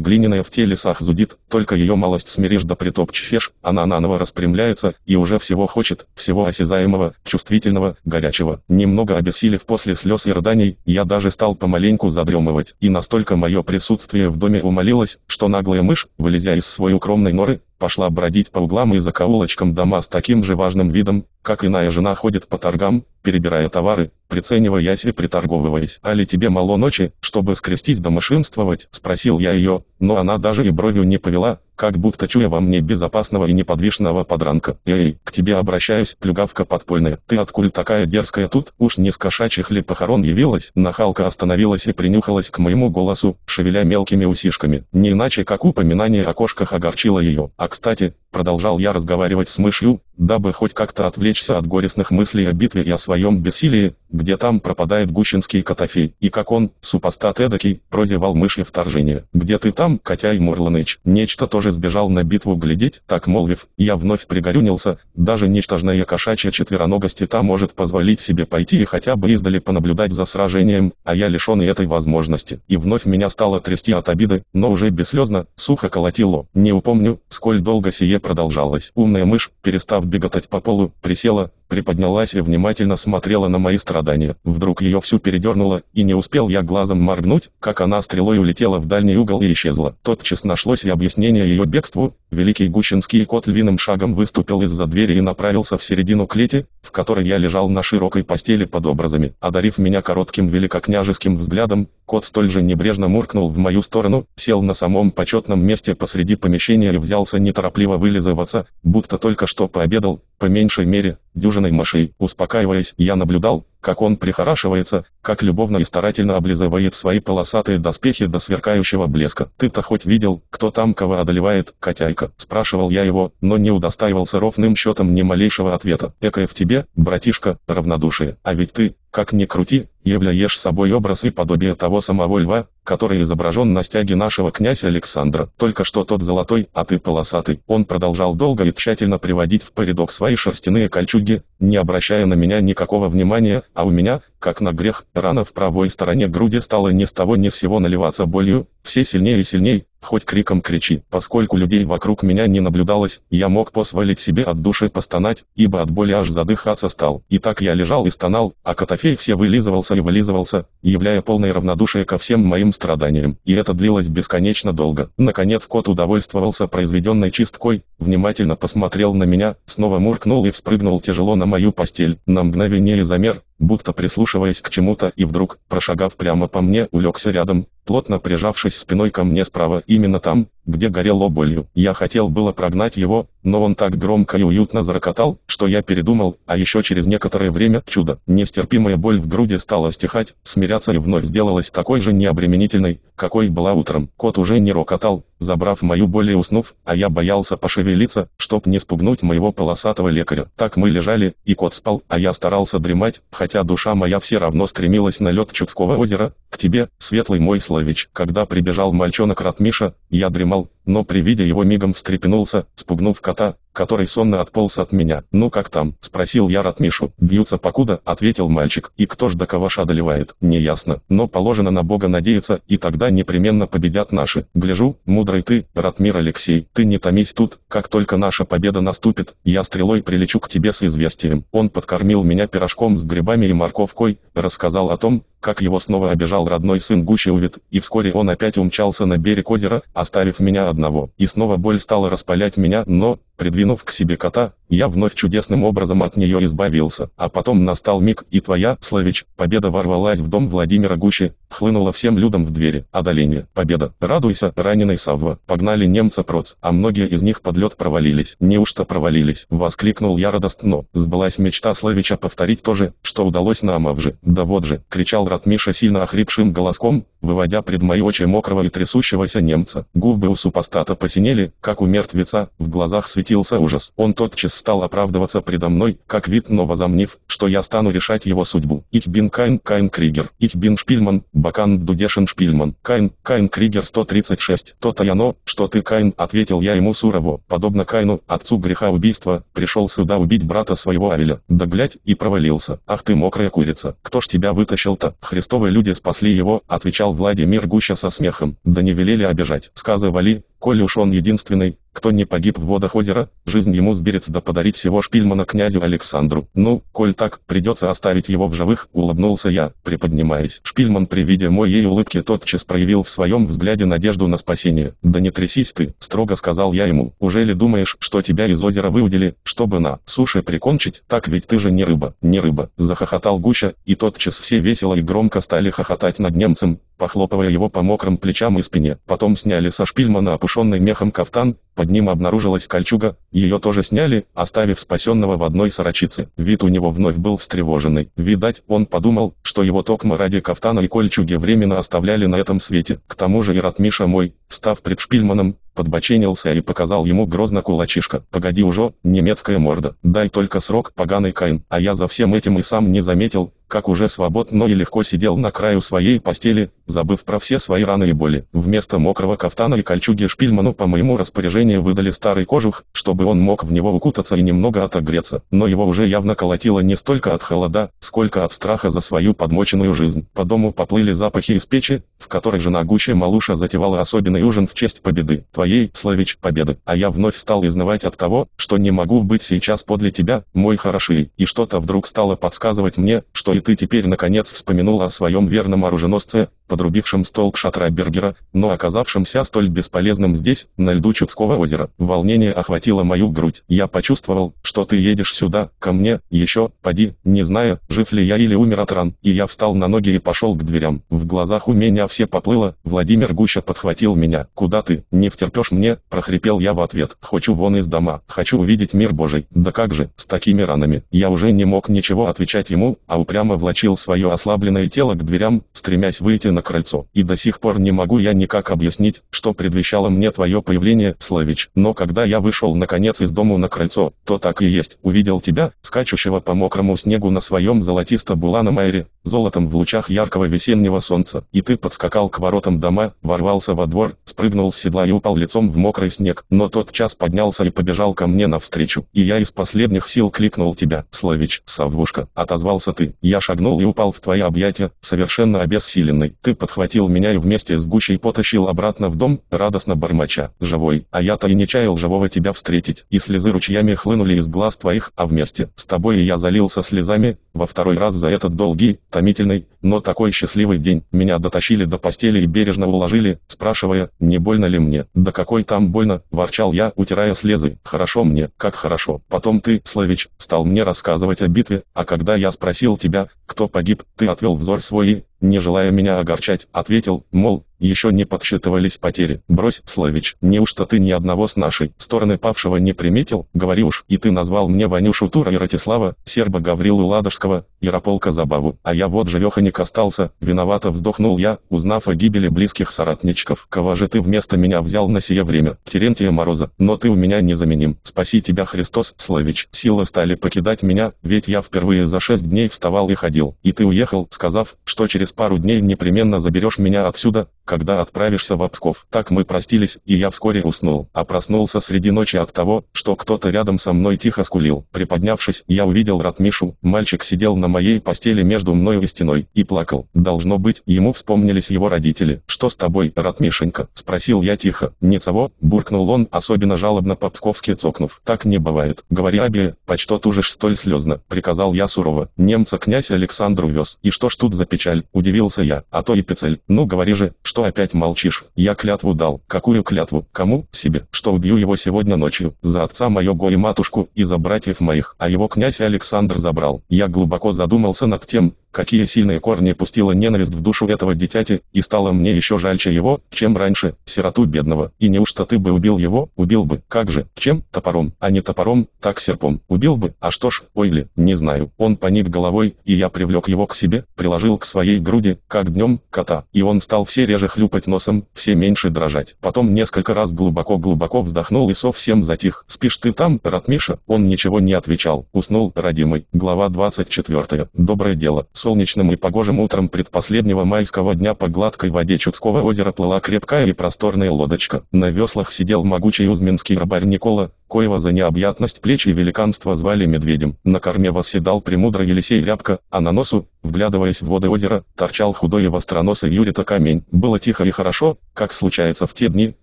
глиняная в сах зудит, только ее малость смиришь да притопчешь, она наново распрямляется, и уже всего хочет, всего осязаемого, чувствительного, горячего. Немного обессилев после слез и рыданий, я даже стал помаленьку задремывать, и настолько мое присутствие в доме умолилось, что наглая мышь, вылезя из своей укромной норы, пошла бродить по углам и закоулочкам дома с таким же важным видом, как иная жена ходит по торгам, перебирая товары, прицениваясь и приторговываясь. «А ли тебе мало ночи, чтобы скрестить да машинствовать?» – спросил я ее, но она даже и бровью не повела, как будто чуя во мне безопасного и неподвижного подранка. «Эй, к тебе обращаюсь, плюгавка подпольная, ты откуда такая дерзкая тут? Уж не с кошачьих ли похорон явилась?» Нахалка остановилась и принюхалась к моему голосу, шевеля мелкими усишками. Не иначе, как упоминание о кошках огорчило ее. А кстати, продолжал я разговаривать с мышью, дабы хоть как-то отвлечься от горестных мыслей о битве и о своем бессилии, где там пропадает Гущинский Котофей, и как он, супостат эдакий, прозевал мыши вторжение. Где ты там, Котяй Мурланыч? Нечто тоже сбежал на битву глядеть, так молвив, я вновь пригорюнился, даже ничтожная кошачья четвероногость та может позволить себе пойти и хотя бы издали понаблюдать за сражением, а я лишен и этой возможности. И вновь меня стало трясти от обиды, но уже бесслезно, сухо колотило. Не упомню, сколь долго сие продолжалось. Умная мышь, перестав беготать по полу, присела, приподнялась и внимательно смотрела на мои страдания. Вдруг ее всю передернуло, и не успел я глазом моргнуть, как она стрелой улетела в дальний угол и исчезла. Тотчас нашлось и объяснение ее бегству, великий гущинский кот львиным шагом выступил из-за двери и направился в середину клети, в которой я лежал на широкой постели под образами. Одарив меня коротким великокняжеским взглядом, кот столь же небрежно муркнул в мою сторону, сел на самом почетном месте посреди помещения и взялся неторопливо вылизываться, будто только что пообедал, по меньшей мере, дюжиной мышей. Успокаиваясь, я наблюдал, как он прихорашивается, как любовно и старательно облизывает свои полосатые доспехи до сверкающего блеска. «Ты-то хоть видел, кто там кого одолевает, котяйка?» – спрашивал я его, но не удостаивался ровным счетом ни малейшего ответа. «Экое в тебе, братишка, равнодушие. А ведь ты, как ни крути, являешь собой образ и подобие того самого льва, который изображен на стяге нашего князя Александра. Только что тот золотой, а ты полосатый. Он продолжал долго и тщательно приводить в порядок свои шерстяные кольчуги, не обращая на меня никакого внимания, а у меня, как на грех, рана в правой стороне груди стала ни с того ни с сего наливаться болью, все сильнее и сильнее, хоть криком кричи. Поскольку людей вокруг меня не наблюдалось, я мог позволить себе от души постонать, ибо от боли аж задыхаться стал. И так я лежал и стонал, а Котофей все вылизывался и вылизывался, являя полное равнодушие ко всем моим страданиям. И это длилось бесконечно долго. Наконец кот удовольствовался произведенной чисткой, внимательно посмотрел на меня, снова муркнул и вспрыгнул тяжело на мою постель. На мгновение замер, будто прислушиваясь к чему-то и вдруг, прошагав прямо по мне, улегся рядом, плотно прижавшись спиной ко мне справа, именно там, где горело болью. Я хотел было прогнать его, но он так громко и уютно зарокотал, что я передумал, а еще через некоторое время чудо. Нестерпимая боль в груди стала стихать, смиряться и вновь сделалась такой же необременительной, какой была утром. Кот уже не рокотал, забрав мою боль и уснув, а я боялся пошевелиться, чтоб не спугнуть моего полосатого лекаря. Так мы лежали, и кот спал, а я старался дремать, хотя душа моя все равно стремилась на лед Чудского озера, к тебе, светлый мой Славич. Когда прибежал мальчонок Ратмиша, я дремал, но при виде его мигом встрепенулся, спугнув кота, который сонно отполз от меня. «Ну как там?» – спросил я Ратмишу. «Бьются покуда», – ответил мальчик. «И кто ж до кого одолевает?» «Неясно. Но положено на Бога надеяться, и тогда непременно победят наши. Гляжу, мудрый ты, Ратмир Алексей, ты не томись тут, как только наша победа наступит, я стрелой прилечу к тебе с известием». Он подкормил меня пирожком с грибами и морковкой, рассказал о том, как его снова обижал родной сын Гучиувит, и вскоре он опять умчался на берег озера, оставив меня одного. И снова боль стала распалять меня, но, Придвинув к себе кота, я вновь чудесным образом от нее избавился. А потом настал миг, и твоя, Славич, победа ворвалась в дом Владимира Гучи, хлынула всем людям в двери. Одоление, победа. Радуйся, раненый Савва. Погнали немца проц, а многие из них под лед провалились. Неужто провалились? Воскликнул я радостно. Сбылась мечта Славича повторить то же, что удалось на Амавже. Да вот же, кричал Ратмиша сильно охрипшим голоском, выводя пред мои очи мокрого и трясущегося немца. Губы у супостата посинели, как у мертвеца, в глазах светились светился ужас. Он тотчас стал оправдываться предо мной, как вид, но возомнив, что я стану решать его судьбу. Ich bin Кайн, Кайн Кригер. Ich bin Шпильман, Бакан Дудешин Шпильман. Кайн, Кайн Кригер 136. То-то и оно, что ты Кайн, ответил я ему сурово. Подобно Кайну, отцу греха убийства, пришел сюда убить брата своего Авеля. Да глядь, и провалился. Ах ты мокрая курица, кто ж тебя вытащил-то? Христовые люди спасли его, отвечал Владимир Гуща со смехом. Да не велели обижать. Сказывали, коли уж он единственный, кто не погиб в водах озера, жизнь ему сберется да подарить всего Шпильмана князю Александру. Ну, коль так, придется оставить его в живых, улыбнулся я, приподнимаясь. Шпильман при виде моей улыбки тотчас проявил в своем взгляде надежду на спасение. Да не трясись ты, строго сказал я ему. Уже ли думаешь, что тебя из озера выудили, чтобы на суше прикончить? Так ведь ты же не рыба, не рыба. Захохотал Гуща, и тотчас все весело и громко стали хохотать над немцем, похлопывая его по мокрым плечам и спине. Потом сняли со Шпильмана опушенный мехом кафтан, под ним обнаружилась кольчуга, ее тоже сняли, оставив спасенного в одной сорочице. Вид у него вновь был встревоженный. Видать, он подумал, что его токмо ради кафтана и кольчуги временно оставляли на этом свете. К тому же и Ратмиша мой, встав пред Шпильманом, подбоченился и показал ему грозно кулачишка. «Погоди уже, немецкая морда, дай только срок, поганый Каин». А я за всем этим и сам не заметил, как уже свободно и легко сидел на краю своей постели, забыв про все свои раны и боли. Вместо мокрого кафтана и кольчуги Шпильману по моему распоряжению выдали старый кожух, чтобы он мог в него укутаться и немного отогреться. Но его уже явно колотило не столько от холода, сколько от страха за свою подмоченную жизнь. По дому поплыли запахи из печи, в которой жена Гуччи Малуша затевала особенный ужин в честь победы. Твоей, Славич, победы. А я вновь стал изнывать от того, что не могу быть сейчас подле тебя, мой хороший. И что-то вдруг стало подсказывать мне, что и ты теперь наконец вспомянул о своем верном оруженосце, подрубившем столб шатра Бергера, но оказавшемся столь бесполезным здесь, на льду Чудского озера. Волнение охватило мою грудь. Я почувствовал, что ты едешь сюда, ко мне, еще, поди, не зная, жив ли я или умер от ран. И я встал на ноги и пошел к дверям. В глазах у меня все поплыло, Владимир Гуща подхватил меня. «Куда ты? Не втерпешь мне?» – прохрипел я в ответ. «Хочу вон из дома, хочу увидеть мир Божий». Да как же, с такими ранами. Я уже не мог ничего отвечать ему, а упрямо влачил свое ослабленное тело к дверям, стремясь выйти на крыльцо. И до сих пор не могу я никак объяснить, что предвещало мне твое появление, Славич. Но когда я вышел наконец из дому на крыльцо, то так и есть. Увидел тебя, скачущего по мокрому снегу на своем золотисто-буланом айре, золотом в лучах яркого весеннего солнца. И ты подскакал к воротам дома, ворвался во двор, спрыгнул с седла и упал лицом в мокрый снег. Но тот час поднялся и побежал ко мне навстречу. И я из последних сил кликнул тебя, Славич, Саввушка. Отозвался ты. Я шагнул и упал в твои объятия, совершенно обессиленный. Ты подхватил меня и вместе с гучей потащил обратно в дом, радостно бормоча. Живой. А я-то и не чаял живого тебя встретить. И слезы ручьями хлынули из глаз твоих, а вместе с тобой я залился слезами, во второй раз за этот долгий, томительный, но такой счастливый день. Меня дотащили до постели и бережно уложили, спрашивая, не больно ли мне. Да какой там больно, ворчал я, утирая слезы. Хорошо мне, как хорошо. Потом ты, Славич, стал мне рассказывать о битве, а когда я спросил тебя, кто погиб, ты отвел взор свой и, не желая меня огорчать, ответил, мол, еще не подсчитывались потери. Брось, Славич, неужто ты ни одного с нашей стороны павшего не приметил? Говори уж, и ты назвал мне Ванюшу Тура и Ратислава, серба Гаврилу Ладожского, Ярополка Забаву, а я вот живеханик остался, виновато вздохнул я, узнав о гибели близких соратничков. Кого же ты вместо меня взял на сие время? Терентия Мороза, но ты у меня незаменим. Спаси тебя, Христос, Славич. Силы стали покидать меня, ведь я впервые за шесть дней вставал и ходил, и ты уехал, сказав, что через пару дней непременно заберешь меня отсюда, когда отправишься в Псков. Так мы простились, и я вскоре уснул, а проснулся среди ночи от того, что кто-то рядом со мной тихо скулил. Приподнявшись, я увидел Ратмишу, мальчик сидел на моей постели между мною и стеной, и плакал. Должно быть, ему вспомнились его родители. «Что с тобой, Ратмишенька?» – спросил я тихо. «Ницего?» – буркнул он, особенно жалобно по-псковски цокнув. «Так не бывает. Говори обе, почто тужишь столь слезно?» – приказал я сурово. Немца князь Александр увез. «И что ж тут за печаль?» – удивился я. «А то и пецель. Ну говори же, что что опять молчишь? Я клятву дал. Какую клятву? Кому? Себе. Что убью его сегодня ночью. За отца моего и матушку, и за братьев моих. А его князь Александр забрал. Я глубоко задумался над тем, какие сильные корни пустила ненависть в душу этого дитяти, и стало мне еще жальче его, чем раньше, сироту бедного. И неужто ты бы убил его? Убил бы. Как же? Чем? Топором. А не топором, так серпом. Убил бы. А что ж, ой ли, не знаю. Он поник головой, и я привлек его к себе, приложил к своей груди, как днем, кота. И он стал все реже хлюпать носом, все меньше дрожать. Потом несколько раз глубоко-глубоко вздохнул и совсем затих. «Спишь ты там, Ратмиша?» Он ничего не отвечал. Уснул, родимый. Глава 24. Доброе дело солнечным и погожим утром предпоследнего майского дня по гладкой воде Чудского озера плыла крепкая и просторная лодочка. На веслах сидел могучий узминский рыбарь Никола, коего за необъятность плеч и великанство звали медведем. На корме восседал премудрый Елисей Рябка, а на носу, вглядываясь в воды озера, торчал худой и востроносый Юрита камень. Было тихо и хорошо, как случается в те дни,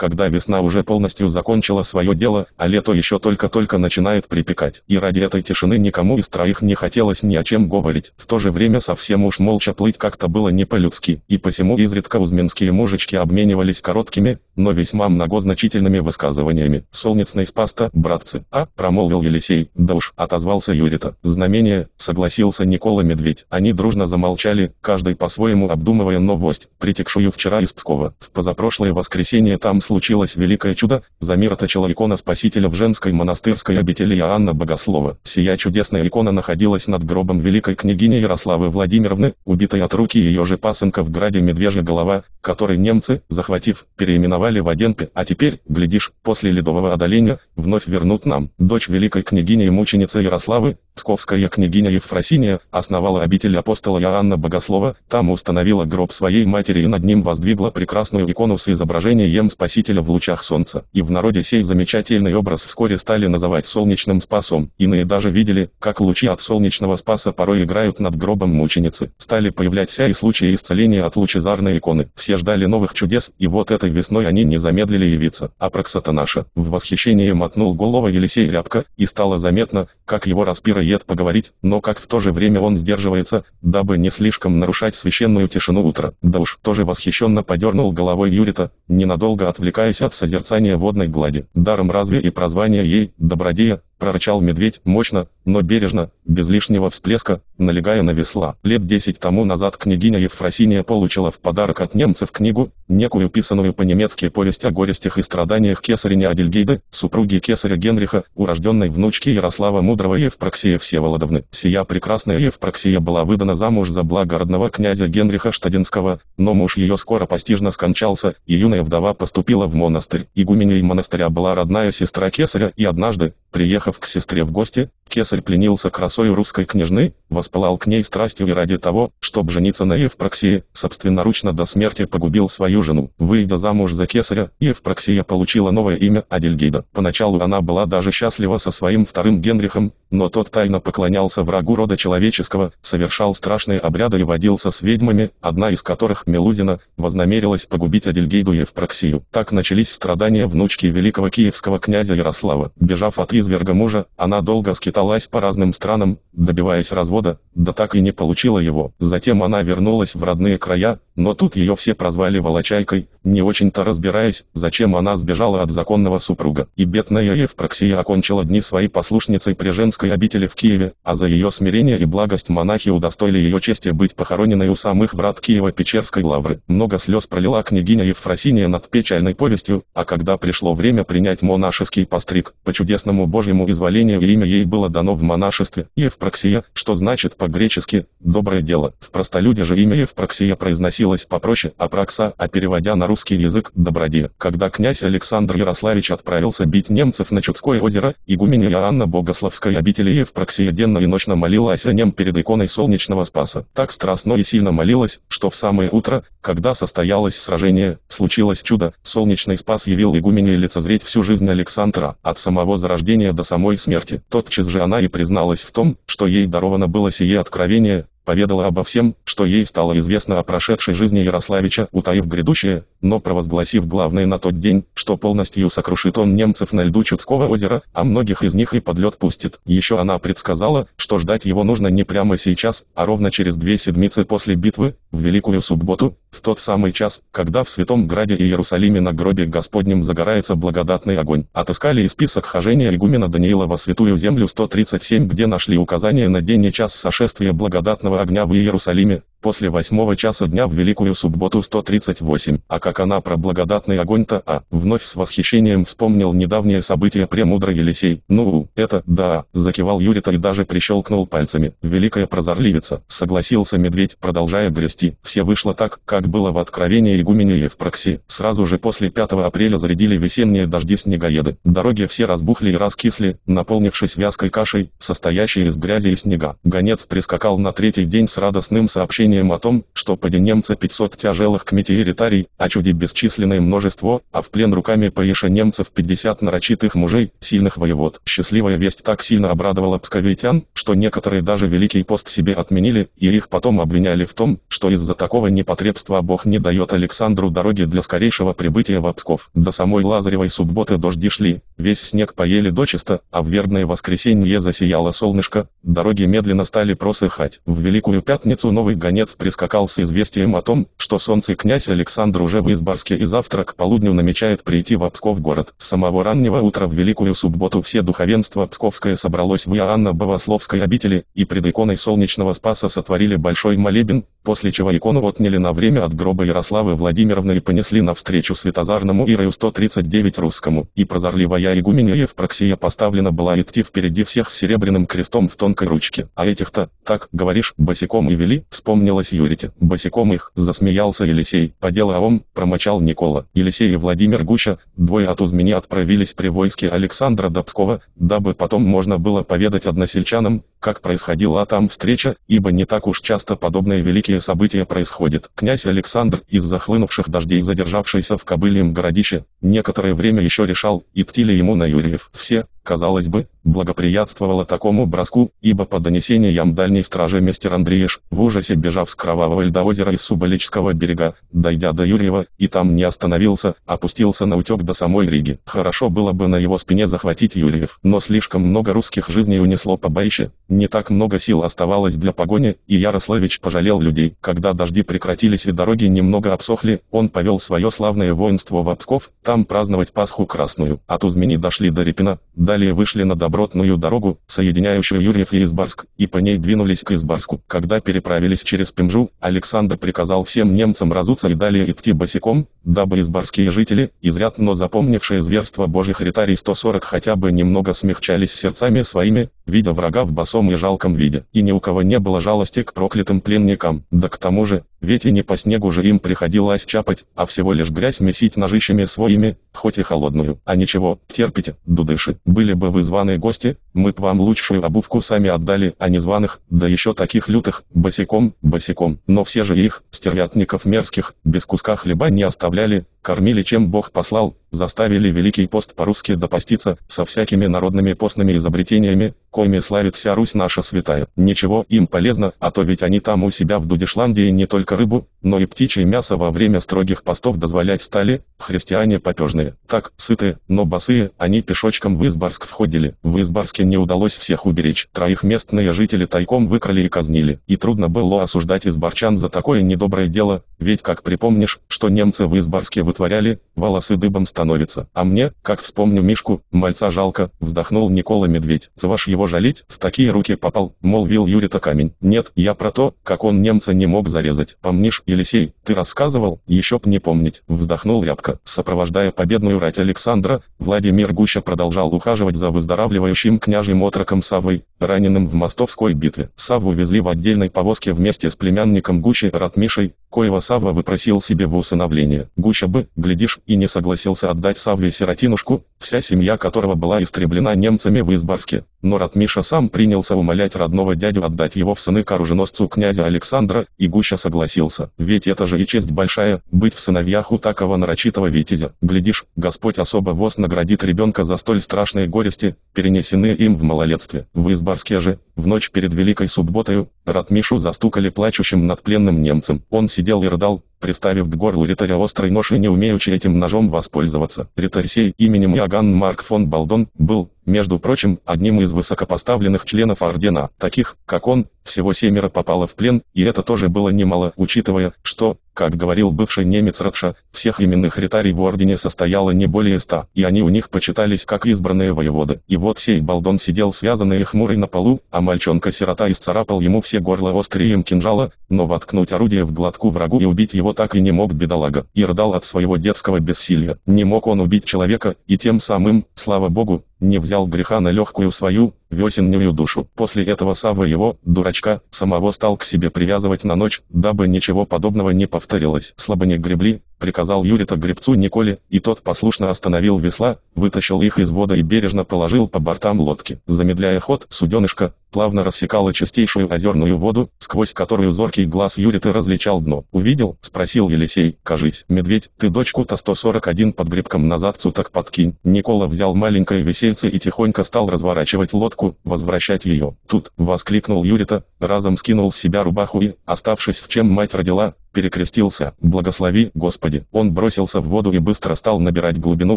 когда весна уже полностью закончила свое дело, а лето еще только-только начинает припекать. И ради этой тишины никому из троих не хотелось ни о чем говорить. В то же время совсем уж молча плыть как-то было не по-людски, и посему изредка узменские мужички обменивались короткими, но весьма многозначительными высказываниями. «Солнечный спаста, братцы!» «А?» – промолвил Елисей. «Да уж!» – отозвался Юрита. «Знамение!» – согласился Никола Медведь. Они дружно замолчали, каждый по-своему обдумывая новость, притекшую вчера из Пскова. В позапрошлое воскресенье там случилось великое чудо, замироточила икона Спасителя в женской монастырской обители Иоанна Богослова. Сия чудесная икона находилась над гробом великой княгини Ярославы Владимировны, убитой от руки ее же пасынка в граде Медвежья голова, который немцы, захватив, переименовали в Оденпе, а теперь, глядишь, после ледового одоления, вновь вернут нам. Дочь великой княгини и мученицы Ярославы, Псковская княгиня Евфросиния основала обитель апостола Иоанна Богослова, там установила гроб своей матери и над ним воздвигла прекрасную икону с изображением Спасителя в лучах солнца. И в народе сей замечательный образ вскоре стали называть солнечным спасом. Иные даже видели, как лучи от солнечного спаса порой играют над гробом мученицы. Стали появляться и случаи исцеления от лучезарной иконы. Все ждали новых чудес, и вот этой весной они не замедлили явиться. А Проксата наша, в восхищении мотнул голову Елисей Рябко, и стало заметно, как его распира ед поговорить, но как в то же время он сдерживается, дабы не слишком нарушать священную тишину утра. Да уж, тоже восхищенно подернул головой Юрита, ненадолго отвлекаясь от созерцания водной глади. Даром разве и прозвание ей, Добродея, прорычал медведь, мощно, но бережно, без лишнего всплеска, налегая на весла. Лет десять тому назад княгиня Евфросиния получила в подарок от немцев книгу, некую писанную по-немецки повесть о горестях и страданиях кесарине Адельгейды, супруги кесаря Генриха, урожденной внучки Ярослава Мудрого Евпроксия Всеволодовны. Сия прекрасная Евпроксия была выдана замуж за благородного князя Генриха Штадинского, но муж ее скоро постижно скончался, и юная вдова поступила в монастырь. Игуменей монастыря была родная сестра кесаря, и однажды, приехав к сестре в гости, Кесарь пленился красою русской княжны, воспалал к ней страстью и ради того, чтобы жениться на Евпроксии, собственноручно до смерти погубил свою жену. Выйдя замуж за Кесаря, Евпроксия получила новое имя Адельгейда. Поначалу она была даже счастлива со своим вторым Генрихом, но тот тайно поклонялся врагу рода человеческого, совершал страшные обряды и водился с ведьмами, одна из которых, Мелузина, вознамерилась погубить Адельгейду Евпроксию. Так начались страдания внучки великого киевского князя Ярослава. Бежав от изверга мужа, она долго скиталась скиталась по разным странам, добиваясь развода, да так и не получила его. Затем она вернулась в родные края, но тут ее все прозвали Волочайкой, не очень-то разбираясь, зачем она сбежала от законного супруга. И бедная Евпроксия окончила дни своей послушницей при женской обители в Киеве, а за ее смирение и благость монахи удостоили ее чести быть похороненной у самых врат Киева-Печерской лавры. Много слез пролила княгиня Евфросиния над печальной повестью, а когда пришло время принять монашеский постриг, по чудесному божьему изволению имя ей было дано в монашестве, Евпроксия, что значит по-гречески «доброе дело». В простолюде же имя Евпроксия произносилось попроще Апракса, а переводя на русский язык «добродея». Когда князь Александр Ярославич отправился бить немцев на Чудское озеро, игуменя Иоанна Богословской обители Евпроксия денно и ночно молилась о нем перед иконой солнечного спаса. Так страстно и сильно молилась, что в самое утро, когда состоялось сражение, случилось чудо, солнечный спас явил игумене лицезреть всю жизнь Александра, от самого зарождения до самой смерти. Тотчас же она и призналась в том, что ей даровано было сие откровение, поведала обо всем, что ей стало известно о прошедшей жизни Ярославича, утаив грядущее, но провозгласив главное на тот день, что полностью сокрушит он немцев на льду Чудского озера, а многих из них и под лед пустит. Еще она предсказала, что ждать его нужно не прямо сейчас, а ровно через две седмицы после битвы, в Великую Субботу, в тот самый час, когда в Святом Граде и Иерусалиме на гробе Господнем загорается благодатный огонь. Отыскали и список хожения игумена Даниила во Святую Землю 137, где нашли указание на день и час сошествия благодатного огня в Иерусалиме, после восьмого часа дня в Великую Субботу 138. А как она про благодатный огонь-то, а, вновь с восхищением вспомнил недавнее событие премудрый Елисей. Ну, это, да, закивал Юрита и даже прищелкнул пальцами. Великая прозорливица, согласился медведь, продолжая грести. Все вышло так, как было в Откровении игумене Евпрокси. Сразу же после 5 апреля зарядили весенние дожди снегоеды. Дороги все разбухли и раскисли, наполнившись вязкой кашей, состоящей из грязи и снега. Гонец прискакал на третий день с радостным сообщением сведениям о том, что поди немца 500 тяжелых к метеоритарий, а чуди бесчисленное множество, а в плен руками поиша немцев 50 нарочитых мужей, сильных воевод. Счастливая весть так сильно обрадовала псковитян, что некоторые даже Великий пост себе отменили, и их потом обвиняли в том, что из-за такого непотребства Бог не дает Александру дороги для скорейшего прибытия в Псков. До самой Лазаревой субботы дожди шли, весь снег поели дочисто, а в вербное воскресенье засияло солнышко, дороги медленно стали просыхать. В Великую Пятницу новый гонец наконец прискакал с известием о том, что солнце князь Александр уже в Избарске и завтра к полудню намечает прийти в Псков город. С самого раннего утра в Великую Субботу все духовенство Псковское собралось в Иоанна Богословской обители, и пред иконой Солнечного Спаса сотворили большой молебен, после чего икону отняли на время от гроба Ярославы Владимировны и понесли навстречу Светозарному Ирою 139 русскому, и прозорливая игуменя Евпроксия поставлена была идти впереди всех с серебряным крестом в тонкой ручке, а этих-то, так, говоришь, босиком и вели, вспомнилось Юрите, босиком их, засмеялся Елисей, по делу ом, промочал Никола, Елисей и Владимир Гуща, двое от Узмени отправились при войске Александра до Пскова, дабы потом можно было поведать односельчанам, как происходила там встреча, ибо не так уж часто подобные великие события происходят. Князь Александр из захлынувших дождей задержавшийся в Кобыльем городище, некоторое время еще решал, идти ли ему на Юрьев. Все, казалось бы, благоприятствовало такому броску, ибо по донесениям дальней стражи мистер Андрееш, в ужасе бежав с кровавого льда озера из Суболического берега, дойдя до Юрьева, и там не остановился, опустился на утек до самой Риги. Хорошо было бы на его спине захватить Юрьев, но слишком много русских жизней унесло по боище, не так много сил оставалось для погони, и Ярославич пожалел людей. Когда дожди прекратились и дороги немного обсохли, он повел свое славное воинство в Псков, там праздновать Пасху Красную. От Узмени дошли до Репина, далее вышли на добротную дорогу, соединяющую Юрьев и Избарск, и по ней двинулись к Избарску. Когда переправились через Пемжу, Александр приказал всем немцам разуться и далее идти босиком, дабы избарские жители, изрядно запомнившие зверство божьих ретарий 140 хотя бы немного смягчались сердцами своими, видя врага в босом и жалком виде. И ни у кого не было жалости к проклятым пленникам. Да к тому же, ведь и не по снегу же им приходилось чапать, а всего лишь грязь месить ножищами своими, хоть и холодную. А ничего, терпите, дудыши. Были бы вы званые гости, мы б вам лучшую обувку сами отдали, а не званых, да еще таких лютых, босиком, босиком. Но все же их, стервятников мерзких, без куска хлеба не оставляли, кормили чем Бог послал, заставили Великий пост по-русски допоститься, со всякими народными постными изобретениями, коими славит вся Русь наша святая. Ничего им полезно, а то ведь они там у себя в Дудишландии не только рыбу, но и птичье мясо во время строгих постов дозволять стали, христиане попежные. Так, сытые, но босые, они пешочком в Избарск входили. В Избарске не удалось всех уберечь. Троих местные жители тайком выкрали и казнили. И трудно было осуждать избарчан за такое недоброе дело, ведь как припомнишь, что немцы в Избарске вытворяли, волосы дыбом становятся. А мне, как вспомню Мишку, мальца жалко, вздохнул Никола Медведь. Цваш его жалеть, в такие руки попал, молвил Юрий-то камень. Нет, я про то, как он немца не мог зарезать. Помнишь, Елисей, ты рассказывал, еще б не помнить, вздохнул Рябко. Сопровождая победную рать Александра, Владимир Гуща продолжал ухаживать за выздоравливающим княжьим отроком Савой, раненым в Мостовской битве. Саву везли в отдельной повозке вместе с племянником Гучи Ратмишей, коего Савва выпросил себе в усыновление. Гуща бы, глядишь, и не согласился отдать Савве сиротинушку, вся семья которого была истреблена немцами в Избарске. Но Ратмиша сам принялся умолять родного дядю отдать его в сыны к оруженосцу князя Александра, и Гуща согласился. Ведь это же и честь большая, быть в сыновьях у такого нарочитого витязя. Глядишь, Господь особо воз наградит ребенка за столь страшные горести, перенесенные им в малолетстве. В Избарске же, в ночь перед Великой Субботою, Ратмишу застукали плачущим над пленным немцем. Он сидел и рыдал, приставив к горлу ритаря острый нож и не умеючи этим ножом воспользоваться. Ритарь сей именем Иоганн Марк фон Балдон был, между прочим, одним из высокопоставленных членов ордена. Таких, как он, всего семеро попало в плен, и это тоже было немало, учитывая, что, как говорил бывший немец Радша, всех именных ритарий в ордене состояло не более ста, и они у них почитались как избранные воеводы. И вот сей Балдон сидел связанный и хмурый на полу, а мальчонка-сирота исцарапал ему все горло острием кинжала, но воткнуть орудие в глотку врагу и убить его так и не мог бедолага, и рыдал от своего детского бессилия. Не мог он убить человека, и тем самым, слава богу, не взял греха на легкую свою, весеннюю душу. После этого Савва его, дурачка, самого стал к себе привязывать на ночь, дабы ничего подобного не повторилось. Слабо не гребли, приказал Юрита гребцу Николе, и тот послушно остановил весла, вытащил их из воды и бережно положил по бортам лодки. Замедляя ход, суденышко, плавно рассекало чистейшую озерную воду, сквозь которую зоркий глаз Юриты различал дно. «Увидел?» — спросил Елисей. «Кажись, медведь, ты дочку-то 141 под гребком назад так подкинь». Никола взял маленькое весельце и тихонько стал разворачивать лодку, возвращать ее. Тут, воскликнул Юрита, разом скинул с себя рубаху и, оставшись в чем мать родила, перекрестился, благослови, Господи. Он бросился в воду и быстро стал набирать глубину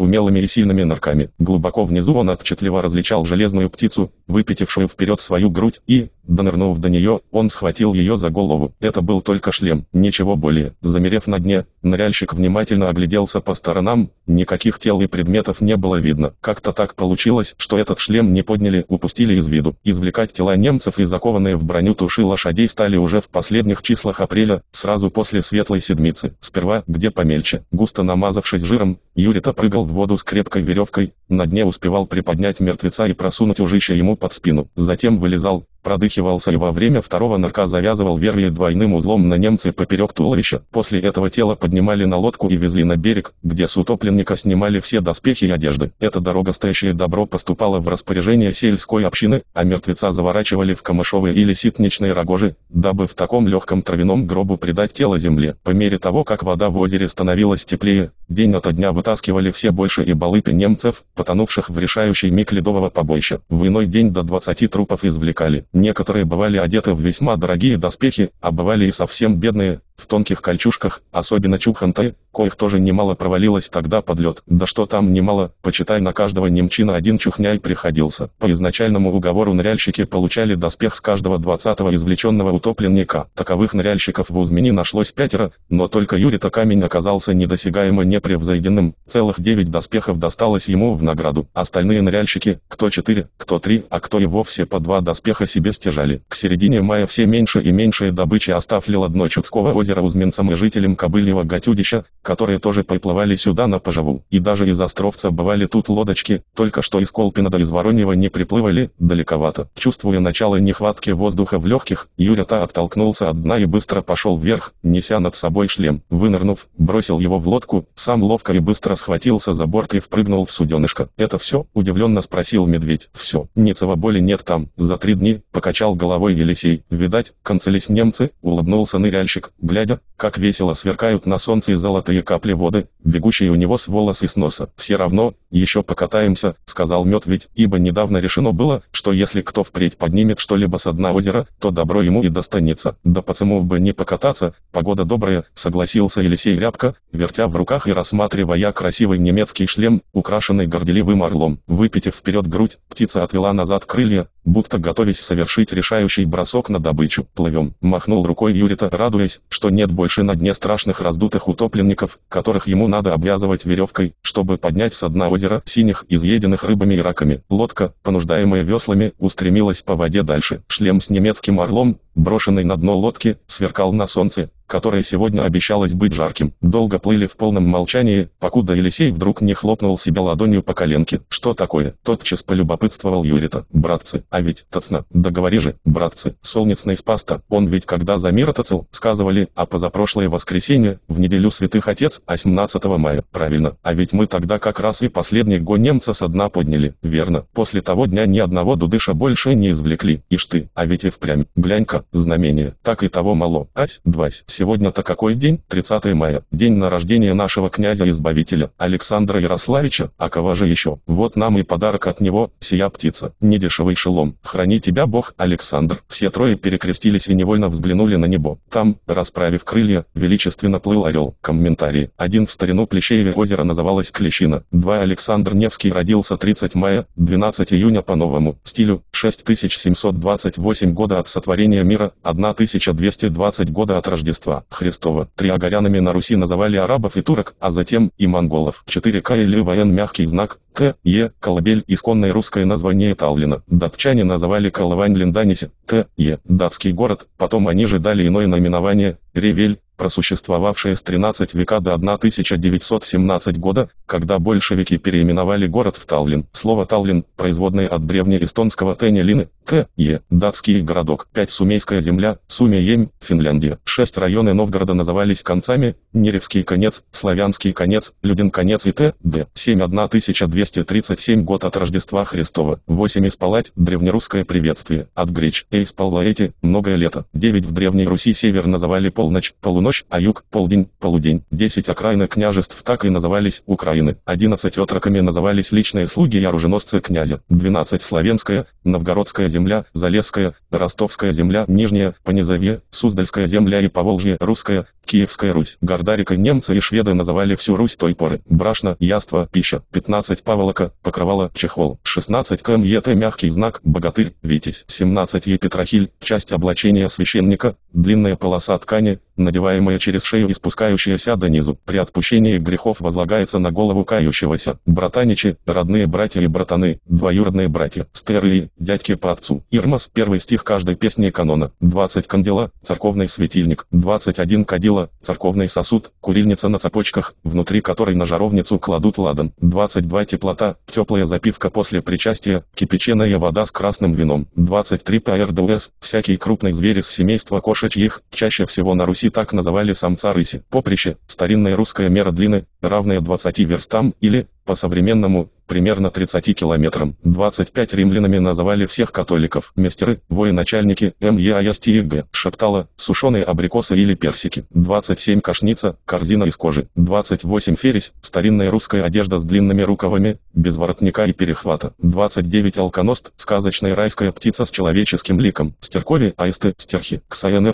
умелыми и сильными нырками. Глубоко внизу он отчетливо различал железную птицу, выпятившую вперед свою грудь, и, донырнув до нее, он схватил ее за голову. Это был только шлем, ничего более. Замерев на дне, ныряльщик внимательно огляделся по сторонам, никаких тел и предметов не было видно. Как-то так получилось, что этот шлем не подняли, упустили из виду. Извлекать тела немцев и закованные в броню туши лошадей стали уже в последних числах апреля, сразу после Светлой Седмицы. Сперва, где помельче, густо намазавшись жиром, Юрита прыгал в воду с крепкой веревкой, на дне успевал приподнять мертвеца и просунуть ужище ему под спину. Затем вылезал, продыхивался и во время второго нырка завязывал вервии двойным узлом на немцы поперек туловища. После этого тело поднимали на лодку и везли на берег, где с утопленника снимали все доспехи и одежды. Это дорогостоящее добро поступало в распоряжение сельской общины, а мертвеца заворачивали в камышовые или ситничные рогожи, дабы в таком легком травяном гробу придать тело земле. По мере того, как вода в озере становилась теплее, день ото дня вытаскивали все больше и балыпы немцев, потонувших в решающий миг ледового побоища. В иной день до 20 трупов извлекали. Некоторые бывали одеты в весьма дорогие доспехи, а бывали и совсем бедные, в тонких кольчушках, особенно чуханты, коих тоже немало провалилось тогда под лед. Да что там немало, почитай на каждого немчина один чухняй приходился. По изначальному уговору ныряльщики получали доспех с каждого двадцатого извлеченного утопленника. Таковых ныряльщиков в Узмени нашлось пятеро, но только Юрита камень оказался недосягаемо непревзойденным. Целых девять доспехов досталось ему в награду. Остальные ныряльщики, кто четыре, кто три, а кто и вовсе по два доспеха себе стяжали. К середине мая все меньше и меньшие добычи оставили дно Чудского озера узменцам и жителям Кобыльего Гатюдища, которые тоже приплывали сюда на поживу. И даже из Островца бывали тут лодочки, только что из Колпина до из Вороньего не приплывали, далековато. Чувствуя начало нехватки воздуха в легких, Юрята оттолкнулся от дна и быстро пошел вверх, неся над собой шлем. Вынырнув, бросил его в лодку, сам ловко и быстро схватился за борт и впрыгнул в суденышко. «Это все?» – удивленно спросил медведь. «Все. Ницева боли нет там. За три дни», – покачал головой Елисей. «Видать, концелись немцы?» – улыбнулся ныряльщик, глядя, как весело сверкают на солнце золотые капли воды, бегущие у него с волос и с носа. «Все равно, еще покатаемся», — сказал Медведь, ибо недавно решено было, что если кто впредь поднимет что-либо с дна озера, то добро ему и достанется. Да почему бы не покататься, погода добрая, согласился Елисей Рябко, вертя в руках и рассматривая красивый немецкий шлем, украшенный горделивым орлом. Выпитив вперед грудь, птица отвела назад крылья, будто готовясь совершить решающий бросок на добычу. «Плывем», — махнул рукой Юрита, радуясь, что нет больше на дне страшных раздутых утопленников, которых ему надо обвязывать веревкой, чтобы поднять со дна озера синих, изъеденных рыбами и раками. Лодка, понуждаемая веслами, устремилась по воде дальше. Шлем с немецким орлом, брошенный на дно лодки, сверкал на солнце, которое сегодня обещалось быть жарким. Долго плыли в полном молчании, покуда Елисей вдруг не хлопнул себя ладонью по коленке. «Что такое?» Тотчас полюбопытствовал Юрита. «Братцы, а ведь, Тацна, да же, братцы, солнечный спаста, он ведь когда за миротоцел, сказывали, а позапрошлое воскресенье, в неделю святых отец, а 17 мая, правильно, а ведь мы тогда как раз и последний го немца со дна подняли, верно, после того дня ни одного дудыша больше не извлекли, ишь ты, а ведь и впрямь, глянь-ка, знамение, так и того мало, ать, двась, Сегодня-то какой день? 30 мая. День на рождение нашего князя-избавителя, Александра Ярославича, а кого же еще? Вот нам и подарок от него, сия птица, недешевый шелом. Храни тебя Бог, Александр. Все трое перекрестились и невольно взглянули на небо. Там, расправив крылья, величественно плыл орел. Комментарии. Один в старину Плещееве озеро называлось Клещина. Два Александр Невский родился 30 мая, 12 июня по новому стилю, 6728 года от сотворения мира, 1220 года от Рождества. Христова. Триагарянами на Руси называли арабов и турок, а затем и монголов. 4К или воен мягкий знак, Т, Е, колыбель, исконное русское название Таллина. Датчане называли Колывань Линданисе, Т, Е, датский город, потом они же дали иное наименование, Ревель, просуществовавшее с 13 века до 1917 года, когда большевики переименовали город в Таллин. Слово Таллин, производное от древнеэстонского Тенелины, Т, Е, датский городок. 5 Сумейская земля, Сумеем, Финляндия. 6 районы Новгорода назывались концами, Неревский конец, Славянский конец, Людин конец и Т, Д. 7 1237 год от Рождества Христова. 8 Испалать, древнерусское приветствие, от греч, Эйс Паллаэти, многое лето. 9 в Древней Руси север называли полночь, полуночь а юг – полдень, полудень. Десять окраины княжеств так и назывались Украины. Одиннадцать отроками назывались личные слуги и оруженосцы князя. Двенадцать Славянская, Новгородская земля, Залесская, Ростовская земля, Нижняя, Понизовье, Суздальская земля и Поволжье, Русская, Киевская Русь. Гордарикой немцы и шведы называли всю Русь той поры. Брашна, яство, пища. 15 паволока, покрывало, чехол. 16 КМЕТ мягкий знак, богатырь, витязь. 17 Епетрахиль, часть облачения священника, длинная полоса ткани, надеваемая через шею и спускающаяся до низу. При отпущении грехов возлагается на голову кающегося. Братаничи, родные братья и братаны, двоюродные братья, стерли, дядьки по отцу. Ирмас, первый стих каждой песни канона. 20 кандела, церковный светильник. 21 кадила, церковный сосуд, курильница на цепочках, внутри которой на жаровницу кладут ладан. 22 теплота, теплая запивка после причастия, кипяченая вода с красным вином. 23 ПРДУС, всякий крупный зверь из семейства кошачьих, чаще всего на Руси так называли самца рыси. Поприще, старинная русская мера длины, равная 20 верстам или, по-современному, примерно 30 километрам. 25 римлянами называли всех католиков. Местеры, военачальники, МЕАСТИГ, шептала, сушеные абрикосы или персики. 27 кашница, корзина из кожи. 28 фересь, старинная русская одежда с длинными рукавами, без воротника и перехвата. 29 алконост, сказочная райская птица с человеческим ликом. Стеркови, аисты, стерхи. Ксаен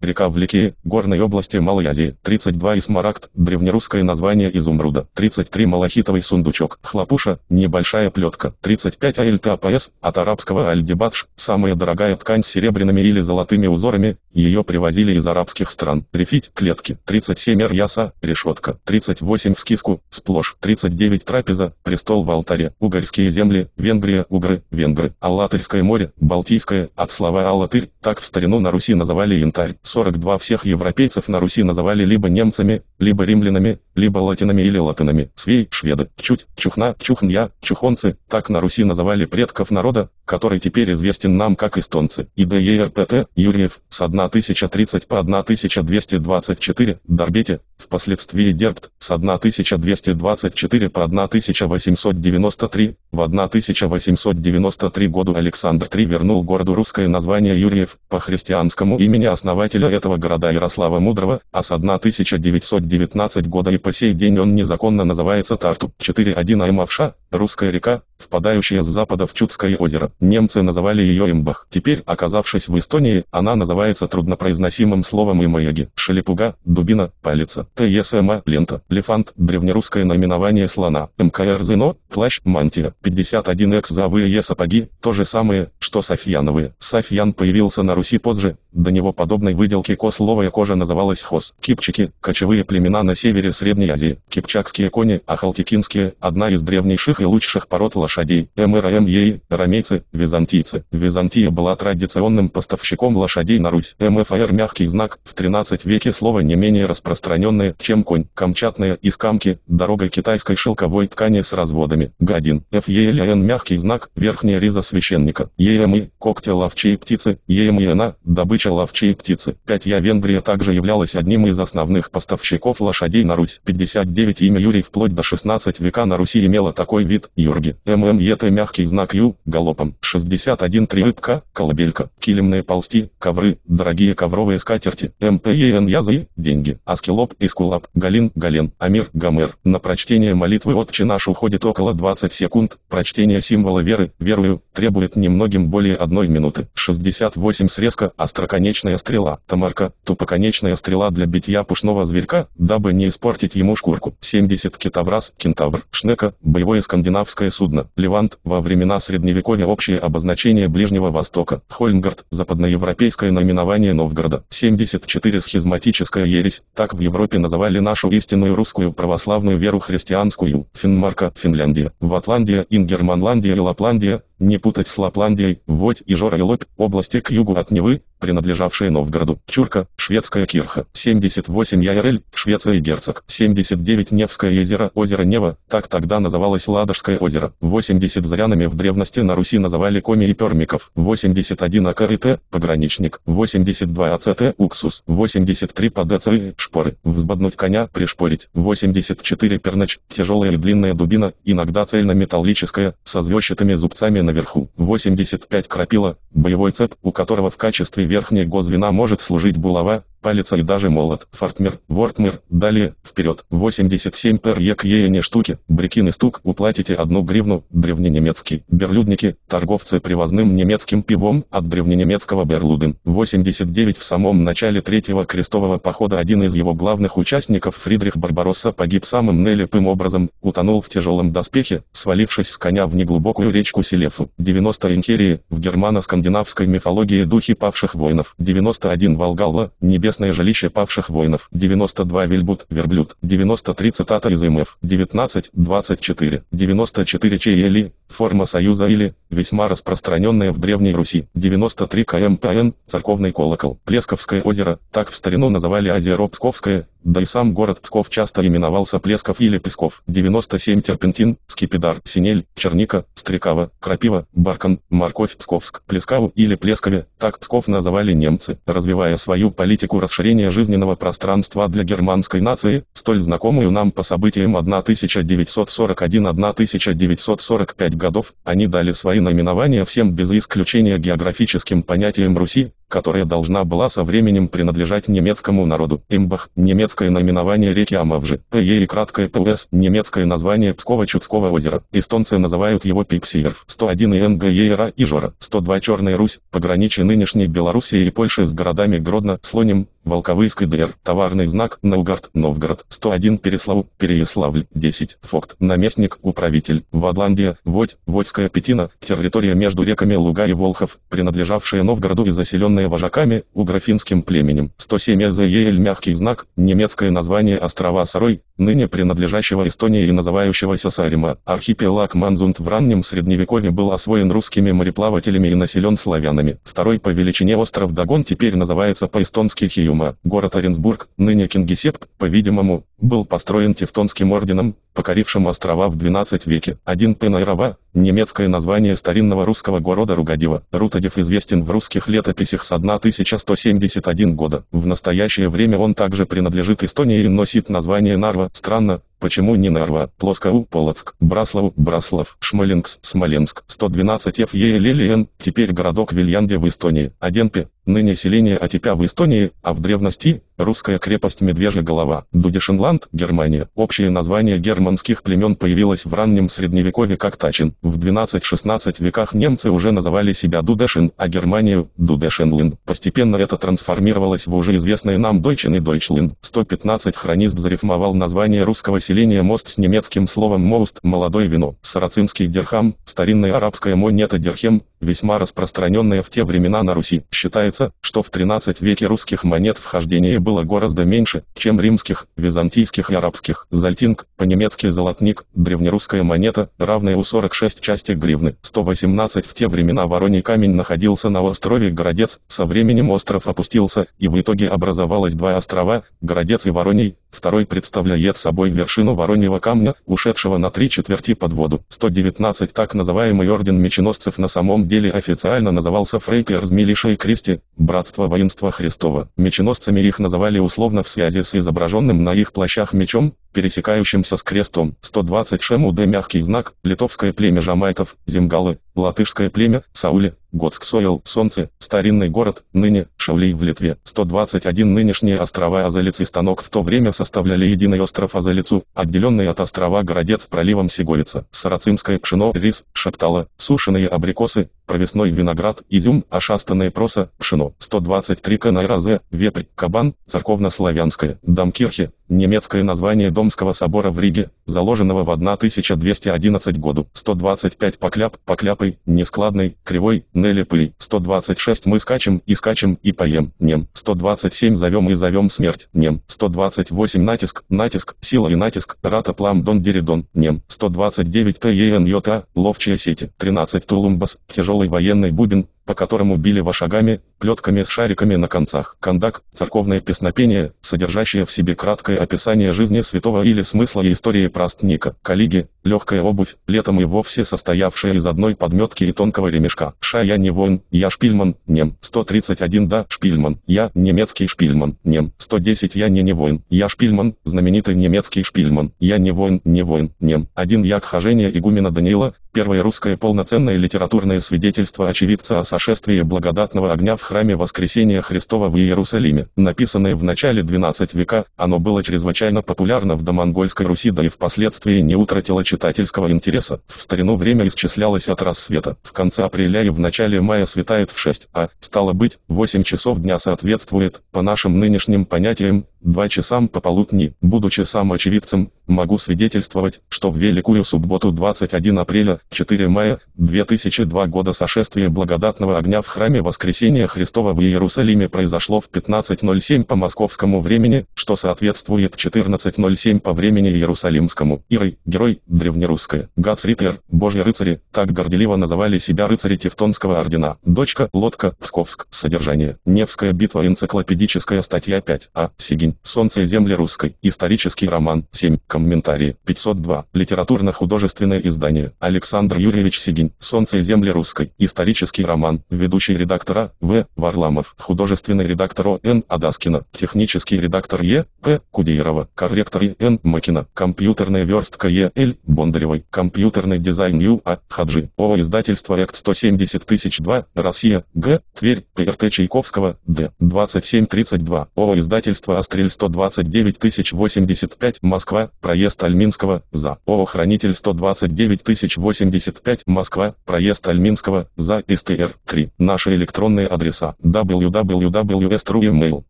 река в Ликее, горной области Малой Азии. 32 исмарагд, древнерусское название изумруда. 33 малахитовый сундучок. Хлопуша, небольшая плетка, 35 АЛТАПС, от арабского альдебадж, самая дорогая ткань с серебряными или золотыми узорами, ее привозили из арабских стран. Рефить, клетки, 37 Эр-Яса, решетка, 38 вскиску, сплошь, 39 трапеза, престол в алтаре, угорские земли, Венгрия, угры, венгры, Аллатырское море, Балтийское, от слова Аллатырь, так в старину на Руси называли янтарь. 42 всех европейцев на Руси называли либо немцами, либо римлянами, либо латинами или латынами. Свей, шведы, чуть, чухна, чухн я, чухонцы, так на Руси называли предков народа, который теперь известен нам как эстонцы. ИДЕРПТ, Юрьев, с 1030 по 1224, Дорбете, впоследствии Дербт, с 1224 по 1893, в 1893 году Александр III вернул городу русское название Юрьев, по христианскому имени основателя этого города Ярослава Мудрого, а с 1919 года и по сей день он незаконно называется Тарту. 4.1 Аймавша, русская река, впадающая с запада в Чудское озеро. Немцы называли ее Имбах. Теперь, оказавшись в Эстонии, она называется труднопроизносимым словом Имаяги. Шелепуга, дубина, палица. ТСМА, лента, лефант, древнерусское наименование слона. МКР Зено, плащ, мантия. 51 экзовые сапоги, то же самое, что софьяновые. Софьян появился на Руси позже, до него подобной выделки кословая кожа называлась хос. Кипчаки, кочевые племена на севере Средней Азии. Кипчакские кони, ахалтикинские, одна из древнейших и лучших пород лошадей. МРМЕИ, рамейцы, византийцы. Византия была традиционным поставщиком лошадей на Русь. МФР мягкий знак, в 13 веке слово не менее распространенное, чем конь. Камчатная, из камки, дорогой китайской шелковой ткани с разводами. Г1. ФЕЛН мягкий знак, верхняя риза священника. ЕМИ, когти ловчей птицы. ЕМИНА, добыча ловчей птицы. 5. Я Венгрия также являлась одним из основных поставщиков лошадей на Русь. 59. Имя Юрий вплоть до 16 века на Руси имело такой вид, Юрги. ММЕТ мягкий знак Ю, галопом. 61. Три рыбка, колыбелька, килимные полсти, ковры, дорогие ковровые скатерти. МПЕН язы, деньги. Аскелоп, Искулап, Галин, Гален, Амир, Гомер. На прочтение молитвы «Отче наш» уходит около 20 секунд. Прочтение символа веры, верую, требует немногим более одной минуты. 68. Срезка, остро остроконечная стрела, тамарка, тупоконечная стрела для битья пушного зверька, дабы не испортить ему шкурку. 70 китовраз, кентавр, шнека, боевое скандинавское судно, Левант, во времена средневековья общее обозначение Ближнего Востока, Хольмгард, западноевропейское наименование Новгорода. 74 схизматическая ересь, так в Европе называли нашу истинную русскую православную веру христианскую, Финмарка, Финляндия, Ватландия, Ингерманландия и Лапландия, не путать с Лапландией, Водь и Жора и Лобь, области к югу от Невы, принадлежавшие Новгороду. Чурка, шведская кирха. 78 Яйрель, в Швеции герцог. 79 Невское озеро, озеро Нева, так тогда называлось Ладожское озеро. 80 Зарянами в древности на Руси называли Коми и Пермиков. 81 АКИТ, пограничник. 82 АЦТ, уксус. 83 по ДЦИ, шпоры. Взбоднуть коня, пришпорить. 84 Пернач, тяжелая и длинная дубина, иногда цельно-металлическая, со звездчатыми зубцами наверху. 85 крапила, боевой цеп, у которого в качестве верхней гозвена может служить булава, палец и даже молот. Фортмер, Вортмер, далее, вперед. 87 пер ек не штуки, брикин и стук, уплатите одну гривну, древненемецкий. Берлюдники, торговцы привозным немецким пивом, от древненемецкого Берлуден. 89 в самом начале третьего крестового похода один из его главных участников Фридрих Барбаросса погиб самым нелепым образом, утонул в тяжелом доспехе, свалившись с коня в неглубокую речку Селефу. 90 Инкерии, в германо-скандинавской мифологии духи павших воинов. 91 Волгалла, небесный небесное жилище павших воинов. 92 Вильбут, верблюд. 93 цитата из МФ. 19, 24. 94 Чейели, форма союза или, весьма распространенная в Древней Руси. 93 КМПН, церковный колокол. Плесковское озеро, так в старину называли озеро Псковское, да и сам город Псков часто именовался Плесков или Песков. 97 Терпентин, Скипидар, Синель, Черника, Стрекава, Крапива, Баркан, Морковь, Псковск, Плескаву или Плескове, так Псков называли немцы, развивая свою политику расширения жизненного пространства для германской нации, столь знакомую нам по событиям 1941-1945 годов, они дали свои наименования всем без исключения географическим понятиям Руси, которая должна была со временем принадлежать немецкому народу. Имбах – немецкое наименование реки Амавжи. ПЕ и краткое ПУС – немецкое название Псково-Чудского озера. Эстонцы называют его Пипсиерф. 101 ИНГЕРА и Жора. 102 Черная Русь, пограничье нынешней Белоруссии и Польши с городами Гродно, Слоним, Волковыск и ДР. Товарный знак Наугард, Новгород. 101 Переслав, Переяславль. 10 Фокт. Наместник, управитель. Вадландия, Водь, Водьская Петина. Территория между реками Луга и Волхов, принадлежавшая Новгороду и заселенная вожаками, уграфинским племенем. 107 Эзеель мягкий знак, немецкое название острова Сарой, ныне принадлежащего Эстонии и называющегося Сарима. Архипелаг Манзунд в раннем средневековье был освоен русскими мореплавателями и населен славянами. Второй по величине остров Дагон теперь называется по-эстонски Хиюма. Город Оренсбург, ныне Кингисепп, по-видимому, был построен Тевтонским орденом, покорившим острова в XII веке. Один Пенайрова, немецкое название старинного русского города Ругадива. Рутадев известен в русских летописях с 1171 года. В настоящее время он также принадлежит Эстонии и носит название Нарва. Странно, Почему не Нарва, Плоскоу, Полоцк, Браслав, Браслав, Шмалингс, Смоленск, 112 ФЕ Лилиен, теперь городок Вильянде в Эстонии, Аденпе, ныне селение Атипя в Эстонии, а в древности – русская крепость Медвежья голова, Дудешенланд, Германия. Общее название германских племен появилось в раннем средневековье как Тачин. В 12-16 веках немцы уже называли себя Дудешин, а Германию – Дудешенлин. Постепенно это трансформировалось в уже известное нам Дойчен и Дойчлин. 115 хронист зарифмовал название русского селения мост с немецким словом «моуст» – молодое вино. Сарацинский дирхам, старинная арабская монета дирхем, весьма распространенная в те времена на Руси. Считается, что в 13 веке русских монет вхождение было гораздо меньше, чем римских, византийских и арабских. Зальтинг, по-немецки золотник, древнерусская монета, равная у 46 части гривны. 118 в те времена Вороний камень находился на острове Городец, со временем остров опустился, и в итоге образовалось два острова, Городец и Вороний, второй представляет собой вершину Вороньего камня, ушедшего на три четверти под воду. 119 так называемый орден меченосцев на самом деле официально назывался Фрейтерс Милиша и Кристи, Братство воинства Христова. Меченосцами их называли условно в связи с изображенным на их плащах мечом, пересекающимся с крестом. 120 Шемуде мягкий знак, литовское племя жамайтов, земгалы, латышское племя, Саули, Готсксойл, Солнце, старинный город, ныне, Шаулей в Литве. 121 нынешние острова Азалиц и Станок в то время составляли единый остров Азалицу, отделенный от острова Городец проливом Сеговица. Сарацинское пшено, рис, шептала, сушеные абрикосы, провесной виноград, изюм, ошастанное проса, пшено. 123 Канайразе, вепрь, кабан, церковно-славянское, Дамкирхе, немецкое название Домского собора в Риге, заложенного в 1211 году. 125 Покляп, покляпый, нескладный, кривой, нелепый. 126 Мы скачем и скачем и поем, нем. 127 Зовем и зовем смерть, нем. 128 Натиск, натиск, сила и натиск, рата плам дон деридон, нем. 129 ТЕН Йота, ловчие сети. 13 Тулумбас, тяжелый военный бубен, по которому били вошагами, плетками с шариками на концах. Кандак – церковное песнопение, содержащее в себе краткое описание жизни святого или смысла и истории простника. Калиги – легкая обувь, летом и вовсе состоявшая из одной подметки и тонкого ремешка. Ша я не воин, я шпильман, нем. 131 да, шпильман, я немецкий шпильман, нем. 110 я не не воин, я шпильман, знаменитый немецкий шпильман, я не воин, не воин, нем. Один як хожение игумена Даниила, Первое русское полноценное литературное свидетельство очевидца о сошествии благодатного огня в храме Воскресения Христова в Иерусалиме, написанное в начале XII века, оно было чрезвычайно популярно в домонгольской Руси да и впоследствии не утратило читательского интереса. В старину время исчислялось от рассвета. В конце апреля и в начале мая светает в 6, а, стало быть, 8 часов дня соответствует, по нашим нынешним понятиям, два часам пополудни, будучи сам очевидцем, могу свидетельствовать, что в Великую субботу 21 апреля, 4 мая, 2002 года сошествие благодатного огня в храме Воскресения Христа Христова в Иерусалиме произошло в 15.07 по московскому времени, что соответствует 14.07 по времени Иерусалимскому. Ирой, герой, древнерусское. Гац Риттер, божьи рыцари, так горделиво называли себя рыцари Тевтонского ордена. Дочка, лодка, Псковск. Содержание. Невская битва. Энциклопедическая статья 5. А. Сигинь. Солнце и земли русской. Исторический роман. 7. Комментарии. 502. Литературно-художественное издание. Александр Юрьевич Сегень. Солнце земли русской. Исторический роман. Ведущий редактора В. Варламов. Художественный редактор О. Н. Адаскина. Технический редактор Е. П. Кудеерова. Корректор И. Н. Макина. Компьютерная верстка Е. Л. Бондаревой. Компьютерный дизайн Ю. А. Хаджи. ООО издательство АСТ 170002. Россия. Г. Тверь. ПРТ Чайковского. Д. 2732. ООО издательство Астрель 129 085. Москва. Проезд Альминского. За. ООО Хранитель 129 085. Москва. Проезд Альминского. За. СТР. 3. Наши электронные адреса. www.est.ru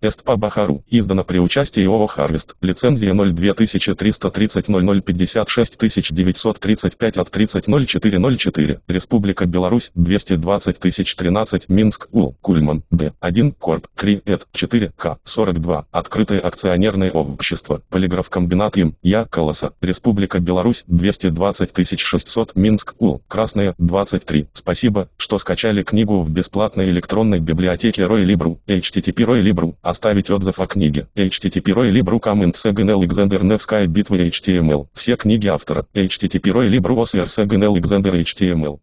Эстпабахару. Издано при участии ООО Харвест. Лицензия 02330 0056 935 от 300404. Республика Беларусь. 220 013. Минск. У. Кульман. Д. 1. Корп. 3. Эд. 4. К. 42. Открытое акционерное общество. Полиграфкомбинат им. Я. Колоса. Республика Беларусь. 220 600. Минск. У. Красная. 23. Спасибо, что скачали книгу в бесплатной электронной библиотеке Рой Либру. HTTP Либру. Оставить отзыв о книге. HTTP Рой Либру Comment Сеген Александр Невская битва HTML. Все книги автора. HTTP Сеген Александр HTML.